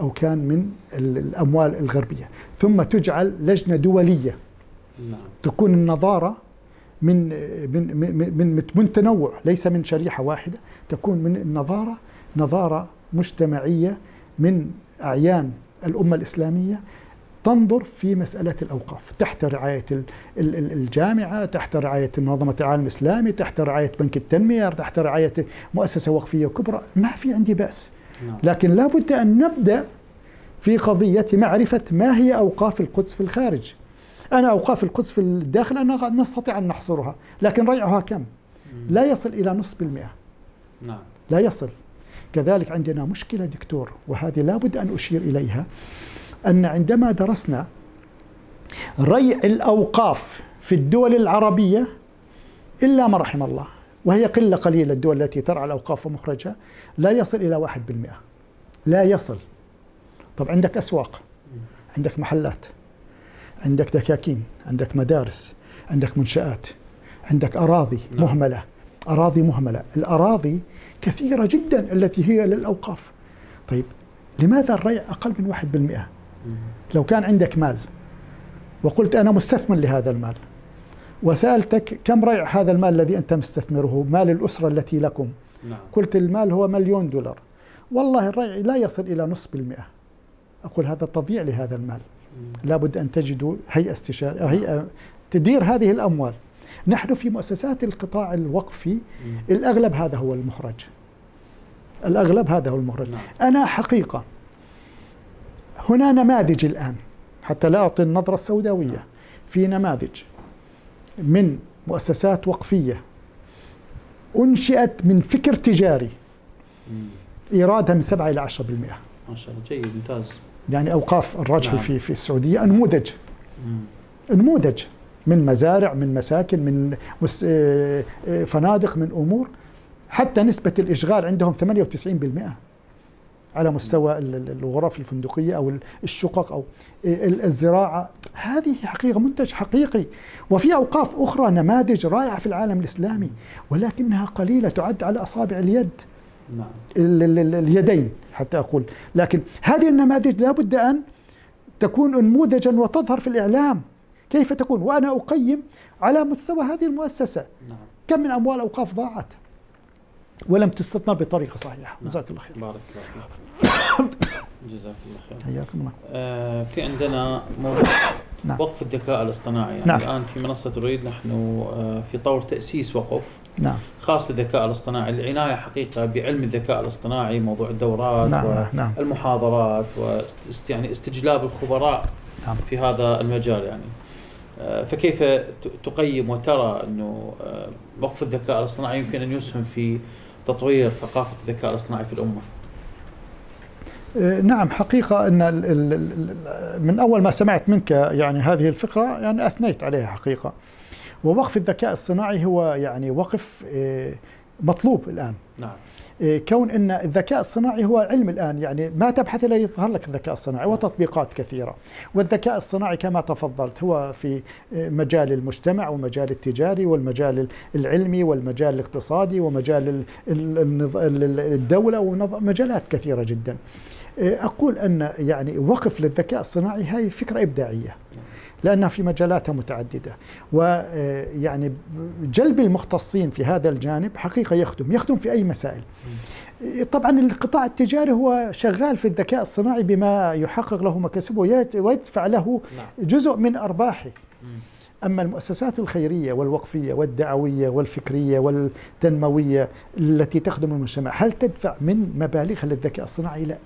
أو كان من الأموال الغربية. ثم تجعل لجنة دولية. نعم. تكون النظارة من من من من, من تنوع ليس من شريحة واحدة. تكون من النظارة نظارة مجتمعية من أعيان الأمة الإسلامية تنظر في مسألة الأوقاف. تحت رعاية الجامعة تحت رعاية منظمة العالم الإسلامي تحت رعاية بنك التنمية تحت رعاية مؤسسة وقفية كبرى. ما في عندي بأس. لكن لا بد أن نبدأ في قضية معرفة ما هي أوقاف القدس في الخارج. أنا أوقاف القدس في الداخل أنا نستطيع أن نحصرها لكن ريعها كم؟ لا يصل إلى نصف بالمئة نعم. لا يصل. كذلك عندنا مشكلة دكتور وهذه لابد أن أشير إليها أن عندما درسنا ريع الأوقاف في الدول العربية إلا ما رحم الله. وهي قلة قليلة الدول التي ترعى الأوقاف ومخرجها لا يصل إلى واحد بالمئة. لا يصل. طب عندك أسواق عندك محلات عندك دكاكين عندك مدارس عندك منشآت عندك أراضي نعم. مهملة أراضي مهملة. الأراضي كثيرة جدا التي هي للأوقاف. طيب لماذا الريع أقل من واحد بالمئة؟ لو كان عندك مال وقلت أنا مستثمر لهذا المال وسألتك كم ريع هذا المال الذي أنت مستثمره؟ مال الأسرة التي لكم. نعم. قلت المال هو مليون دولار. والله الريع لا يصل إلى نصف بالمئة. أقول هذا تضييع لهذا المال. لابد أن تجدوا هيئة استشارية هيئة تدير هذه الأموال. نحن في مؤسسات القطاع الوقفي الأغلب هذا هو المخرج. الأغلب هذا هو المخرج. نعم. أنا حقيقة هنا نماذج الآن. حتى لا أعطي النظرة السوداوية. في نماذج. من مؤسسات وقفية أنشئت من فكر تجاري. إيرادها من 7 إلى 10% ما شاء الله جيد ممتاز يعني أوقاف الرجحي نعم. في في السعودية نموذج. نموذج من مزارع من مساكن من مس- آه، آه، فنادق من أمور حتى نسبة الإشغال عندهم 98% على مستوى ال- ال- الغرف الفندقية أو ال- الشقق أو آه، ال- الزراعة. هذه حقيقة منتج حقيقي. وفي أوقاف أخرى نماذج رائعة في العالم الإسلامي ولكنها قليلة تعد على أصابع اليد نعم. ال- ال- ال- اليدين حتى أقول. لكن هذه النماذج لابد أن تكون نموذجا وتظهر في الإعلام. كيف تكون؟ وأنا أقيم على مستوى هذه المؤسسة. نعم. كم من أموال أوقاف ضاعت؟ ولم تستثمر بطريقة صحيحة. نعم. جزاك الله خير. بارك الله فيك. جزاك الله خير. حياكم الله. آه، في عندنا موضوع نعم. وقف الذكاء الاصطناعي. يعني نعم. الآن في منصة تريد نحن آه، في طور تأسيس وقف نعم. خاص بالذكاء الاصطناعي. العناية حقيقة بعلم الذكاء الاصطناعي موضوع الدورات نعم نعم. والمحاضرات واست يعني استجلاب الخبراء نعم. في هذا المجال يعني. آه، فكيف تقيم وترى إنه وقف الذكاء الاصطناعي يمكن أن يسهم في تطوير ثقافة الذكاء الاصطناعي في الأمة؟ آه، نعم حقيقة أن من أول ما سمعت منك يعني هذه الفكرة يعني أثنيت عليها حقيقة. ووقف الذكاء الصناعي هو يعني وقف آه، مطلوب الآن. نعم. إيه، كون إن الذكاء الصناعي هو علم الآن يعني ما تبحث إلا يظهر لك الذكاء الصناعي وتطبيقات كثيرة. والذكاء الصناعي كما تفضلت هو في إيه، مجال المجتمع ومجال التجاري والمجال العلمي والمجال الاقتصادي ومجال الدولة ومجالات كثيرة جدا. إيه، أقول أن يعني وقف للذكاء الصناعي هاي فكرة إبداعية. لانها في مجالاتها متعددة. ويعني جلب المختصين في هذا الجانب حقيقة يخدم يخدم في أي مسائل. طبعا القطاع التجاري هو شغال في الذكاء الصناعي بما يحقق له مكاسبه ويدفع له نعم. جزء من أرباحه. مم. أما المؤسسات الخيرية والوقفية والدعوية والفكرية والتنموية التي تخدم المجتمع هل تدفع من مبالغها للذكاء الصناعي؟ لا.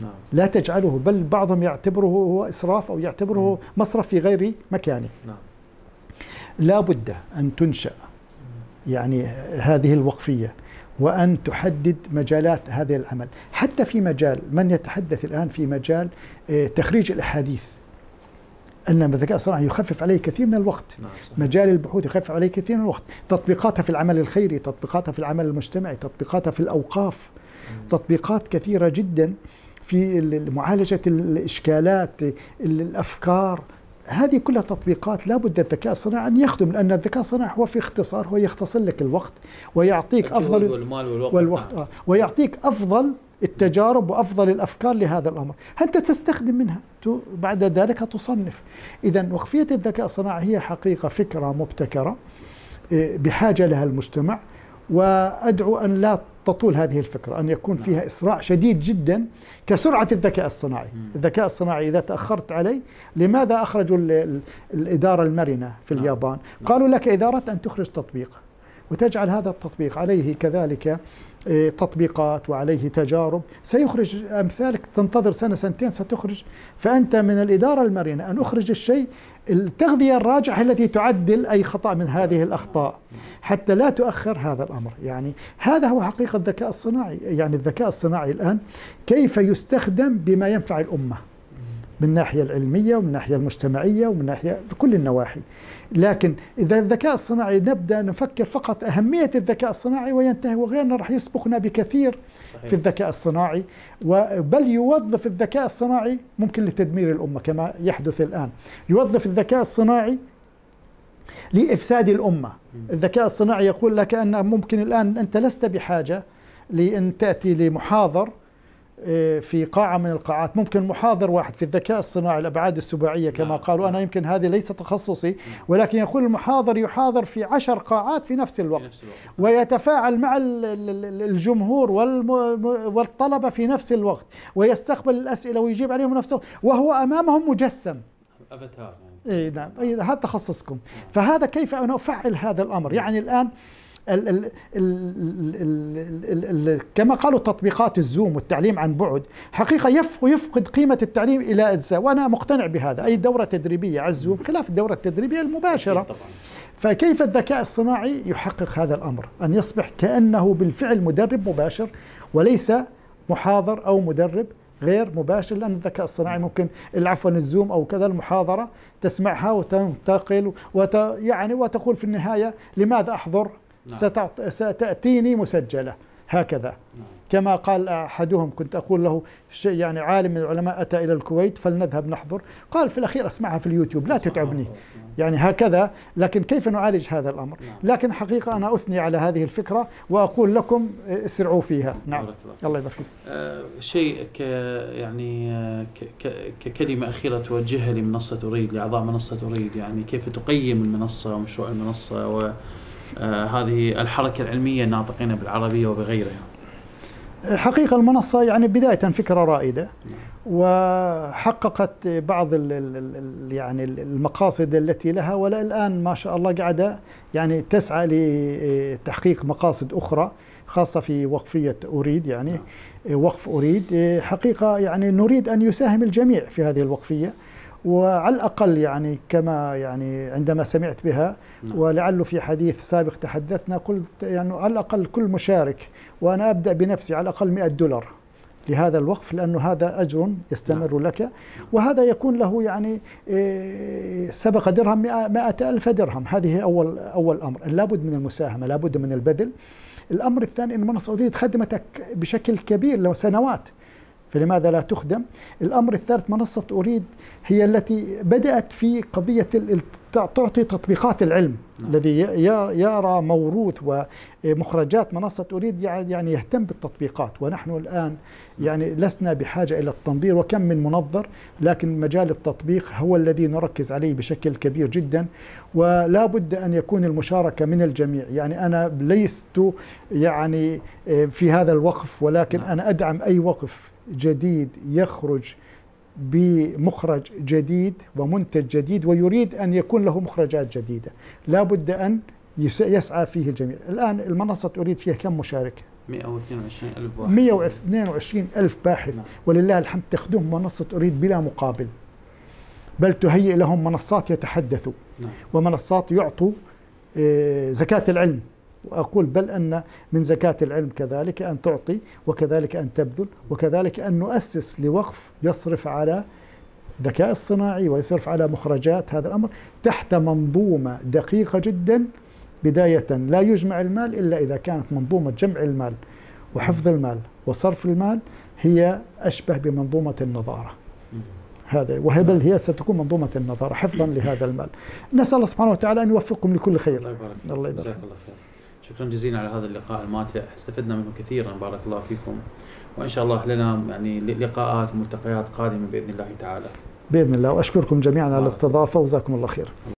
نعم. لا تجعله بل بعضهم يعتبره هو إسراف أو يعتبره مصرف في غير مكانه نعم. لا بد أن تنشأ يعني هذه الوقفية وأن تحدد مجالات هذا العمل. حتى في مجال من يتحدث الآن في مجال آه، تخريج الأحاديث. أن الذكاء الصناعي يخفف عليه كثير من الوقت. نعم. مجال البحوث يخفف عليه كثير من الوقت. تطبيقاتها في العمل الخيري تطبيقاتها في العمل المجتمعي تطبيقاتها في الأوقاف. تطبيقات كثيرة جدا. في ال- معالجة الإشكالات ال- الأفكار. هذه كلها تطبيقات لابد الذكاء الصناعي أن يخدم لأن الذكاء الصناعي هو في اختصار هو يختصر لك الوقت ويعطيك أفضل والمال والوقت, والوقت آه. ويعطيك أفضل التجارب وأفضل الأفكار لهذا الأمر، أنت تستخدم منها بعد ذلك تصنف. اذا وقفية الذكاء الصناعي هي حقيقة فكرة مبتكرة آه، بحاجة لها المجتمع. وأدعو أن لا تطول هذه الفكرة أن يكون فيها إسراع شديد جدا كسرعة الذكاء الصناعي، الذكاء الصناعي إذا تأخرت عليه لماذا أخرجوا الإدارة المرنة في نعم. اليابان؟ قالوا لك إذا أردت أن تخرج تطبيق وتجعل هذا التطبيق عليه كذلك إيه، تطبيقات وعليه تجارب. سيخرج أمثالك تنتظر سنة سنتين ستخرج. فأنت من الإدارة المرنة أن أخرج الشيء التغذية الراجعة التي تعدل أي خطأ من هذه الأخطاء حتى لا تؤخر هذا الأمر. يعني هذا هو حقيقة الذكاء الصناعي يعني الذكاء الصناعي الآن كيف يستخدم بما ينفع الأمة. من الناحية العلمية ومن الناحية المجتمعية ومن ناحية بكل النواحي. لكن إذا الذكاء الصناعي نبدأ نفكر فقط أهمية الذكاء الصناعي وينتهي وغيرنا راح يسبقنا بكثير صحيح. في الذكاء الصناعي. بل يوظف الذكاء الصناعي ممكن لتدمير الأمة كما يحدث الآن. يوظف الذكاء الصناعي لإفساد الأمة. الذكاء الصناعي يقول لك أن ممكن الآن أنت لست بحاجة لأن تأتي لمحاضر في قاعة من القاعات. ممكن محاضر واحد في الذكاء الصناعي الأبعاد السباعية كما نعم. قالوا. أنا يمكن هذه ليس تخصصي ولكن يقول المحاضر يحاضر في عشر قاعات في نفس الوقت. ويتفاعل مع الجمهور والطلبة في نفس الوقت ويستقبل الأسئلة ويجيب عليهم نفسه وهو أمامهم مجسم. أفاتار اي نعم. هذا تخصصكم. فهذا كيف أنا أفعل هذا الأمر؟ يعني الآن ال ال ال ال كما قالوا تطبيقات الزوم والتعليم عن بعد حقيقة يفقد قيمة التعليم إلى أجزاء وأنا مقتنع بهذا. أي دورة تدريبية على الزوم خلاف الدورة التدريبية المباشرة. فكيف الذكاء الصناعي يحقق هذا الأمر؟ أن يصبح كأنه بالفعل مدرب مباشر وليس محاضر أو مدرب غير مباشر لأن الذكاء الصناعي ممكن عفوا الزوم أو كذا المحاضرة تسمعها وتنتقل وت يعني وتقول في النهاية لماذا أحضر؟ نعم. ستأتيني مسجلة. هكذا. نعم. كما قال أحدهم كنت أقول له يعني عالم من العلماء أتى إلى الكويت فلنذهب نحضر. قال في الأخير أسمعها في اليوتيوب لا تتعبني. يعني هكذا. لكن كيف نعالج هذا الأمر؟ نعم. لكن حقيقة أنا أثني على هذه الفكرة وأقول لكم اسرعوا فيها. نعم. الله يبارك فيك. أه شيء ك يعني ك ككلمة أخيرة توجهها لمنصة أريد لأعضاء منصة أريد. يعني كيف تقيم المنصة ومشروع المنصة و هذه الحركة العلمية الناطقين بالعربية وبغيرها. حقيقة المنصة يعني بداية فكرة رائدة وحققت بعض ال ال يعني المقاصد التي لها ولا الآن ما شاء الله قاعدة يعني تسعى لتحقيق مقاصد أخرى خاصة في وقفية أريد يعني. نعم. وقف أريد حقيقة يعني نريد أن يساهم الجميع في هذه الوقفية. وعلى الأقل يعني كما يعني عندما سمعت بها نعم. ولعله في حديث سابق تحدثنا قلت يعني على الأقل كل مشارك وأنا أبدأ بنفسي على الأقل 100 دولار لهذا الوقف لأنه هذا أجر يستمر نعم. لك. وهذا يكون له يعني إيه، سبق درهم مئة ألف درهم. هذه أول أول أمر. لابد من المساهمة لابد من البذل. الأمر الثاني أن المنصة السعودية خدمتك بشكل كبير لسنوات فلماذا لا تخدم؟ الأمر الثالث منصة أريد هي التي بدأت في قضية تعطي تطبيقات العلم نعم. الذي يرى موروث ومخرجات منصة أريد يعني يهتم بالتطبيقات ونحن الآن يعني لسنا بحاجة إلى التنظير وكم من منظر لكن مجال التطبيق هو الذي نركز عليه بشكل كبير جدا ولا بد أن يكون المشاركة من الجميع يعني أنا ليست يعني في هذا الوقف ولكن نعم. أنا أدعم أي وقف جديد يخرج بمخرج جديد ومنتج جديد ويريد أن يكون له مخرجات جديدة. لا بد أن يسعى فيه الجميع. الآن المنصة أريد فيها كم مشارك 122 ألف واحد. 122 ألف باحث. نعم. ولله الحمد تخدم منصة أريد بلا مقابل. بل تهيئ لهم منصات يتحدثوا. نعم. ومنصات يعطوا آه، زكاة العلم. وأقول بل أن من زكاة العلم كذلك أن تعطي وكذلك أن تبذل وكذلك أن نؤسس لوقف يصرف على الذكاء الصناعي ويصرف على مخرجات هذا الأمر تحت منظومة دقيقة جدا. بداية لا يجمع المال إلا إذا كانت منظومة جمع المال وحفظ المال وصرف المال هي أشبه بمنظومة النظارة. هذا وهي بل هي ستكون منظومة النظر حفظا لهذا المال. نسأل الله سبحانه وتعالى أن يوفقكم لكل خير. يبارك. الله يبارك. الله خير شكرا جزيلا على هذا اللقاء الماتع. استفدنا منه كثيرا. بارك الله فيكم. وإن شاء الله لنا يعني لقاءات وملتقيات قادمة بإذن الله تعالى. بإذن الله. وأشكركم جميعا على بارك. الاستضافة. وجزاكم الله خير